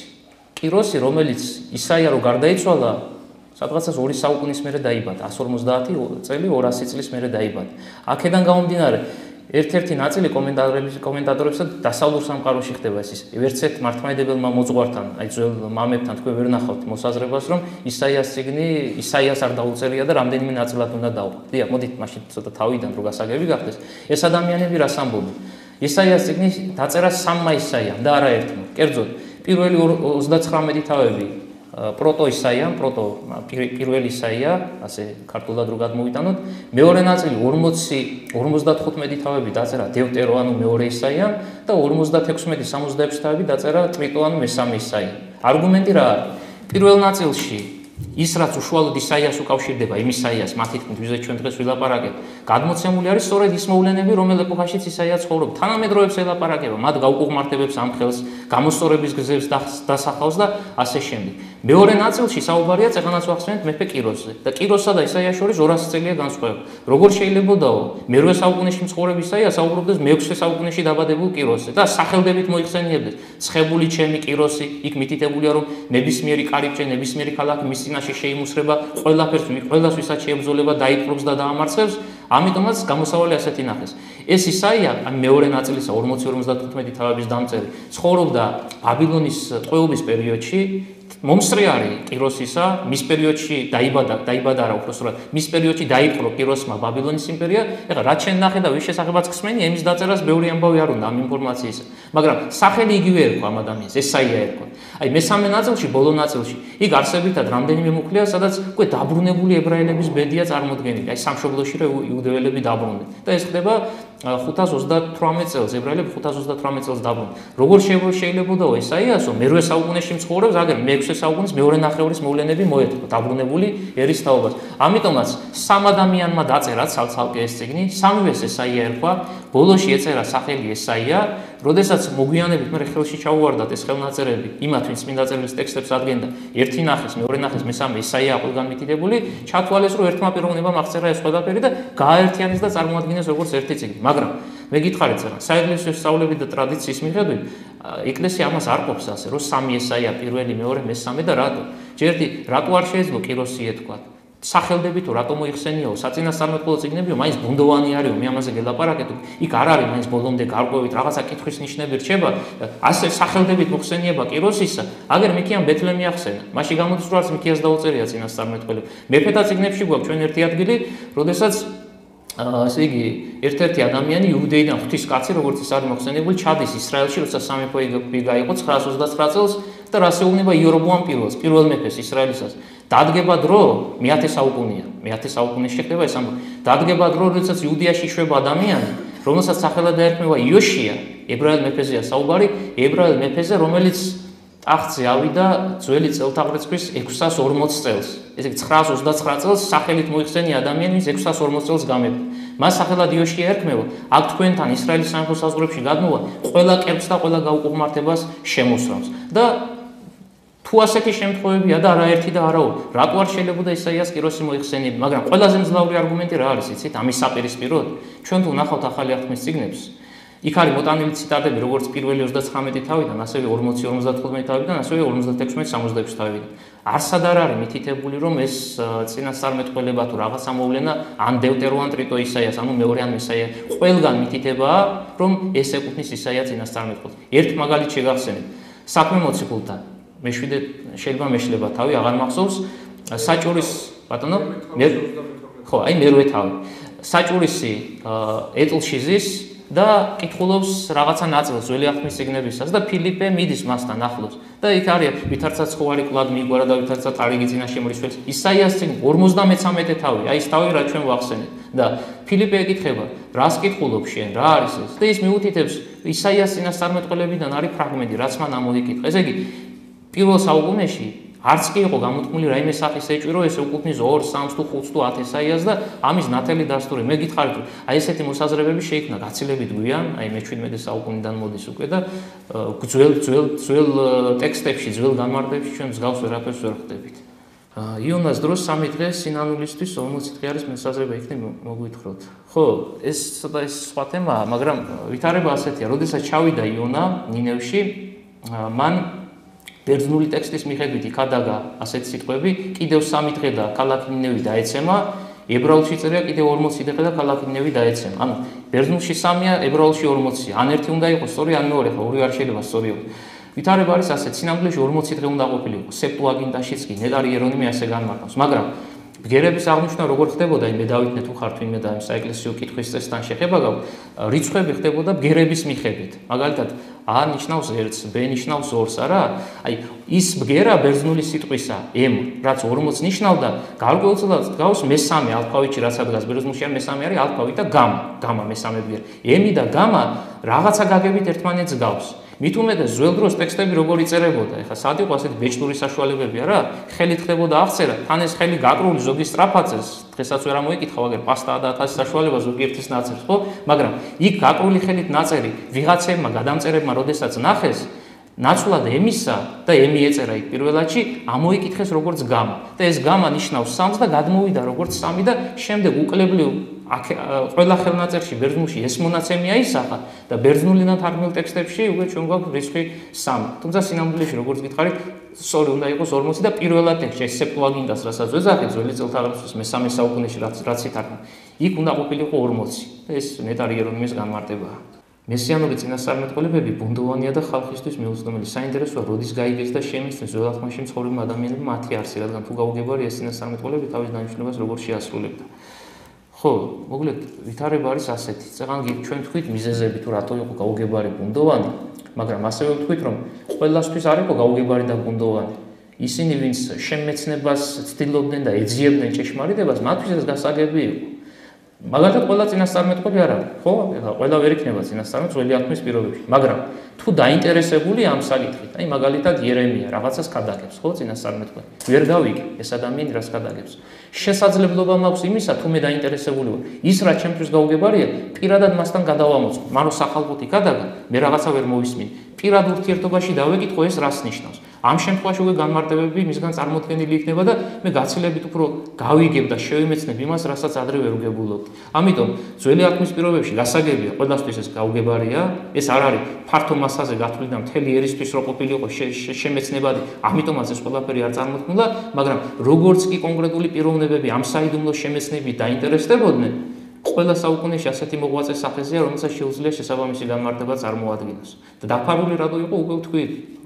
კიროსი, რომელიც ისაია რო გარდაიცვალა, სადღაცას 2 საუკუნის მერე დაიბადა, 150 წელი 200 წლის მერე დაიბადა. აქედან გამომდინარე, ერთ-ერთი ნაწილი კომენტატორების კომენტატორებსა დასავლურ სამყაროში ხდება ეს ვერც ერთ მართლმადიდებელმა მოძღვართან, აი ძველ მამებთან თქვენ ვერ ნახავთ მოსაზრებას, რომ ისაიას ციგნი ისაიას არ დაუწერია და რამდენიმე ნაწილად უნდა დაუყო. დიახ, მოდით მაშინ ცოტა თავიდან რო გასაგები გახდეს. ეს ადამიანები რას ამბობენ? ისაიას ციგნი დაწერა სამმა ისაიამ და არა ერთმა. კერძოდ, პირველი 39 თავები პროტო ისაია, პროტო პირველი ისაია, ასე ქართულად რო გადმოვიტანოთ, მეორე ნაწილი 40 55 თავები დაწერა დევტერო ანუ მეორე ისაია და 56 66 თავები დაწერა ტრიტო ანუ მესამე ისაია. არგუმენტი რა არის? პირველ ნაწილში ის რაც უშუალოდ ისაიას უკავშირდება იმ ისაიას მათი თქმით ვიზე ჩვენ დღეს ვილაპარაკეთ. გადმოცემული არის სწორედ ის მოვლენები რომელ ეპოქაშიც ისაია ცხოვრობდა თანამედროვეებს ელაპარაკება მათ გაუკუღმართებებს ამ ხელს გამოსწორების გზებს დასახავს და ასე შემდეგ. მეორე ნაწილში საუბარია წეგანაც ვახსენეთ მეფე კიროსზე და კიროსსა და ისაიას შორის 200 წელია განსხვავება როგორ შეიძლებაო მერვე საუკუნეში მცხოვრები ისაია საუბრობდეს მეექვსე საუკუნეში დაბადებულ კიროსზე და სახელდებით მოიხსენიებდეს. ცხებული ჩემი კიროსი იქ მითითებულია რომ ნებისმიერი კარიბჭე ნებისმიერი ქალაქი მის წინაშე შეიმუსრება ყველაფერს ყველას ვისაც შეებრძოლება დაიპყრობს და დაამარცხებს ამიტომაც გამოსავალი ასეთი ნახეს. ეს ისაია მეორე ნაწილისა 40-55 თავების დამწერი ცხოვრობდა ბაბილონის ტყვეობის პერიოდში მომსწრე არის კიროსისა, მის პერიოდში დაიბადა, დაიბადა რა უბრალოდ, მის პერიოდში დაიპყრო კიროსმა ბაბილონის იმპერია. ეხლა რა ჩვენ ნახე და ვის შესახებაც ხსმენი, ემის დაწერას ბევრი ამბავი არ უნდა ამ ინფორმაციის. მაგრამ სახელი იგივე ერქვა ამ ადამიანს, ესაია ერქვა. აი მესამე ნაწილში, ბოლო ნაწილში, იქ არსებითად რამდენიმე მუქლია, სადაც უკვე დაბრუნებული ებრაელების ბედია წარმოქმნილი. აი სამშობლოში რა იუდეველები დაბრუნდნენ. და ეს ხდება 538 წელს ებრაელები 538 წელს დაბრუნდნენ. როგორ შეიძლებაო ესაიასო მერვე საუკუნეში მცხოვრებს, აგერ მეექვსე საუკუნის მეორე ნახევრის მოვლენები მოეთქვა დაბრუნებული ერისთაობას. ამიტომაც სამ ადამიანმა დაწერა ცალ-ცალკე ეს წიგნი, სამივეს ესაია ერქვა, ბოლოში ეწერა სახელი ესაია, როდესაც მოგვიანებით მე ხელში ჩაუვარდათ ეს ხელნაწერები, იმათ ვინც წმინდა წერილის ტექსტებს ადგენდა, ერთი ნახეს, მეორე ნახეს, მესამე ესაია ყველგან მითითებული, ჩათვალეს რომ ერთმა პიროვნებამ აღწერა ეს ყველაფერი და გააერთიანეს და წარმოადგენეს როგორც ერთი წიგნი. მაგრამ მე გითხარით რა, საეკლესიო სწავლები და ტრადიციის მიხედვით, ეკლესია ამას არ ყოფს ასე, რომ სამი ესაია პირველი, მეორე, მესამე და რატო? ჯერდი რატო არ შეიძლება კიროსი ეთქვა? სახელდები თუ რატომ მოიხსენიაო? საწინასწარმეტყველო წიგნებიო მაინც ბუნდოვანი არისო? მე ამაზე გელაპარაკეთ იქ არ არის მაინც ბოლომდე გარკვევით რაღაცა კითხვის ნიშნები რჩება ასე სახელდებით მოხსენიება კიროსისა? აგერ მიქიან ბეთლემი ახსენა მაშინ გამოდის რომ არც მიქიას დაუწერია წინასწარმეტყველები მეფეთა წიგნებში გვაქვს ჩვენ ერთი ადგილი როდესაც ასე იგი ერთ-ერთი ადამიანი იუდეიდან ღვთის კაცი როგორც ის არის მოხსენებული ჩადის ისრაელში როცა სამეფო იგაიყო 929 წელს და რასეულნება იორობოამ პირველს პირველ მეფეს ისრაელისას დადგება დრო მე-10 საუკუნეა. მე-10 საუკუნეში ხდება ეს ამბავი. დადგება დრო, როდესაც იუდიაში შვება ადამიანი, რომელსაც სახელად დაერქმევა იოშია, ებრაელ მეფეზეა საუბარი, ებრაელ მეფეზე, რომელიც ტახტზე ავიდა ძველი წელთაღრიცხვის 640 წელს. ესე იგი 929 წელს სახელით მოიხსენია ადამიანი, ვინც 640 წელს გამეფდა. მას სახელად იოშია ერქმევა. აქ თქვენთან ისრაელის სამეფო საზღვრებში გადმოვა, ყველა კერპს და ყველა გაუკუღმართებას შემოსრავს. და თუ ასეთი შემთხვევებია და არაერთი და არაორი, რატო არ შეიძლება ისაიას კიროსი მოიხსენიება? მაგრამ ყველაზე მძლავრი არგუმენტი რა არის, იცით? ამის საპირისპიროდ, ჩვენ თუ ნახავთ ახალი აღთქმის წიგნებს, იქ არის მოტანილი ციტატები, როგორც პირველი 39 თავიდან, ასევე 40-55 თავიდან, ასევე 56-66 თავიდან. არსად არ არის მითითებული, რომ ეს წინასწარმეტყველება თუ რაღაცა მოვლენა ან დევტერო ან ტრიტო ისაიას, ანუ მეორე ან მესაია, ყველგან მითითებაა, რომ ეს ეკუთვნის ისაია წინასწარმეტყველს. ერთ მაგალითი შეგახსენებ. საქმე მოციქულთან მეშვიდე შეიძლება მეშლება თავი აღარ მახსოვს. საჭურის ბატონო? მე ხო აი მერვე თავი. საჭურისი ეტლში ზის და კითხულობს რაღაცა ნაწილს ძველი აღთქმის სიგნებისას და ფილიპე მიდის მასთან ახლოს. და იქ არის ვითარცა ცხოვარი კლად მიგვარა და ვითარცა ტარიგი წინა შემორისვეს ისაიას წინ 53 თავი აი ეს თავი რა ჩვენ ვახსენეთ. და ფილიპე ეკითხება რას კითხულობ შენ? რა არის ეს? და ის მიუთითებს ისაიას წინასწარმეტყველებიდან არის ფრაგმენტი რაც მან ამოიკითხა ესე იგი პირველ საუკუნეში არც კი იყო გამოთქმული რაიმე სახის ეჭვი, რომ ეს უკუთნის 2, 3 თუ 5 თუ 10 ესაიას და ამის ნათელი დასტური. მე გითხარით, აი ესეთი მოსაზრებები შეიქმნა გაცილებით გვიან, აი მე-17 საუკუნიდან მოდის უკვე და ძველ ძველ ძველ ტექსტებში, ძველ განმარტებებში ჩვენ მსგავს ვერაფერს ვერ ხვდებით. იონას დროს სამი დღე სინანულისთვის 40 დღე არის მოსაზრება იქნებ მოგვითხროთ. ხო, ეს ცოტა ეს სხვა თემაა, მაგრამ ვითარება ასეთია, როდესაც ჩავიდა იონა ნინევში, მან ბერძნული ტექსტის მიხედვით იქადაგა ასეთ სიტყვები, კიდევ 3 დღე და ქალაქი ნინევი დაეცემა, ებრაულში წერია კიდევ 40 დღე და ქალაქი ნინევი დაეცემა. ანუ ბერძნულში 3-ია, ებრაულში 40-ია. ან ერთი უნდა იყოს სწორი, ან მეორე, ხო, ორი არ შეიძლება სწორი იყოს. ვითარება არის ასეთ, სინამდვილეში 40 დღე უნდა ყოფილიყო. სეპტუაგინტაშიც კი ნეტარი ერონიმი ასე განმარტავს, მაგრამ ბგერების აღნიშნა როგორ ხდებოდა? იმ დავითნე თუ ხარ თვინმე და იმ საეკლესიო კითხვის წესთან შეხება გაქვს რიცხვები ხდებოდა ბგერების მიხედვით. მაგალითად ა ნიშნავს 1-ს b ნიშნავს 2-ს არა? აი ის ბგერა ბერძნული სიტყვისა m რაც 40 ნიშნავდა გარკვეულწილად გავს მესამე ალფავიტში რაც ადგას ბერძნულში მესამე არის ალფავიტი და გამა გამა მესამე ბგერა. M და გამა რაღაცა გაგებით ერთმანეთს გავს მით უმეტეს ძველ დროს ტექსტები როგორ იწერებოდა? ეხლა სად იყო ასეთი ბეჭდური საშუალებები, არა? ხელით ხდებოდა აღწერა, თან ეს ხელი გაკრული ზოგი სტრაფაცეს, დღესაც ვერ ამოიკითხა, მაგრამ პასტაა და ათასი საშუალება ზოგიერთის ნაწერს, ხო? მაგრამ იქ გაკრული ხელით ნაწერი ვიღაცებმა გადამწერებმა როდესაც ნახეს, ნაცვლად ემისა და ემი ეწერა იქ პირველადში ამოიკითხეს როგორც გამა და ეს გამა ნიშნავს სამს და გადმოვიდა როგორც სამი და შემდეგ უკლებლიო აქ ყველა ხელნაწერში ბერძნულში ეს მონაცემი აისახა და ბერძნული ნათარგმნელ ტექსტებში უკვე ჩვენ გვაქვს რიცხვი 3. თუმცა სინამდვილეში როგორც გითხარით, სწორი უნდა იყოს 40 და პირველად ტექსტში ეს სეპტუაგინტას რასაც ვეძახით ძველი წელთაღრიცხვის მე-3 საუკუნეში რაც რაც ითარგმნა. იქ უნდა ყოფილიყო 40 და ეს ნეტარი ეროვნების განმარტებაა. მესიანური წინასწარმეტყველებები ბუნდოვანია და ხალხისთვის მიუძღვნელი საინტერესოა, როდის გაიგეს და შემისწრეს ზოლათმაში მცხოვრები ადამიანები მათი არსი, რადგან თუ გაუგებარი ეს წინასწარმეტყველები თავის დანიშნულებას როგორ შეასრულებდა. ხო, მოგლეთ, ვითარება არის ასეთი. წეგან ჩვენ თქვით მიზეზები თუ რატო იყო გაუგებარი ბუნდოვანი, მაგრამ ასევე ვთქვით, რომ ყველასთვის არ იყო გაუგებარი და ბუნდოვანი. ისინი, ვინც შემეცნებას ცდილობდნენ და ეძიებდნენ ჭეშმარიტებას, მათთვის ეს გასაგები იყო. მაგალითად, ყველა წინასწარმეტყველი არ არის, ხო? ყველა ვერ იქნება წინასწარმეტყველი აღქმის პირობებში, მაგრამ თუ დაინტერესებული ამ საკითხით, აი მაგალითად იერემია რაღაცას გადაგებს, ხო, წინასწარმეტყველი. ვერ გავიგე ეს ადამიანი რას გადაგებს. შესაძლებლობა მაქვს იმისა, თუ მე დაინტერესებული ვარ. ის რა ჩემთვის გაუგებარია, პირადად მასთან გადავამოწმო. მარო სახალხოთი გადაგა, მე რაღაცა ვერ მოვისმინე. პირად ურთიერთობაში დავეკითხო ეს რას ნიშნავს. ამ შემთხვევაში უკვე განმარტებები მისგან წარმოქმნილი იქნება და მე გაცილებით უფრო გავიგებ და შევიმეცნებ იმას, რასაც ადრე ვერ უგებულობდი. ამიტომ ძველი აღქმის პირობებში გასაგებია, ყველასთვის ეს გაუგებარია, ეს არ არის ფართო მასაზე გათვლილი და მთელი ერისთვის რო ყოფილიყო შემეცნებადი, ამიტომაც ეს ყველაფერი არ წარმოქმნილა, მაგრამ როგორც კი კონკრეტული პიროვნებები ამ საიდუმლო შემეცნებით დაინტერესდებოდნენ, ყველა საუკუნეში ასეთი მოღვაწე სახეზეა, რომელსაც შეუძლია შესაბამისი განმარტება წარმოადგინოს. და დაფარული რადო იყო უკვე თქვი,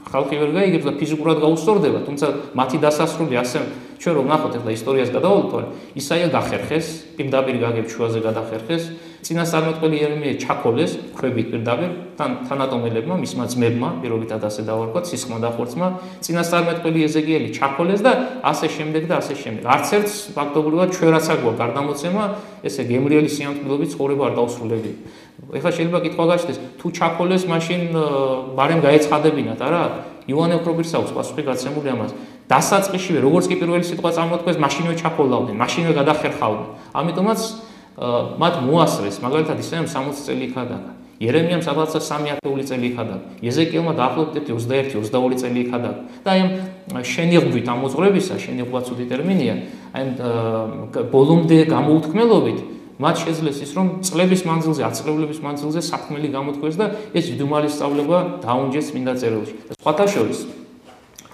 ხალხი ვერ გაიგებს და ფიზიკურად გაუსწორდება, თუმცა მათი დასასრული ასე ჩვენ რომ ნახოთ ახლა ისტორიას გადავალთ, ისაია გახერხეს, პირდაპირ გაგებ ჩვაზე გადახერხეს, წინასწარმეტყველი იერემია ჩაკოლეს ქვებით პირდაპირ თან თანატომელებმა, მისმა ძმებმა, პირობითად ასე დავარქვა, სისხმა და ხორცმა, წინასწარმეტყველი ეზეგიელი ჩაკოლეს და ასე შემდეგ და ასე შემდეგ. არც ერთს ფაქტობრივად ჩვენ რაც აგვა გარდამოცემა, ესე გემრიელი სიამთბილობის ცხოვრება არ დაუსრულებია. ეხლა შეიძლება კითხვა გაჩნდეს, თუ ჩაკოლეს, მაშინ ბარემ გაეცხადებინათ, არა? ივანე ოქრობირსაუს პასუხი გაცემული ამას. დასაწყისშივე როგორც კი პირველი სიტყვა წარმოთქვეს, მაშინვე ჩაკოლავდნენ, მაშინვე გადახერხავდნენ. ამიტომაც მათ მოასრეს, მაგალითად ისე 60 წელი იქადაგა. იერემიამ სადღაც 300 წელი იქადაგა. ეზეკიელმა დაახლოებით 21-22 წელი იქადაგა. და აი ამ შენიღბვით ამოწყრებისა, შენიღბვა ცუდი ტერმინია, აი ბოლომდე გამოუთქმელობით მათ შეძლეს ის რომ წლების მანძილზე, აწლევლების მანძილზე საქმელი გამოთქვეს და ეს იდუმალის სწავლება დაუნჯეს მინდა წერილში. სხვათა შორის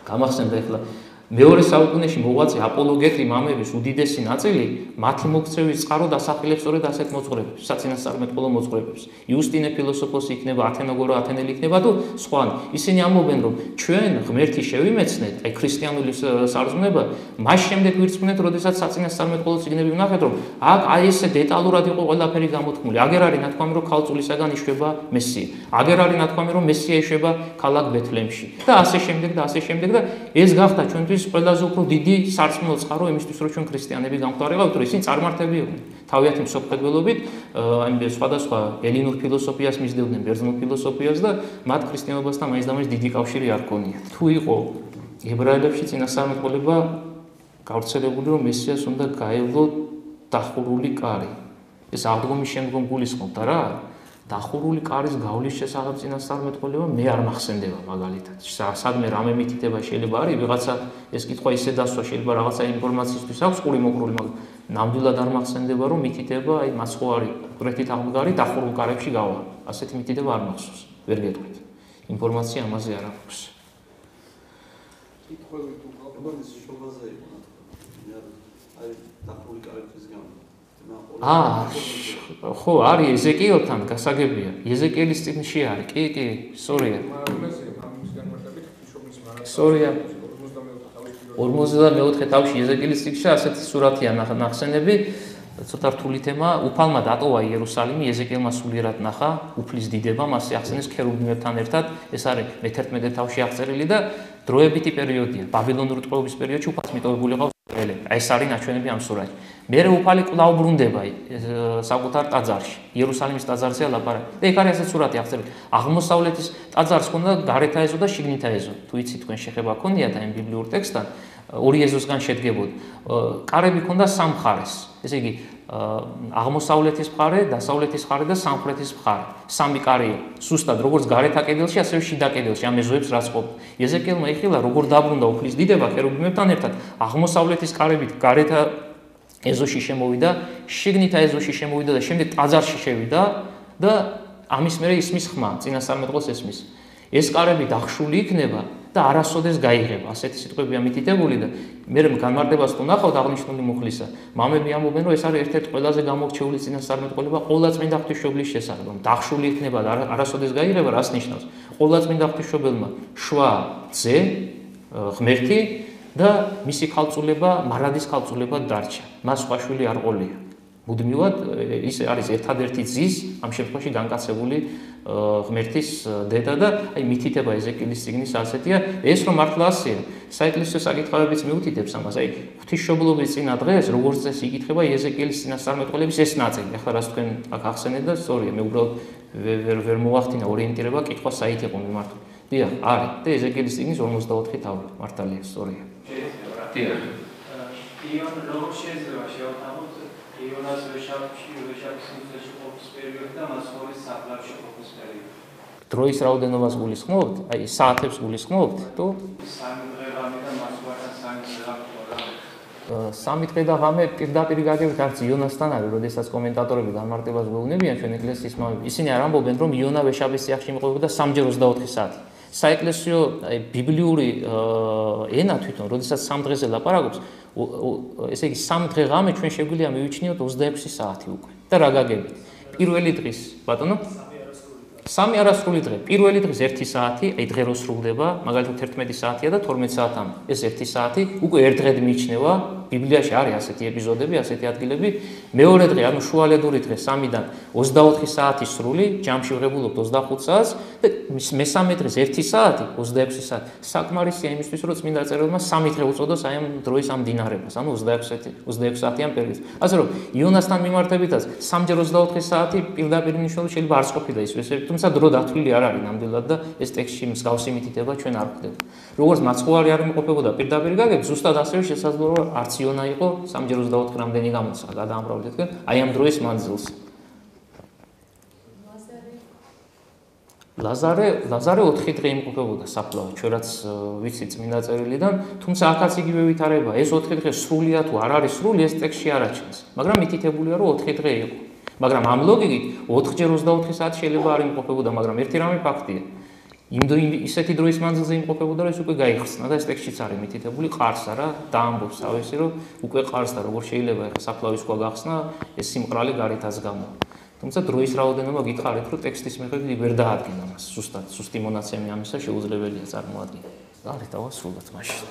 გამახსენდა ახლა მეორე საუკუნეში მოღვაწე აპოლოგეტი მამების უდიდესი ნაწილი მათი მოქცევის წყარო დასახელებს სწორედ ასეთ მოძღვრებებს, საწინასწარმეტყველო მოძღვრებებს. იუსტინე ფილოსოფოსი იქნება, ათენოგორო ათენელი იქნება თუ სხვანი. ისინი ამბობენ, რომ ჩვენ ღმერთი შევიმეცნეთ, აი ქრისტიანული სარწმუნება, მას შემდეგ ვირწმუნეთ, როდესაც საწინასწარმეტყველო ციგნები ვნახეთ, რომ აქ აი ესე დეტალურად იყო ყველაფერი გამოთქმული. აგერ არის ნათქვამი, რომ ქალწულისაგან იშვება მესია. აგერ არის ნათქვამი, რომ მესია იშვება ქალაქ ბეთლემში. და ასე შემდეგ და ასე შემდეგ და ეს გახდა ჩვენთვის ჩვენთვის ყველაზე უფრო დიდი სარწმუნო წყარო იმისთვის, რომ ჩვენ ქრისტიანები გამყარებავთ, რომ ისინი წარმართებიოდნენ. თავიანთი მსოფლმხედველობით, აი მე სხვადასხვა ელინურ ფილოსოფიას მისდევდნენ, ბერძნულ ფილოსოფიას და მათ ქრისტიანობასთან მაინც და მაინც დიდი კავშირი არ ქონიათ. თუ იყო ებრაელებში წინასწარმეტყველება გავრცელებული, რომ მესიას უნდა გაევლო დახურული კარი. ეს აღდგომის შემდგომ გულისხმობთ რა? დახურული კარის გავლის შესახებ წინასწარმეტყველება მე არ მახსენდება მაგალითად. სადმე რამე მითითება შეიძლება არის ვიღაცა ეს კითხვა ისე დასვა შეიძლება რაღაცა ინფორმაციისთვის აქვს ყური მოკრული მაგრამ ნამდვილად არ მახსენდება რომ მითითება აი მასხოვარი კონკრეტით აღმდგარი დახურულ კარებში გავა. ასეთი მითითება არ მახსოვს. ვერ გეტყვით. ინფორმაცია ამაზე არ აქვს. კითხვები თუ გაბანის შობაზე იყო რა აი დაფული კარეთის გამო აა ხო არის ეზეკიელთან გასაგებია. ეზეკიელის წიგნში არის კი კი სწორია სწორია 54 თავში ეზეკიელის წიგნში ასეთი სურათია ნახსენები. ცოტა რთული თემა. უფალმა დატოვა იერუსალიმი ეზეკიელმა სულიერად ნახა. უფლის დიდება მასე ახსენეს ქერუბიმებთან ერთად. ეს არის მე-11 თავში აღწერილი და დროებითი პერიოდია. ბაბილონური ტყვეობის პერიოდში უფალს მიტოვებული ყავს ყველები. აი ეს არის ნაჩვენები ამ სურათში. მერე უფალი კვლავ ბრუნდება საკუთარ ტაძარში. იერუსალიმის ტაძარზეა ლაპარაკი. და იქ არის ასეთ სურათი აღწერილი. აღმოსავლეთის ტაძარს ქონდა გარეთა ეზო და შიგნითა ეზო. თუ იცი თქვენ შეხება ქონიათ აი ბიბლიურ ტექსტთან ორი ეზოსგან შედგებოდა. კარები ქონდა სამ მხარეს. ესე იგი აღმოსავლეთის მხარე, დასავლეთის მხარე და სამხრეთის მხარე. სამი კარი სუსტად როგორც გარეთ აკედელში, ასევე შიდა კედელში ამ ეზოებს რაცხობ. ეზეკიელმა იხილა როგორ დაბრუნდა უფლის დიდება ქერუბიმებთან ერთად აღმოსავლეთის კარებით გარეთ ეზოში შემოვიდა, შიგნით ეზოში შემოვიდა და შემდეგ ტაძარში შევიდა და ამის მერე ისმის ხმა, წინასწარმეტყველს ესმის. ეს კარები დახშული იქნება და არასოდეს გაიღება. ასეთი სიტყვებია მითითებული და მე მე განმარტებას თუ ნახავთ აღნიშნული მუხლისა, მამები ამბობენ, რომ ეს არის ერთ-ერთი ყველაზე გამორჩეული წინასწარმეტყველება ყოველ წმინდა ღვთისმშობლის შესახებ, რომ დახშული იქნება და არასოდეს გაიღება, რას ნიშნავს? ყოველ წმინდა ღვთისმშობელმა შვა ძე ღმერთი და მისი ხალწულება მარადის ხალწულება დარჩა. მას სხვა შვილი არ ყოლია. მუდმივად ის არის ერთადერთი ძის ამ შემთხვევაში განკაცებული ღმერთის დედა და აი მითითება ეზეკილის ციგნის ასეთია. ეს რომ მართლა ასეა საეკლესიო საკითხებიც მიუთითებს ამას. აი ღვთისმშობლობის წინა დღეს როგორც წესი იკითხება ეზეკილის წინასწარმეტყველების ეს ნაწილი. ახლა რას თქვენ აქ ახსენეთ და სწორია მე უბრალოდ ვერ ვერ მოვახდინა ორიენტირება კითხვა საით იყო მიმართული დიახ არის და ეზეკილის ციგნის 54 თავი. მართალია სწორია დიახ. იონ როგორ შეიძლება შევთავაზოთ იონას ვეშაპში ვეშაპის მიწაში ყოფის პერიოდი და მას ხორის საფლავში ყოფის პერიოდი. დროის რაოდენობას გულისხმობთ? აი საათებს გულისხმობთ? თუ სამი დღე რამე და მას ხარ სამი დღე სამი დღე და ღამე პირდაპირ გაგებით არც იონასთან არის, როდესაც კომენტატორები განმარტებას გვეუბნებიან ჩვენ ეკლესიის მამები. ისინი არ ამბობენ, რომ იონა ვეშაპის სიახში მიყვებოდა 3ჯერ 24 საათი. საეკლესიო აი ბიბლიური ენა თვითონ, როდესაც სამ დღეზე ლაპარაკობს, ესე იგი სამ დღე ღამე ჩვენ შეგვიძლია მივიჩნიოთ 26 საათი უკვე. და რა გაგებით? პირველი დღის, ბატონო? სამი არასრული დღე. პირველი დღის 1 საათი, აი დღე რო სრულდება, მაგალითად 11 საათია და 12 საათამდე. ეს 1 საათი უკვე ერთ დღედ მიიჩნევა. ბიბლიაში არის ასეთი ეპიზოდები, ასეთი ადგილები. მეორე დღე, ანუ შუალედური დღე 3-დან 24 საათი სრული, ჯამში ვღებულობთ 25 საათს და მესამე დღეს 1 საათი, 26 საათი. საკმარისია იმისთვის, რომ წმინდა წერილმა 3 დღე უწოდოს აი ამ დროის ამ დინარებას, ანუ 26 26 საათიან პერიოდს. ასე რომ იონასთან მიმართებითაც 3ჯერ 24 საათი პირდაპირ ნიშნავს შეიძლება არც ყოფილა ის ვესები, თუმცა დრო დათვლილი არ არის ნამდვილად და ეს ტექსტში მსგავსი მითითება ჩვენ არ ვხვდებით. როგორც მაცხოვარი არ იმყოფებოდა პირდაპირ გაგებ, ზუსტად ასევე შესაძლოა არც იონა იყო 3ჯერ 24 რამდენი გამოცხა გადაამრავლეთ თქვენ აი ამ დროის მანძილს. ლაზარე ლაზარე 4 დღე იმყოფებოდა საფლავში, ჩვენ რაც ვიცი წმინდა წერილიდან, თუმცა ახაც იგივე ვითარება, ეს 4 დღე სრულია თუ არ არის სრული, ეს ტექსტში არ აჩენს. მაგრამ მითითებულია რომ 4 დღე იყო. მაგრამ ამ ლოგიკით 4ჯერ 24 საათი შეიძლება არ იმყოფებოდა, მაგრამ ერთი რამე ფაქტია. იმ ისეთი დროის მანძილზე იმყოფებოდა, რომ ეს უკვე გაიხსნა და ეს ტექსტშიც არის მითითებული ყარს არა, დაამბობს თავისი, რომ უკვე ყარს და როგორ შეიძლება ახლა საფლავის ყვა გახსნა, ეს სიმყრალე გარეთაც გამო. თუმცა დროის რაოდენობა გითხარით, რომ ტექსტის მიხედვით ვერ დაადგინა მას, ზუსტად, ზუსტი მონაცემი ამისა შეუძლებელია წარმოადგინა. არის დავასრულოთ მაშინ.